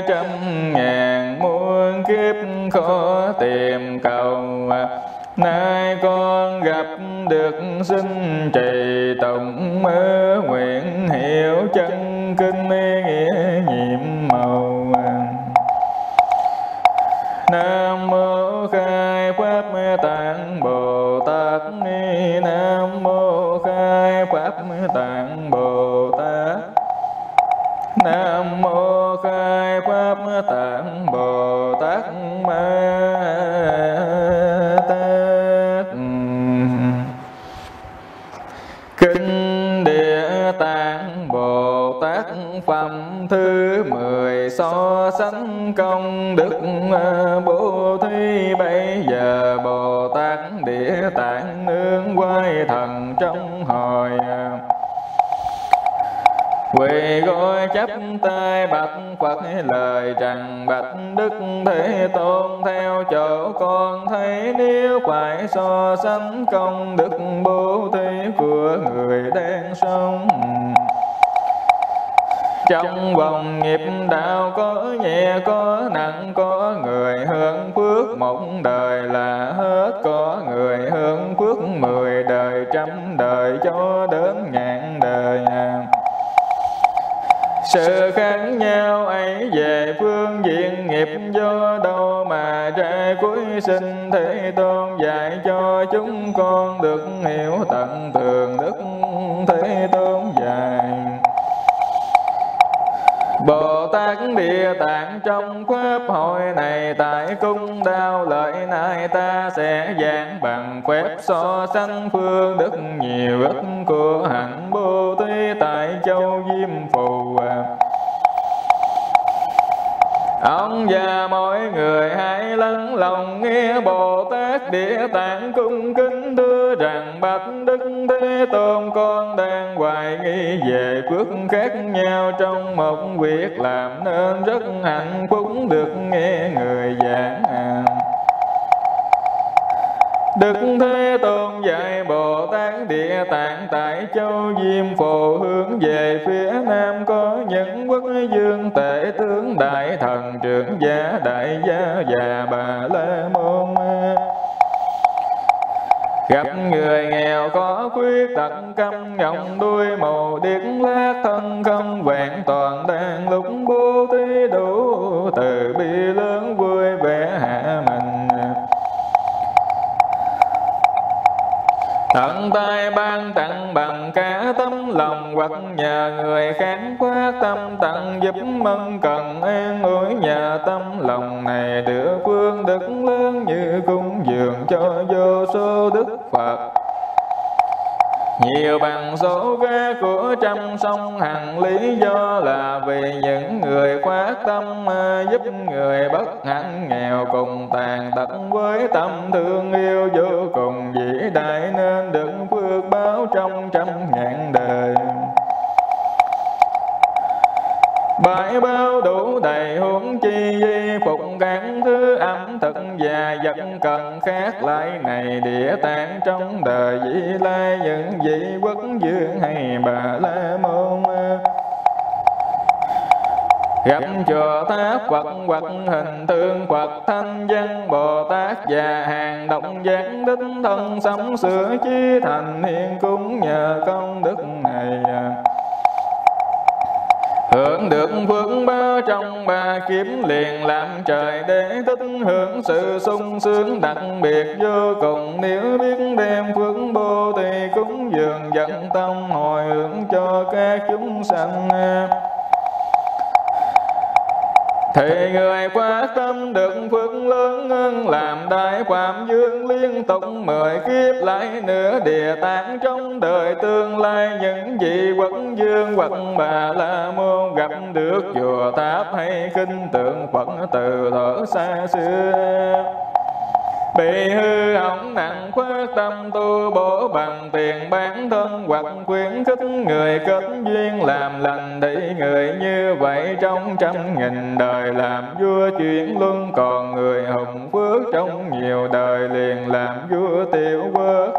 trăm ngàn muôn kiếp khó tìm cầu. Nay con gặp được sinh trì tổng mơ nguyện hiểu chân kinh nghĩa nhiệm màu. Nam mô khai pháp tạng. Pháp tạng Bồ Tát Nam mô khai pháp tạng Bồ Tát Ma Tát Kinh Địa Tạng Bồ Tát Phẩm thứ mười so sánh công đức, bố thí bây giờ Bồ Địa Tạng nương quay thần trong hồi. Quỳ gối chấp tay bạch Phật, lời rằng bạch Đức Thế Tôn. Theo chỗ con thấy nếu phải so sánh công đức bố thí của người đang sống trong vòng nghiệp đạo có nhẹ, có nặng, có người hướng phước. Một đời là hết, có người hướng phước. Mười đời trăm đời cho đến ngàn đời. Sự khác nhau ấy về phương diện nghiệp. Do đâu mà ra cuối sinh thế tôn, dạy cho chúng con được hiểu tận tường đức thế tôn dạy. Bồ Tát Địa Tạng trong pháp hội này Tại cung đao lợi này ta sẽ giảng bằng phép so sánh phương đức nhiều ức của hạnh bồ thí tại châu Diêm Phù. Ông và mọi người hãy lắng lòng nghe Bồ Tát Địa Tạng cung kính thưa rằng Bạch Đức Thế Tôn con đang hoài nghi về phước khác nhau trong một việc làm nên rất hạnh phúc được nghe người giảng. Đức Thế Tôn dạy Bồ Tát Địa Tạng tại châu Diêm Phù hướng về phía Nam có những quốc dương tể tướng đại thần trưởng giả đại gia và bà la môn. Gặp người nghèo có khuyết tật câm ngọng đuôi màu điếc lát thân không vẹn toàn đang lúc bố thí đủ, từ bi lớn vui vẻ hạ mình. Tận tay ban tặng bằng cả tấm lòng hoặc nhà người khác quá tâm tặng giúp mân cần an ủi nhà tâm lòng này được phương đức lớn như cung dường cho vô số đức phật. Nhiều bằng số ghế của trăm sông hằng lý do là vì những người khóa tâm giúp người bất hạnh nghèo cùng tàn tật với tâm thương yêu vô cùng vĩ đại trong trăm ngàn đời. Bãi bao đủ đầy huống chi di phục các thứ ẩm thực và vật cần khác lại này địa tạng trong đời vị lai, những vị quốc dương hay bà la môn gặp chùa tác Phật hoặc hình tượng Phật thanh văn Bồ Tát và hàng động giác đích thân sống sửa chí thành hiện cúng nhờ công đức này. Hưởng được phước báo trong ba kiếm liền, làm trời để thích hưởng sự sung sướng đặc biệt vô cùng. Nếu biết đem phước bồ thì cúng dường dẫn tâm hồi hướng cho các chúng sanh thì người phát tâm được phước lớn làm đại phạm dương liên tục mười kiếp lại nửa địa tạng trong đời tương lai. Những vị quận dương quận bà la môn gặp được chùa tháp hay kinh tượng phật từ thở xa xưa bị hư hỏng nặng phát tâm tu bổ bằng tiền bán thân hoặc quyến khích người kết duyên làm lành để người như vậy trong trăm nghìn đời làm vua chuyển luân, còn người hùng phước trong nhiều đời liền làm vua tiểu quốc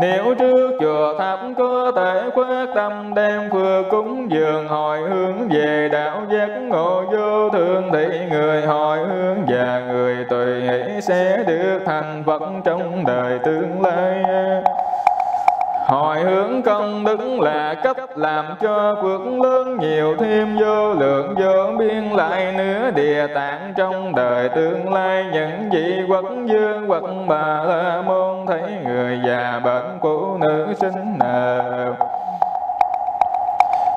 nếu trước chùa tháp có thể quyết tâm đem vừa cúng dường hồi hướng về đạo giác ngộ vô thường, thì người hồi hướng và người tùy hỷ sẽ được thành Phật trong đời tương lai. Hồi hướng công đức là cách làm cho phước lớn nhiều, thêm vô lượng vô biên lại nữa địa tạng trong đời tương lai. Những vị quốc dương hoặc bà la môn thấy người già bệnh phụ nữ sinh nợ.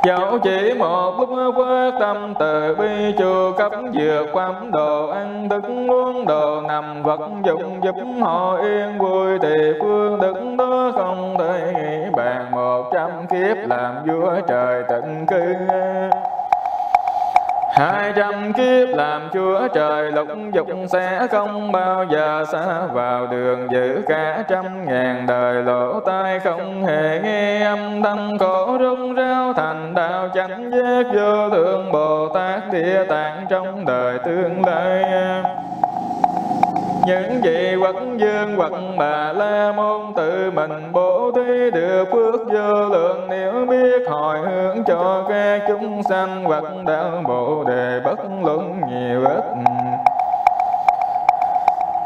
Dẫu chỉ một lúc phát tâm từ bi chùa cấp dược quắm đồ ăn, thức uống đồ nằm. Vật dụng giúp họ yên vui thì phương đức đó không thể nghĩ bàn. Một trăm kiếp làm vua trời tịnh cư hai trăm kiếp làm chúa trời lục dục sẽ không bao giờ xa vào đường giữ cả trăm ngàn đời lỗ tai không hề nghe âm thanh khổ rung rao thành đạo chánh giác vô thượng bồ tát địa tạng trong đời tương lai những vị quốc dương hoặc bà, la môn, tự mình bố thí được phước vô lượng. Nếu biết hồi hướng cho các chúng sanh hoặc đạo bồ đề bất luận nhiều ít.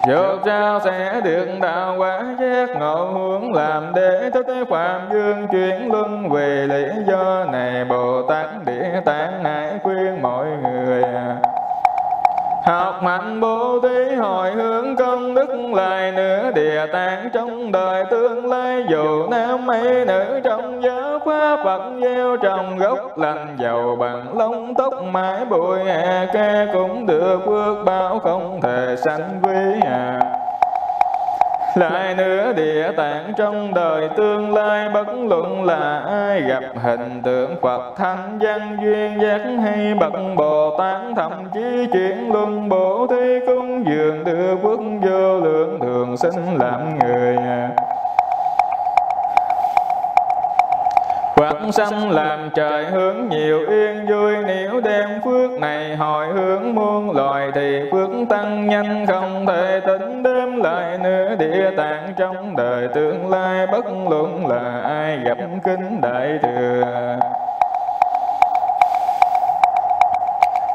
Dược sao sẽ được đạo quả giác ngộ hướng làm để thích phạm dương chuyển luân về lý do này, Bồ Tát Địa Tạng hãy khuyên mọi người à học mạnh bố thí hồi hướng công đức lại nữa địa tạng trong đời tương lai. Dù nam hay nữ trong giáo pháp phật gieo trồng gốc lành giàu bằng lông tóc mãi bụi e hè ca cũng được phước báo không thể sanh quý hà lại nữa địa tạng trong đời tương lai, bất luận là ai gặp hình tượng Phật thanh văn duyên, giác hay bậc Bồ Tát, thậm chí chuyển luân bổ thí cúng dường đưa quốc vô lượng thường sinh làm người. Phật sanh làm trời hướng nhiều yên vui, Nếu đem phước này hồi hướng muôn loài Thì phước tăng nhanh, không thể tính đếm lại nữa Địa tạng trong đời tương lai. Bất luận là ai gặp kinh đại thừa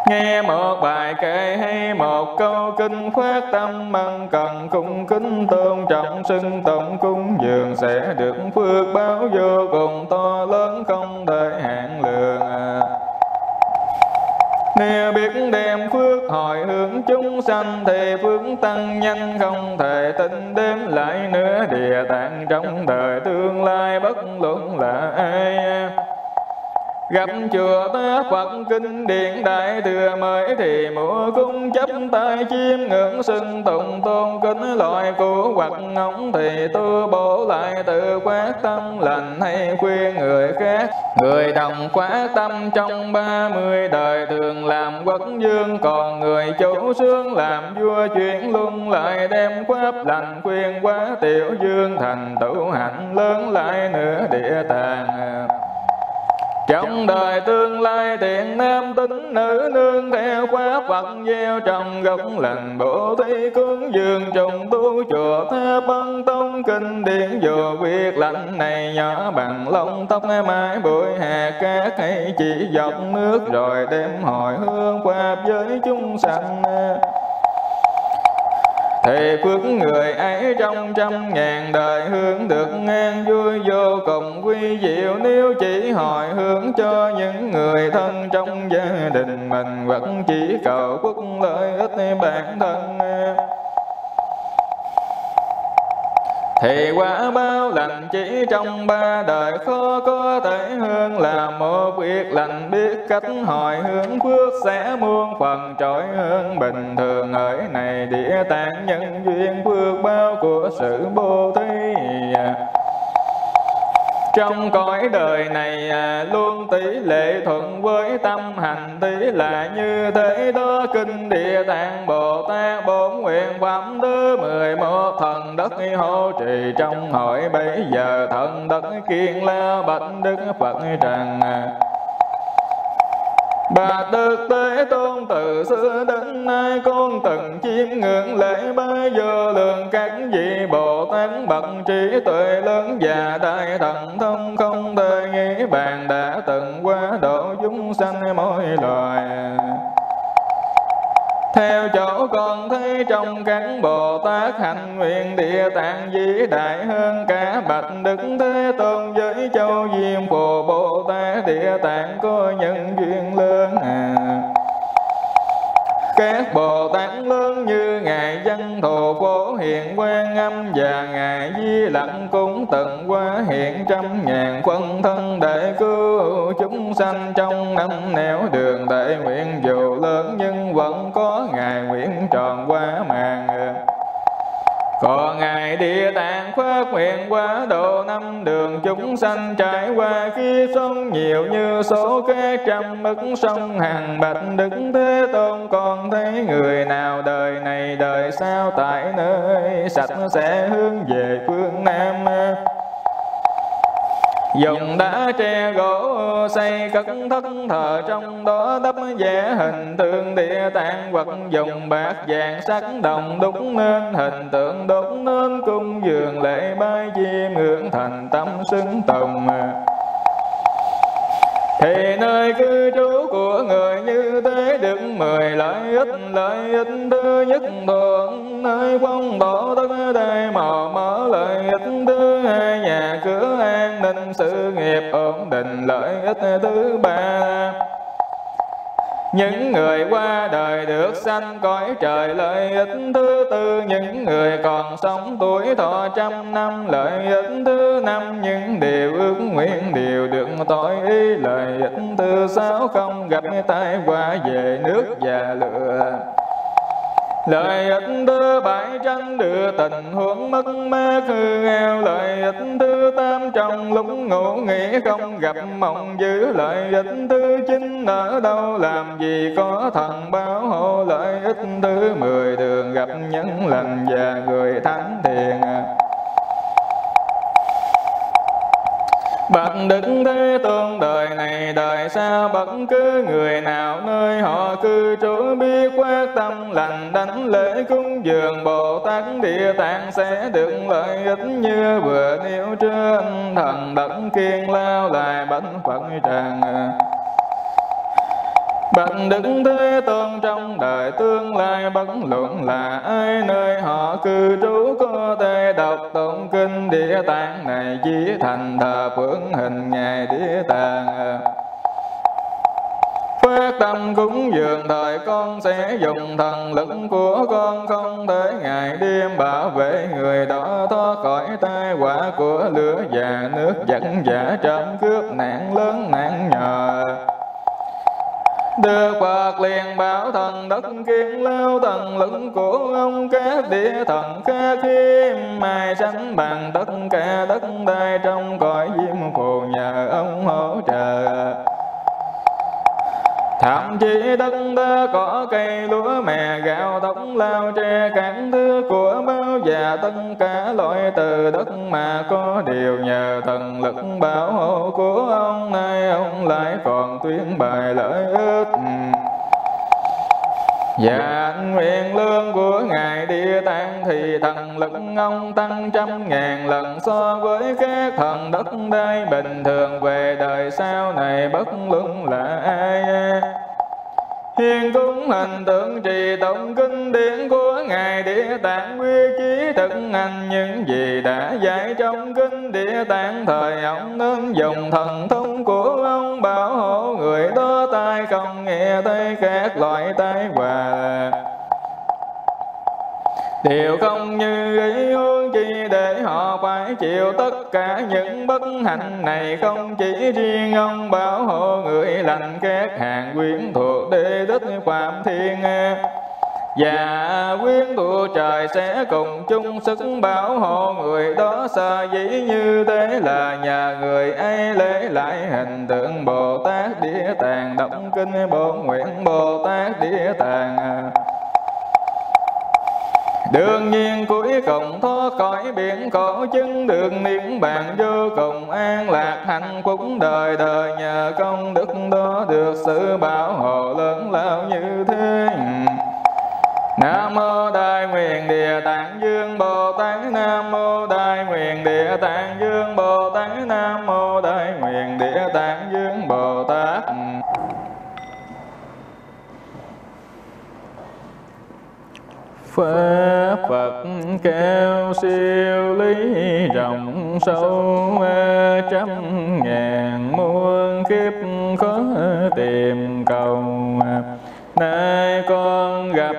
nghe một bài kệ hay, một câu kinh phát tâm mong cần cung kính tôn trọng xưng tổng cung dường sẽ được phước báo vô cùng to lớn không thể hạn lượng à. nếu biết đem phước hồi hướng chúng sanh thì phước tăng nhanh không thể tính đếm lại nữa. Địa tạng trong đời tương lai bất luận là ai à gặp chùa ta Phật kinh điển đại thừa mới thì mùa cung chấp tay chiêm ngưỡng sưng tụng tôn kính loại cũ hoặc ngóng thì tu bổ lại tự quát tâm lành hay khuyên người khác. Người đồng quát tâm trong ba mươi đời thường làm quốc dương, còn người chủ sướng làm vua chuyển luân lại đem pháp lành khuyên quá tiểu dương, thành tựu hạnh lớn lại nửa địa tàng trong đời tương lai thiện nam tính nữ nương theo khóa Phật gieo trồng gốc lành bổ thí cúng dường trùng tu chùa tháp băng tông kinh điển. Dù việc lạnh này nhỏ bằng lông tóc mái bụi hà cát hay chỉ giọt nước, rồi đem hồi hương qua với chúng sanh thì phước người ấy trong trăm ngàn đời hướng được an vui vô cùng quy diệu. Nếu chỉ hồi hướng cho những người thân trong gia đình mình, vẫn chỉ cầu quốc lợi ích bản thân thì quả bao lành chỉ trong ba đời, khó có thể hơn là một việc lành biết cách hồi hướng. Phước sẽ muôn phần trội hơn bình thường. Ở này địa tạng nhân duyên, phước bao của sự bố thí trong cõi đời này à, luôn tỷ lệ thuận với tâm hành tỷ là như thế đó. Kinh địa tạng bồ tát, bốn nguyện phẩm thứ mười một, thần đất hộ trì trong hội bây giờ, thần đất kiên la, bạch đức phật tràng Bà thực tế tôn từ xưa đến nay con từng chiêm ngưỡng lễ bái vô lượng các vị Bồ Tát bậc trí tuệ lớn và đại thần thông không thể nghĩ bàn đã từng qua độ chúng sanh mỗi loài theo chỗ con thấy trong các Bồ Tát hạnh nguyện địa tạng vĩ đại hơn cả bạch đức thế tôn với châu diêm phù Bồ Tát, địa tạng có nhân duyên lớn à các Bồ Tát lớn như Ngài Văn Thù Phổ Hiện Quan Âm và Ngài Di Lặc cũng từng qua hiện trăm ngàn quân thân để cứu chúng sanh trong năm nẻo đường đại nguyện dù lớn nhưng vẫn có Ngài nguyện tròn qua màn còn ngài địa tạng phát nguyện quá độ năm đường, chúng sanh trải qua khi sông nhiều như số các trăm mức sông hàng bạch đức thế tôn. Còn thấy người nào đời này, đời sau tại nơi, sạch sẽ hướng về phương nam dùng đá tre gỗ xây cất thất thờ, trong đó đắp vẽ hình tượng địa tạng hoặc dùng bạc vàng sắc đồng. Đúc nên hình tượng, đúc nên cung dường lễ bái chiêm ngưỡng thành tâm xứng tùng thì nơi cư trú của người như thế được mười lợi ích lợi ích thứ nhất thuận nơi phong tổ tất đây màu mở lợi ích thứ hai, nhà cửa an ninh, sự nghiệp ổn định, lợi ích thứ ba những người qua đời được sanh cõi trời lợi ích thứ tư, những người còn sống tuổi thọ trăm năm lợi ích thứ năm, những điều ước nguyện đều được tội ý lợi ích thứ sáu không gặp tai qua về nước và lửa. Lợi ích thứ bảy tránh đưa tình huống mất mát hư eo Lợi ích thứ tám trong lúc ngủ nghỉ không gặp mộng dữ. Lợi ích thứ chín ở đâu làm gì có thần báo hộ. Lợi ích thứ mười đường gặp những lần và người thánh thiền. Bậc Đức Thế Tôn, đời này đời sau, bất cứ người nào nơi họ cư trú biết quát tâm lành, đánh lễ cúng dường Bồ Tát Địa Tạng sẽ được lợi ích như vừa nêu trên. Thần đấng kiên lao lại bánh Phật tràng. Bạch Đức Thế Tôn trong đời tương lai, bất luận là ai nơi họ, cư trú có thể đọc tụng kinh địa tạng này, chỉ thành thờ phượng hình ngài địa tạng. Phát tâm cúng dường thời con sẽ dùng thần lực của con không thể ngày đêm bảo vệ người đó, thoát khỏi tai họa của lửa và nước dẫn giả trộm cướp nạn lớn nạn nhỏ Đức Phật liền bảo thần đất kiên lao thần lực của ông các địa thần khác khiêm. Mai sánh bằng tất cả đất đai trong cõi diêm phù nhờ ông hỗ trợ thậm chí tất ta có cây lúa mè gạo tống lao tre cản thứ của bao già tất cả loại từ đất mà có điều nhờ thần lực bảo hộ của ông nay. Ông lại còn tuyên bài lợi ích. Dạ, và nguyện lương của Ngài Địa Tạng thì thần lực ông tăng trăm ngàn lần so với các thần đất đai bình thường về đời sau này, bất luận là ai. Hiền cúng hình tượng trì tụng kinh điển của Ngài Địa Tạng quy chí thực hành những gì đã dạy trong kinh Địa Tạng thời ông nên dùng thần thông của ông bảo hộ người đó tai không nghe thấy các loại tai họa. Điều không như ý hướng chi để họ phải chịu tất cả những bất hạnh này. Không chỉ riêng ông bảo hộ người lành, các hàng quyến thuộc đế đức Phạm Thiên và quyến thuộc trời sẽ cùng chung sức bảo hộ người đó. Xa dĩ như thế là nhà người ấy lấy lại hình tượng Bồ Tát Địa Tạng động kinh bổn nguyện Bồ Tát Địa Tạng Đương nhiên cuối cùng thoát khỏi biển khổ chứng đường niết bàn, vô cùng an lạc, hạnh phúc đời đời nhờ công đức đó được sự bảo hộ lớn lao như thế. Nam mô Đại Nguyện Địa Tạng Dương Bồ Tát, Nam mô Đại Nguyện Địa Tạng Dương Bồ Tát, Nam mô Đại Nguyện Địa Tạng Dương Bồ Tát Pháp Phật cao siêu lý rộng sâu trăm ngàn muôn kiếp khó tìm cầu. Nay con gặp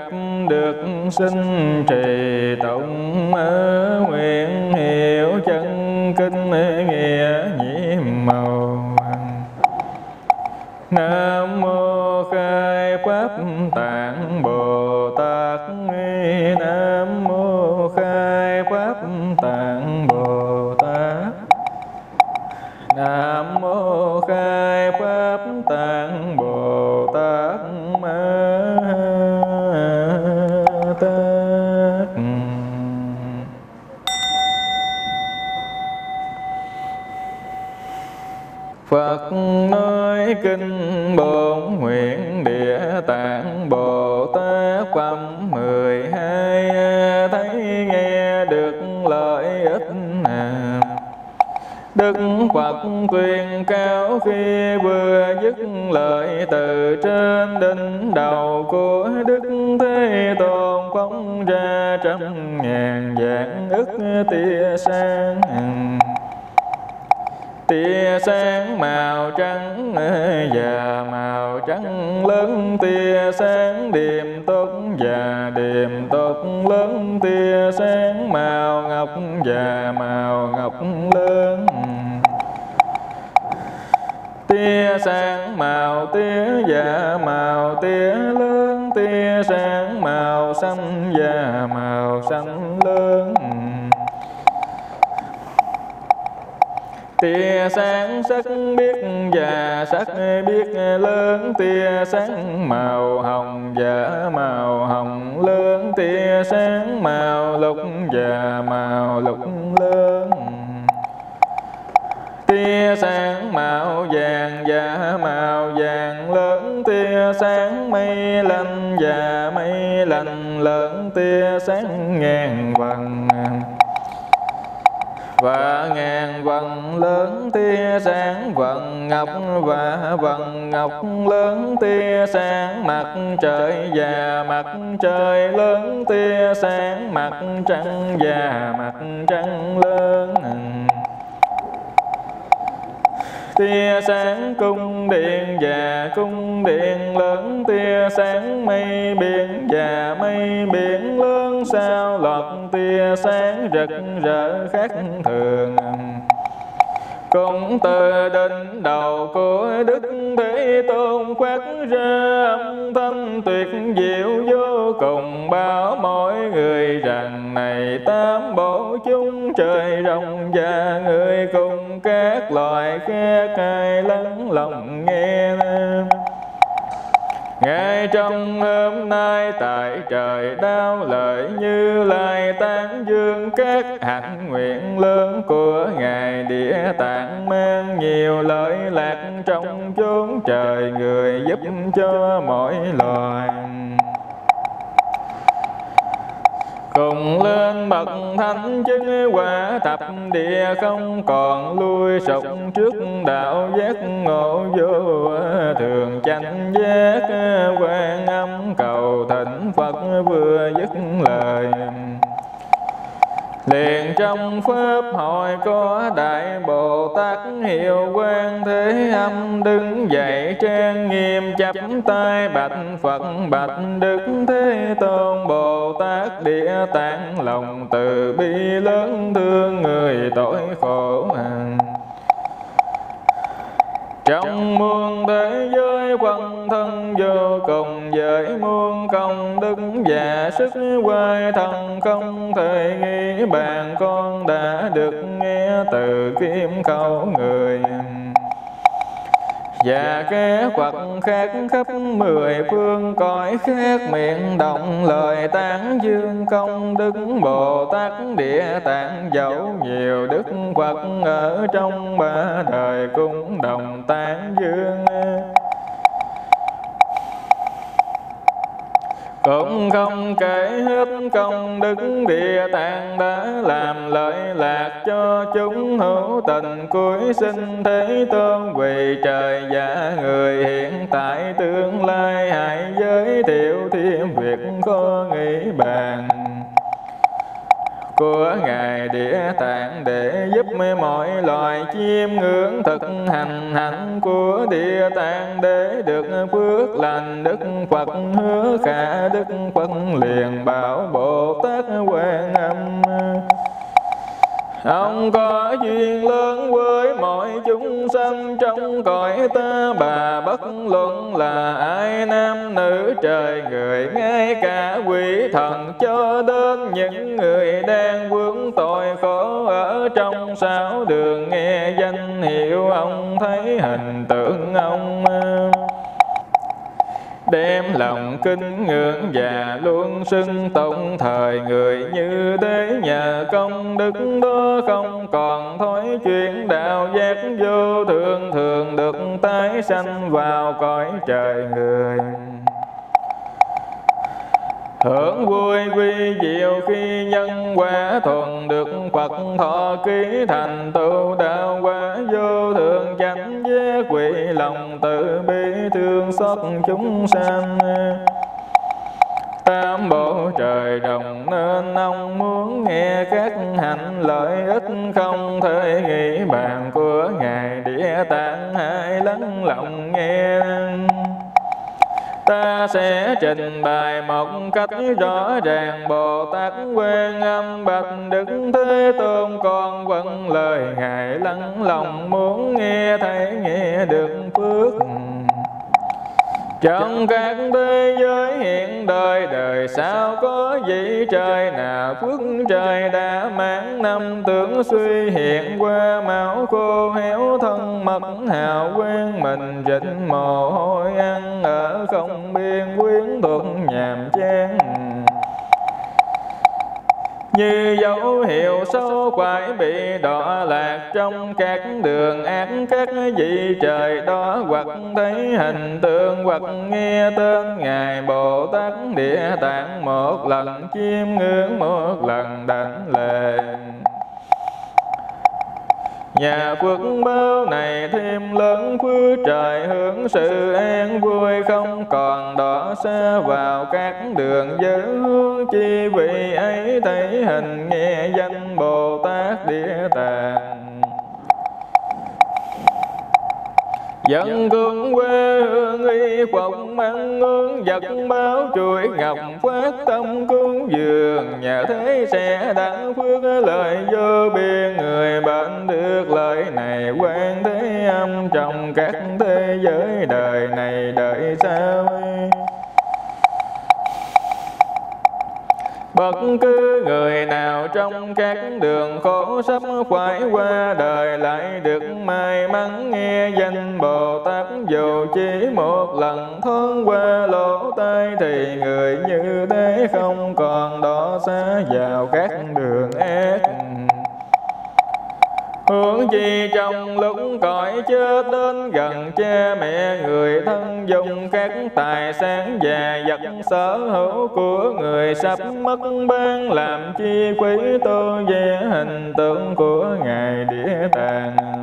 được sinh trì tụng ở nguyện hiểu chân kinh nghĩa nhiệm màu. Nam mô khai pháp tạng bồ tát nam mô khai pháp tạng bồ tát. Nam mô khai pháp tạng bồ tát ma tát. Phật nói kinh bổn nguyện địa tạng Bồ Tát phẩm Đức Phật tuyên cao khi vừa dứt lời từ trên đỉnh đầu của Đức Thế Tôn, phóng ra trăm ngàn dạng ức tia sáng tia sáng màu trắng, và màu trắng lớn tia sáng điềm tốt, và điềm tốt lớn tia sáng màu ngọc, và màu ngọc lớn. Tia sáng màu tía, và màu tía lớn, tia sáng màu xanh, và màu xanh lớn. Tia sáng sắc biết già sắc biết lớn. Tia sáng màu hồng và màu hồng lớn. Tia sáng màu lục và màu lục lớn. Tia sáng màu vàng và màu vàng lớn. Tia sáng mây lành và mây lành lớn. Tia sáng ngàn vàng và ngàn vần lớn tia sáng, vần ngọc, và vần ngọc lớn tia sáng. Mặt trời và mặt trời lớn tia sáng. Mặt trăng và mặt trăng lớn tia sáng cung điện và cung điện lớn. Tia sáng mây biển và mây biển lớn. Sao lọt tia sáng rực rỡ khác thường? Cũng từ đỉnh đầu của đức thế tôn khoét ra âm thanh tuyệt diệu vô cùng bảo mọi người rằng này tám bộ chúng trời rộng và người cùng các loài khác ai lắng lòng nghe ngay trong hôm nay tại trời đau lợi như lai tán dương, các hạnh nguyện lớn của ngài địa tạng mang nhiều lợi lạc trong chốn trời, người giúp cho mọi loài. Cùng lên bậc thánh chứng quả tập địa không còn lui sụp trước đạo giác ngộ vô thường. Chánh giác quan âm cầu thỉnh phật vừa dứt lời liền trong pháp hội có đại bồ tát hiệu quan thế âm đứng dậy trang nghiêm chắp tay. Bạch phật, bạch đức thế tôn bồ tát địa tạng, lòng từ bi lớn thương người tội khổ hàng trong muôn thế giới quần thân vô cùng với muôn công đức và sức quay thần không thể nghĩ bàn con đã được nghe từ kim khẩu người và kế hoạch khác khắp mười phương, cõi khác miệng động lời tán dương công đức. Bồ tát địa tạng dẫu nhiều đức phật ở trong ba đời cũng đồng tán dương. Cũng không kể hết công đức địa tạng đã làm lợi lạc cho chúng hữu tình cuối sinh thế tôn quỳ trời và người hiện tại tương lai hãy giới thiệu thêm việc có nghĩ bàn của ngài địa tạng để giúp mọi loài chiêm ngưỡng thực hành hạnh của địa tạng để được phước lành. Đức phật hứa khả đức phật liền bảo bồ tát quan âm Ông có duyên lớn với mọi chúng sanh trong cõi ta. Bà bất luận là ai nam nữ trời người ngay cả quỷ thần. Cho đến những người đang vướng tội khổ ở trong sáu đường nghe danh hiệu ông thấy hình tượng ông đem lòng kính ngưỡng và luôn xưng tụng thời người như thế. Nhờ công đức đó không còn thói chuyện đạo giác vô thường thường được tái sanh vào cõi trời người. Hưởng vui quy diệu khi nhân quả thuần được Phật thọ ký thành tựu đạo quả vô thượng chánh giác quỷ lòng từ bi thương xót chúng sanh. Tam bộ trời đồng nên ông muốn nghe các hạnh lợi ích không thể nghĩ bàn của Ngài Địa Tạng, hãy lắng lòng nghe ta sẽ trình bày một cách rõ ràng. Bồ tát quê âm, bạch đức thế tôn, con vẫn lời ngài lắng lòng muốn nghe, thấy nghe được phước trong các thế giới hiện đời đời sao có vị trời nào? Phước trời đã mãn năm tưởng suy hiện qua, máu khô héo thân, mật hào quen mình rịnh mồ hôi ăn ở không biên, quyến thuộc nhàm chán như dấu hiệu số quái bị đọa lạc trong các đường ác các vị trời, đó hoặc thấy hình tượng hoặc nghe tên ngài bồ tát địa tạng một lần chiêm ngưỡng, một lần đảnh lễ. Nhà phước báo này thêm lớn phước trời hướng sự an vui không còn đỏ xa vào các đường giới chi vị ấy thấy hình nghe danh Bồ Tát Địa Tạng. Dân cương quê hương y phục ăn ương vật báo chuỗi ngọc phát tâm cúng dường. Nhà thế sẽ đặng phước lời vô biên quan thế âm trong các thế giới đời này đời sau Bất cứ người nào trong các đường khổ sắp phải qua đời lại được may mắn nghe danh Bồ Tát. Dù chỉ một lần thoáng qua lỗ tai thì người như thế không còn đỏ xa vào các đường ác. Hướng chi trong lúc cõi chết đến gần cha mẹ người thân, dùng các tài sản và vật sở hữu của người sắp mất ban, làm chi phí tư về hình tượng của Ngài Địa Tạng.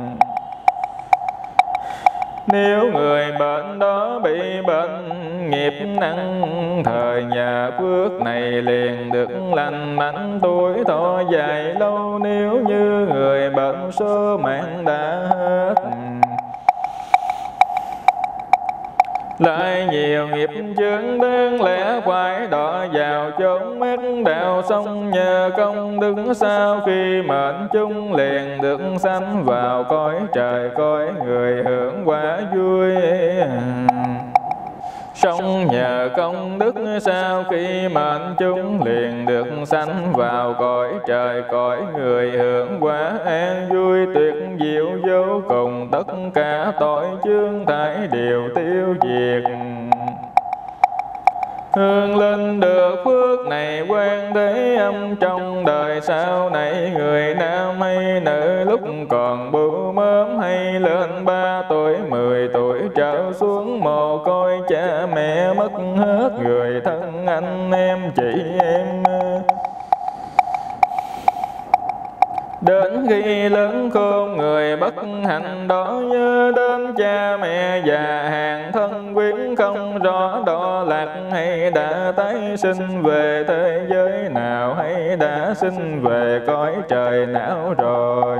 Nếu người bệnh đó bị bệnh, nghiệp nặng, Thời nhà phước này liền được lành mạnh. Tuổi thọ dài lâu, Nếu như người bệnh số mạng đã hết lại nhiều nghiệp chướng đơn lẽ phải đọa vào chốn mất đạo sông nhờ công đức sau khi mệnh chung liền được sanh vào cõi trời, cõi người hưởng quả vui. Sống nhờ công đức sau khi mệnh chúng liền được sanh vào cõi trời, cõi người hưởng quả an vui tuyệt diệu vô cùng. Tất cả tội chương thải đều tiêu diệt. Hương linh được phước này quan thế âm trong đời. Sau này Người nam hay nữ lúc còn bưu mớm hay lên ba tuổi, mười tuổi trở xuống mồ côi, cha mẹ mất hết người thân anh, em chị em Đến khi lớn khôn người bất hạnh, đó nhớ đến cha mẹ già, hàng thân quyến không rõ đó lạc hay đã tái sinh, về thế giới nào hay đã sinh, về cõi trời não rồi.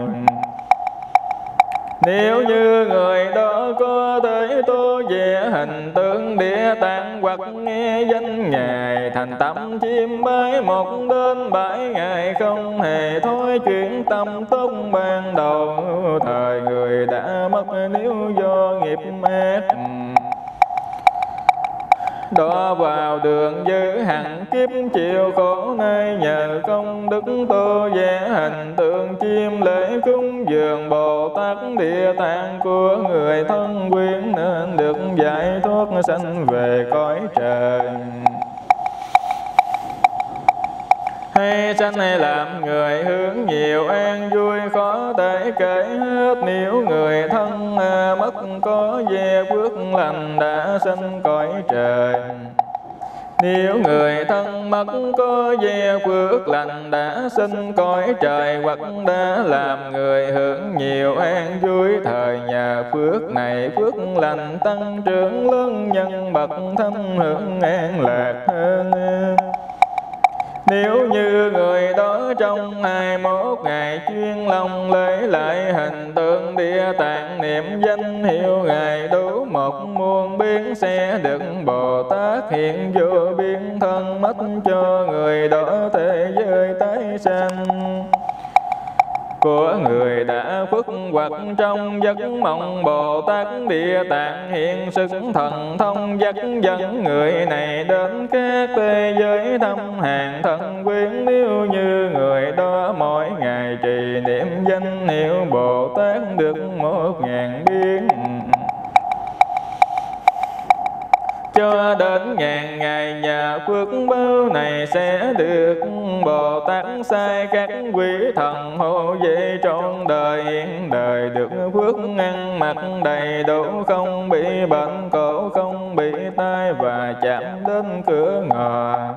Nếu như người đó có thể tô về hình tượng địa tạng hoặc nghe danh Ngài, thành tâm chiêm bái một đến bảy ngày không hề thôi chuyển tâm tông ban đầu. Thời người đã mất nếu do nghiệp ác đó vào đường dư hằng, kiếp chịu khổ nay, nhờ công đức tô vẽ hình tượng chim lễ cúng dường, bồ tát địa tạng của người thân quyến nên được giải thoát sanh về cõi trời hay sanh hay làm người hướng nhiều an vui, khó thể kể hết nếu người thân à, mất có ve phước lành đã sanh cõi trời. Nếu người thân mất có ve phước lành đã sinh cõi trời, hoặc đã làm người hưởng nhiều an vui, thời nhà phước này phước lành tăng trưởng lớn, nhân bậc thâm hưởng an lạc hơn nếu như người đó trong hai mốt ngày chuyên lòng lấy lại hình tượng địa tạng niệm danh hiệu ngài đủ một, muôn biến sẽ được Bồ Tát hiện vô biên thân mất cho người đó thế giới tái sanh của người đã phước hoặc trong giấc mộng Bồ Tát Địa Tạng hiện sức thần thông dắt dẫn người này đến các thế giới thăm hàng thân quyến. Nếu như người đó mỗi ngày trì niệm danh hiệu Bồ Tát được một ngàn biến cho đến ngàn ngày, nhà phước báo này sẽ được Bồ Tát sai các quý thần hộ vệ trọn đời. Đời được phước ăn mặc đầy đủ, không bị bệnh cổ, không bị tai và chạm đến cửa ngờ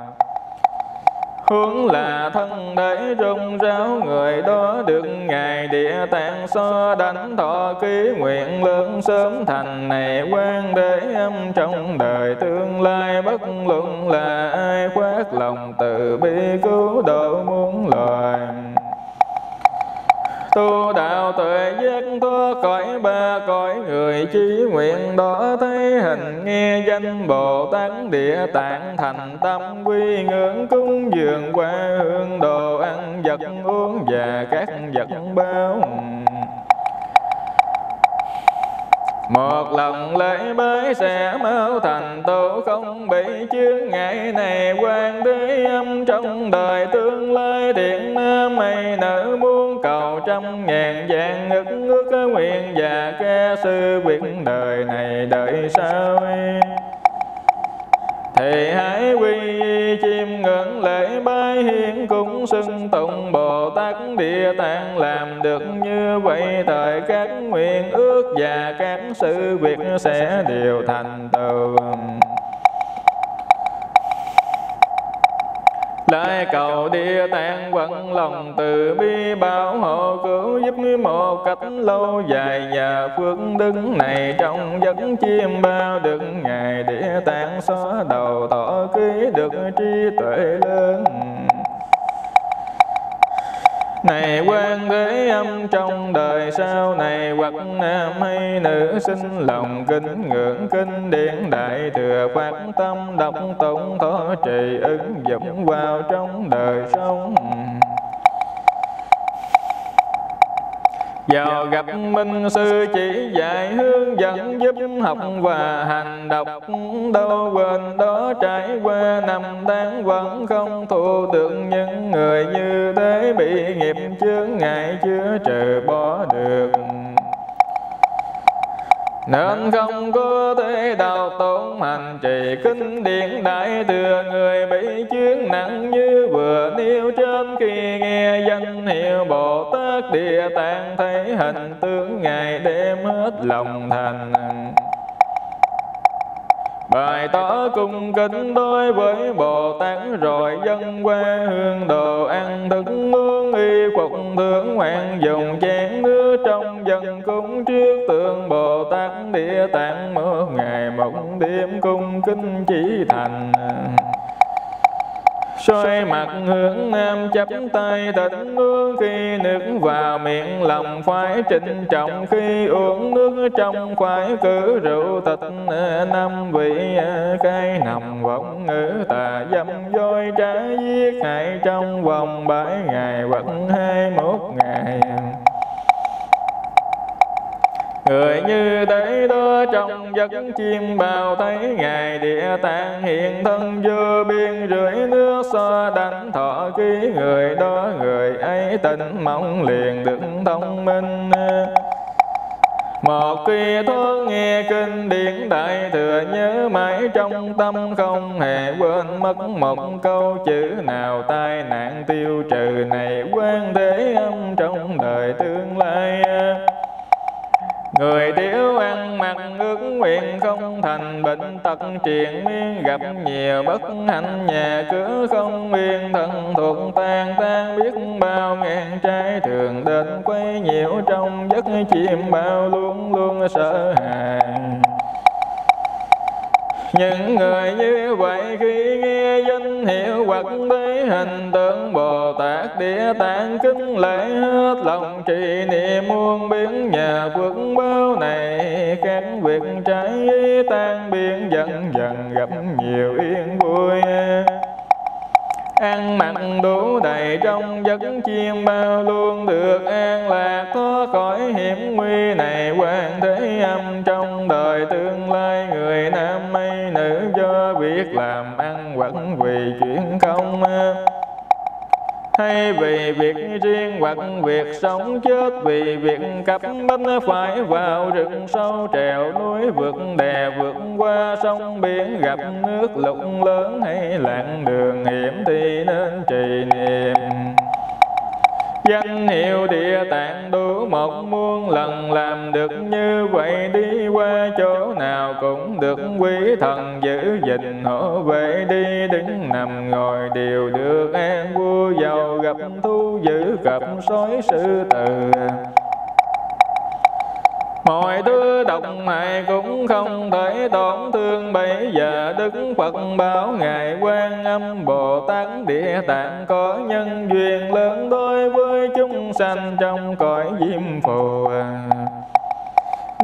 Hướng là thân để rung ráo, người đó được Ngài Địa Tạng so đánh thọ ký nguyện lớn sớm thành này quan để âm trong đời tương lai. Bất luận là ai khoát lòng từ bi cứu độ muôn loài tu đạo tuệ giác thoát cõi ba cõi người chí nguyện đó thấy hình nghe danh bồ tát địa tạng thành tâm quy ngưỡng cúng dường qua hương đồ ăn, vật uống và các vật bao một lần lễ bái sẽ mau thành tựu không bị chướng ngại này. Quan thế âm trong đời tương lai thiện nam mày nở muôn cầu trăm ngàn vàng ức ước nguyện và ca sư quyết đời này đời sau thì hãy quy chim ngưỡng lễ bái hiến cúng xưng tụng bồ tát địa tạng làm được như vậy. Thời các nguyện ước và các sự việc sẽ đều thành tựu. Đại cầu địa tạng quận lòng từ bi bảo hộ cứu giúp một cách lâu dài. Và phước đức này trong giấc chim bao được ngài địa tạng xóa đầu, tỏ ký được trí tuệ lớn này quan thế âm trong đời sau này hoặc nam hay nữ sinh lòng kính ngưỡng kinh điển đại thừa phát tâm đọc tụng thọ trì ứng dụng vào trong đời sống. Vào gặp minh sư chỉ dạy hướng dẫn giúp học và hành đọc đâu quên đó trải qua năm tháng vẫn không thu được những người như thế. Bị nghiệp chướng, ngại chưa trừ bỏ được nên không có thể đào tốn hành trì kinh điển đại thừa người bị chướng nặng như vừa nêu trên khi nghe danh hiệu bồ tát địa tạng thấy hình tướng ngài đem hết lòng thành Bài tỏ cung kính đối với Bồ Tát rồi dân qua hương đồ ăn thức uống y phục thượng hoàng dùng chén nước trong dân cúng trước tượng Bồ Tát địa tạng. Một ngày một đêm cung kính chỉ thành xoay mặt hướng nam chắp tay tịnh uống khi nước vào miệng lòng phải trịnh trọng. Khi uống nước trong phải cử rượu thịt năm vị khai nằm vọng ngữ tà dâm. Dối trái giết hại trong vòng bảy ngày hoặc hai mốt ngày. Người như thế đó trong giấc chim bào thấy Ngài địa tạng hiện thân vô biên rưỡi nước so đánh thọ ký người đó. Người ấy tình mong liền được thông minh. Một khi thoát nghe kinh điển đại thừa nhớ mãi trong tâm không hề quên mất một câu chữ nào tai nạn tiêu trừ này quan thế âm trong đời tương lai. Người thiếu ăn mặc ước nguyện không thành bệnh tật triền miên, gặp nhiều bất hạnh nhà cửa không yên, thân thuộc tan tan biết bao ngàn trai thường đến quấy nhiễu, trong giấc chim bao luôn luôn sợ hãi những người như vậy khi nghe danh hiệu hoặc thấy hình tượng Bồ Tát Địa Tạng kính lễ hết lòng trì niệm muôn biến nhà phước báo này, các việc trái tan biến dần dần gặp nhiều yên vui ăn mặc đủ đầy trong giấc chiêm bao luôn được an lạc thoát khỏi hiểm nguy này. Quan thế âm trong đời tương lai, người nam hay nữ do việc làm ăn vẫn vì chuyện không hay vì việc riêng hoặc việc sống chết, vì việc cấp bách phải vào rừng sâu trèo núi vượt đè vượt qua sông biển, gặp nước lục lớn hay lạng đường hiểm thì nên trì niệm. Danh hiệu địa tạng đủ một muôn lần làm được như vậy đi qua chỗ nào cũng được. Quý thần giữ gìn hộ vệ đi, đứng nằm ngồi đều được. An vui giàu gặp thu giữ gặp sói sư tử mọi thứ độc hại cũng không thể tổn thương. Bây giờ đức phật bảo ngài quan âm bồ tát địa tạng có nhân duyên lớn đối với chúng sanh trong cõi diêm phù à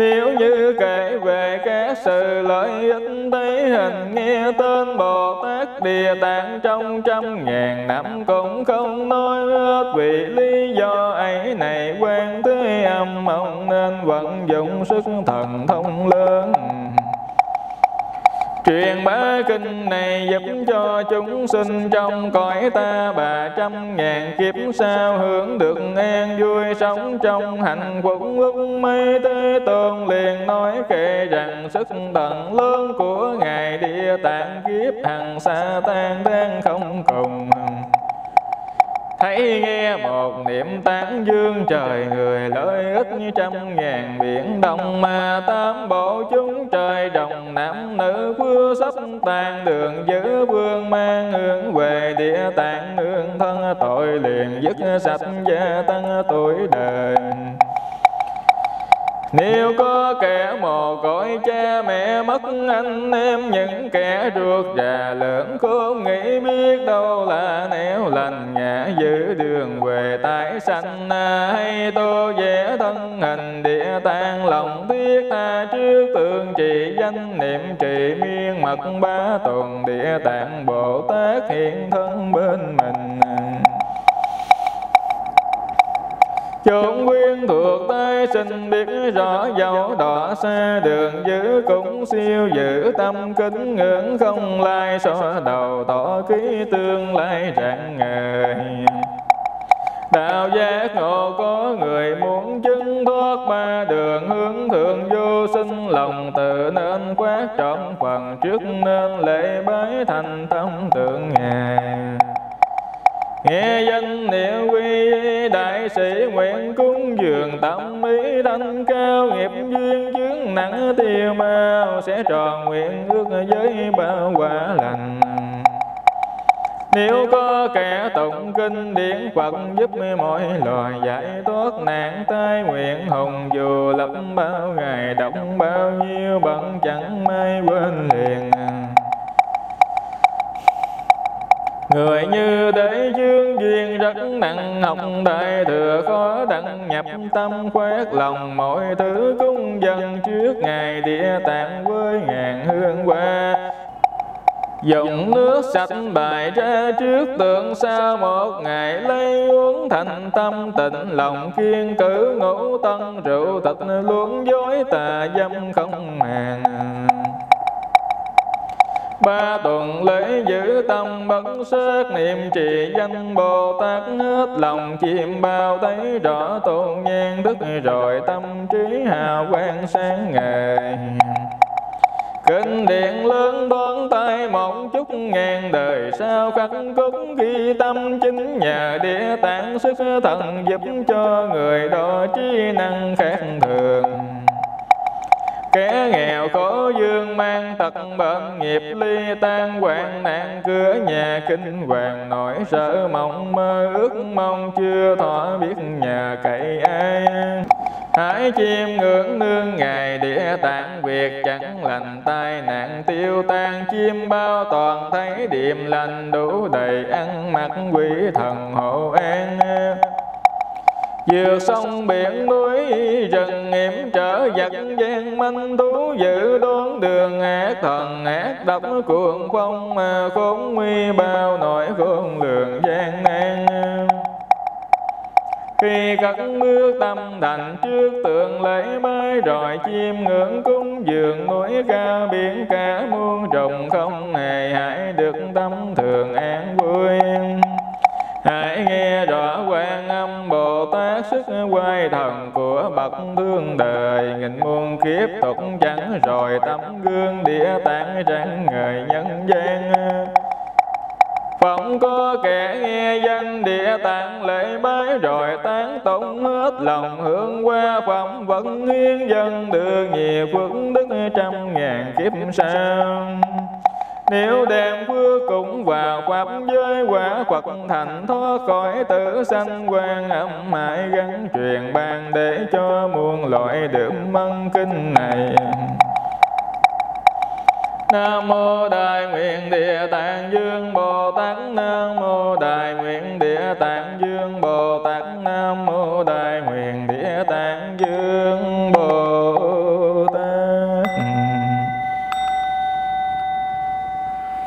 nếu như kể về các sự lợi ích thấy hình nghe tên Bồ Tát Địa Tạng trong trăm ngàn năm cũng không nói hết vì lý do ấy này quan thế âm ông nên vận dụng sức thần thông lớn Truyền bá kinh này giúp cho chúng sinh trong cõi ta bà trăm ngàn kiếp sao hưởng được an vui sống trong hạnh phúc. Lúc mấy thế tôn liền nói kể rằng sức tận lớn của ngài địa tạng kiếp hằng xa tan đang không cùng thấy nghe một niệm tán dương trời, người lợi ích như trăm ngàn biển đông mà tam bộ chúng trời, đồng nam nữ vừa sắp tan đường, giữ vương mang hương về địa tạng hương thân tội liền dứt sạch gia tăng tuổi đời nếu có kẻ mồ côi cha mẹ mất anh em, những kẻ ruột già lớn không nghĩ biết đâu là nẻo lành, ngã giữ đường về tái sanh. Hay tô vẽ thân hình địa tạng lòng tiếc ta trước tượng trì danh, niệm trì miên mật ba tuần địa tạng bồ tát hiện thân bên mình chúng quyên thuộc tay xin biết rõ dấu đỏ xa đường giữ cũng siêu giữ tâm kính ngưỡng không lai so đầu tỏ ký tương lai rạng ngời. Đạo giác ngộ có người muốn chứng thoát ba đường hướng thượng vô sinh, lòng tự nên quát trọn phần trước nên lễ bái thành tâm tượng ngài nghe danh niệm quy, đại sĩ nguyện cúng dường, tâm ý thanh cao, nghiệp duyên chướng nặng tiêu mau sẽ tròn nguyện ước với bao quả lành. Nếu có kẻ tụng kinh điển Phật giúp mọi loài giải thoát nạn tai nguyện hồng dù lập bao ngày đọc bao nhiêu bận chẳng may quên liền. Người như thế chương duyên rất nặng học đại thừa khó đặng nhập tâm khoét lòng. Mọi thứ cung dân trước ngày địa tạng với ngàn hương hoa. Dùng nước sạch bài ra trước tượng sau một ngày lấy uống thành tâm tịnh lòng. Kiên cử ngũ tân rượu tịch luôn dối tà dâm không màng ba tuần lễ giữ tâm bất sát niệm trì danh bồ tát hết lòng chiêm bao thấy rõ tôn nhan đức, rồi tâm trí hào quang sáng ngời. Kinh điện lớn đón tay một chút ngàn đời sao khắc cúc ghi tâm chính nhờ địa tạng sức thần giúp cho người đó trí năng khác thường. Kẻ nghèo khổ dương mang tật bệnh nghiệp, ly tan hoạn nạn, cửa nhà kinh hoàng, nỗi sợ mộng mơ, ước mong chưa thỏa biết nhà cậy ai. Hãy chiêm ngưỡng nương ngài địa tạng việc chẳng lành tai nạn tiêu tan. Chim bao toàn thấy điềm lành, đủ đầy ăn mặc quỷ thần hộ an vượt sông biển núi rừng hiểm trở giặc gian manh thú giữ đón đường ác thần ác độc, cuồng phong mà khốn nguy bao nỗi khôn lường gian nan. Khi cất bước tâm thành trước tượng lễ bái rồi chim ngưỡng cúng dường núi cao biển, cả muôn trùng không hề hại được tâm thường an vui hãy nghe rõ quan âm bồ tát sức quay thần của bậc thương đời. Nghìn muôn kiếp tục chẳng rồi tấm gương địa tạng rạng người nhân gian. Phỏng có kẻ nghe danh địa tạng lễ bái, rồi tán tụng hết lòng hướng qua phẩm vẫn hiến dân được nhiều phước đức trăm ngàn kiếp sau. Nếu đem phước cũng vào pháp giới quả Phật thành thoát khỏi tử sanh quan âm mãi gắn truyền ban để cho muôn loại được mân kinh này. Nam mô Đại nguyện Địa Tạng Dương Bồ Tát, Nam mô Đại nguyện Địa Tạng Dương Bồ Tát, Nam mô Đại nguyện Địa Tạng Dương Bồ Tát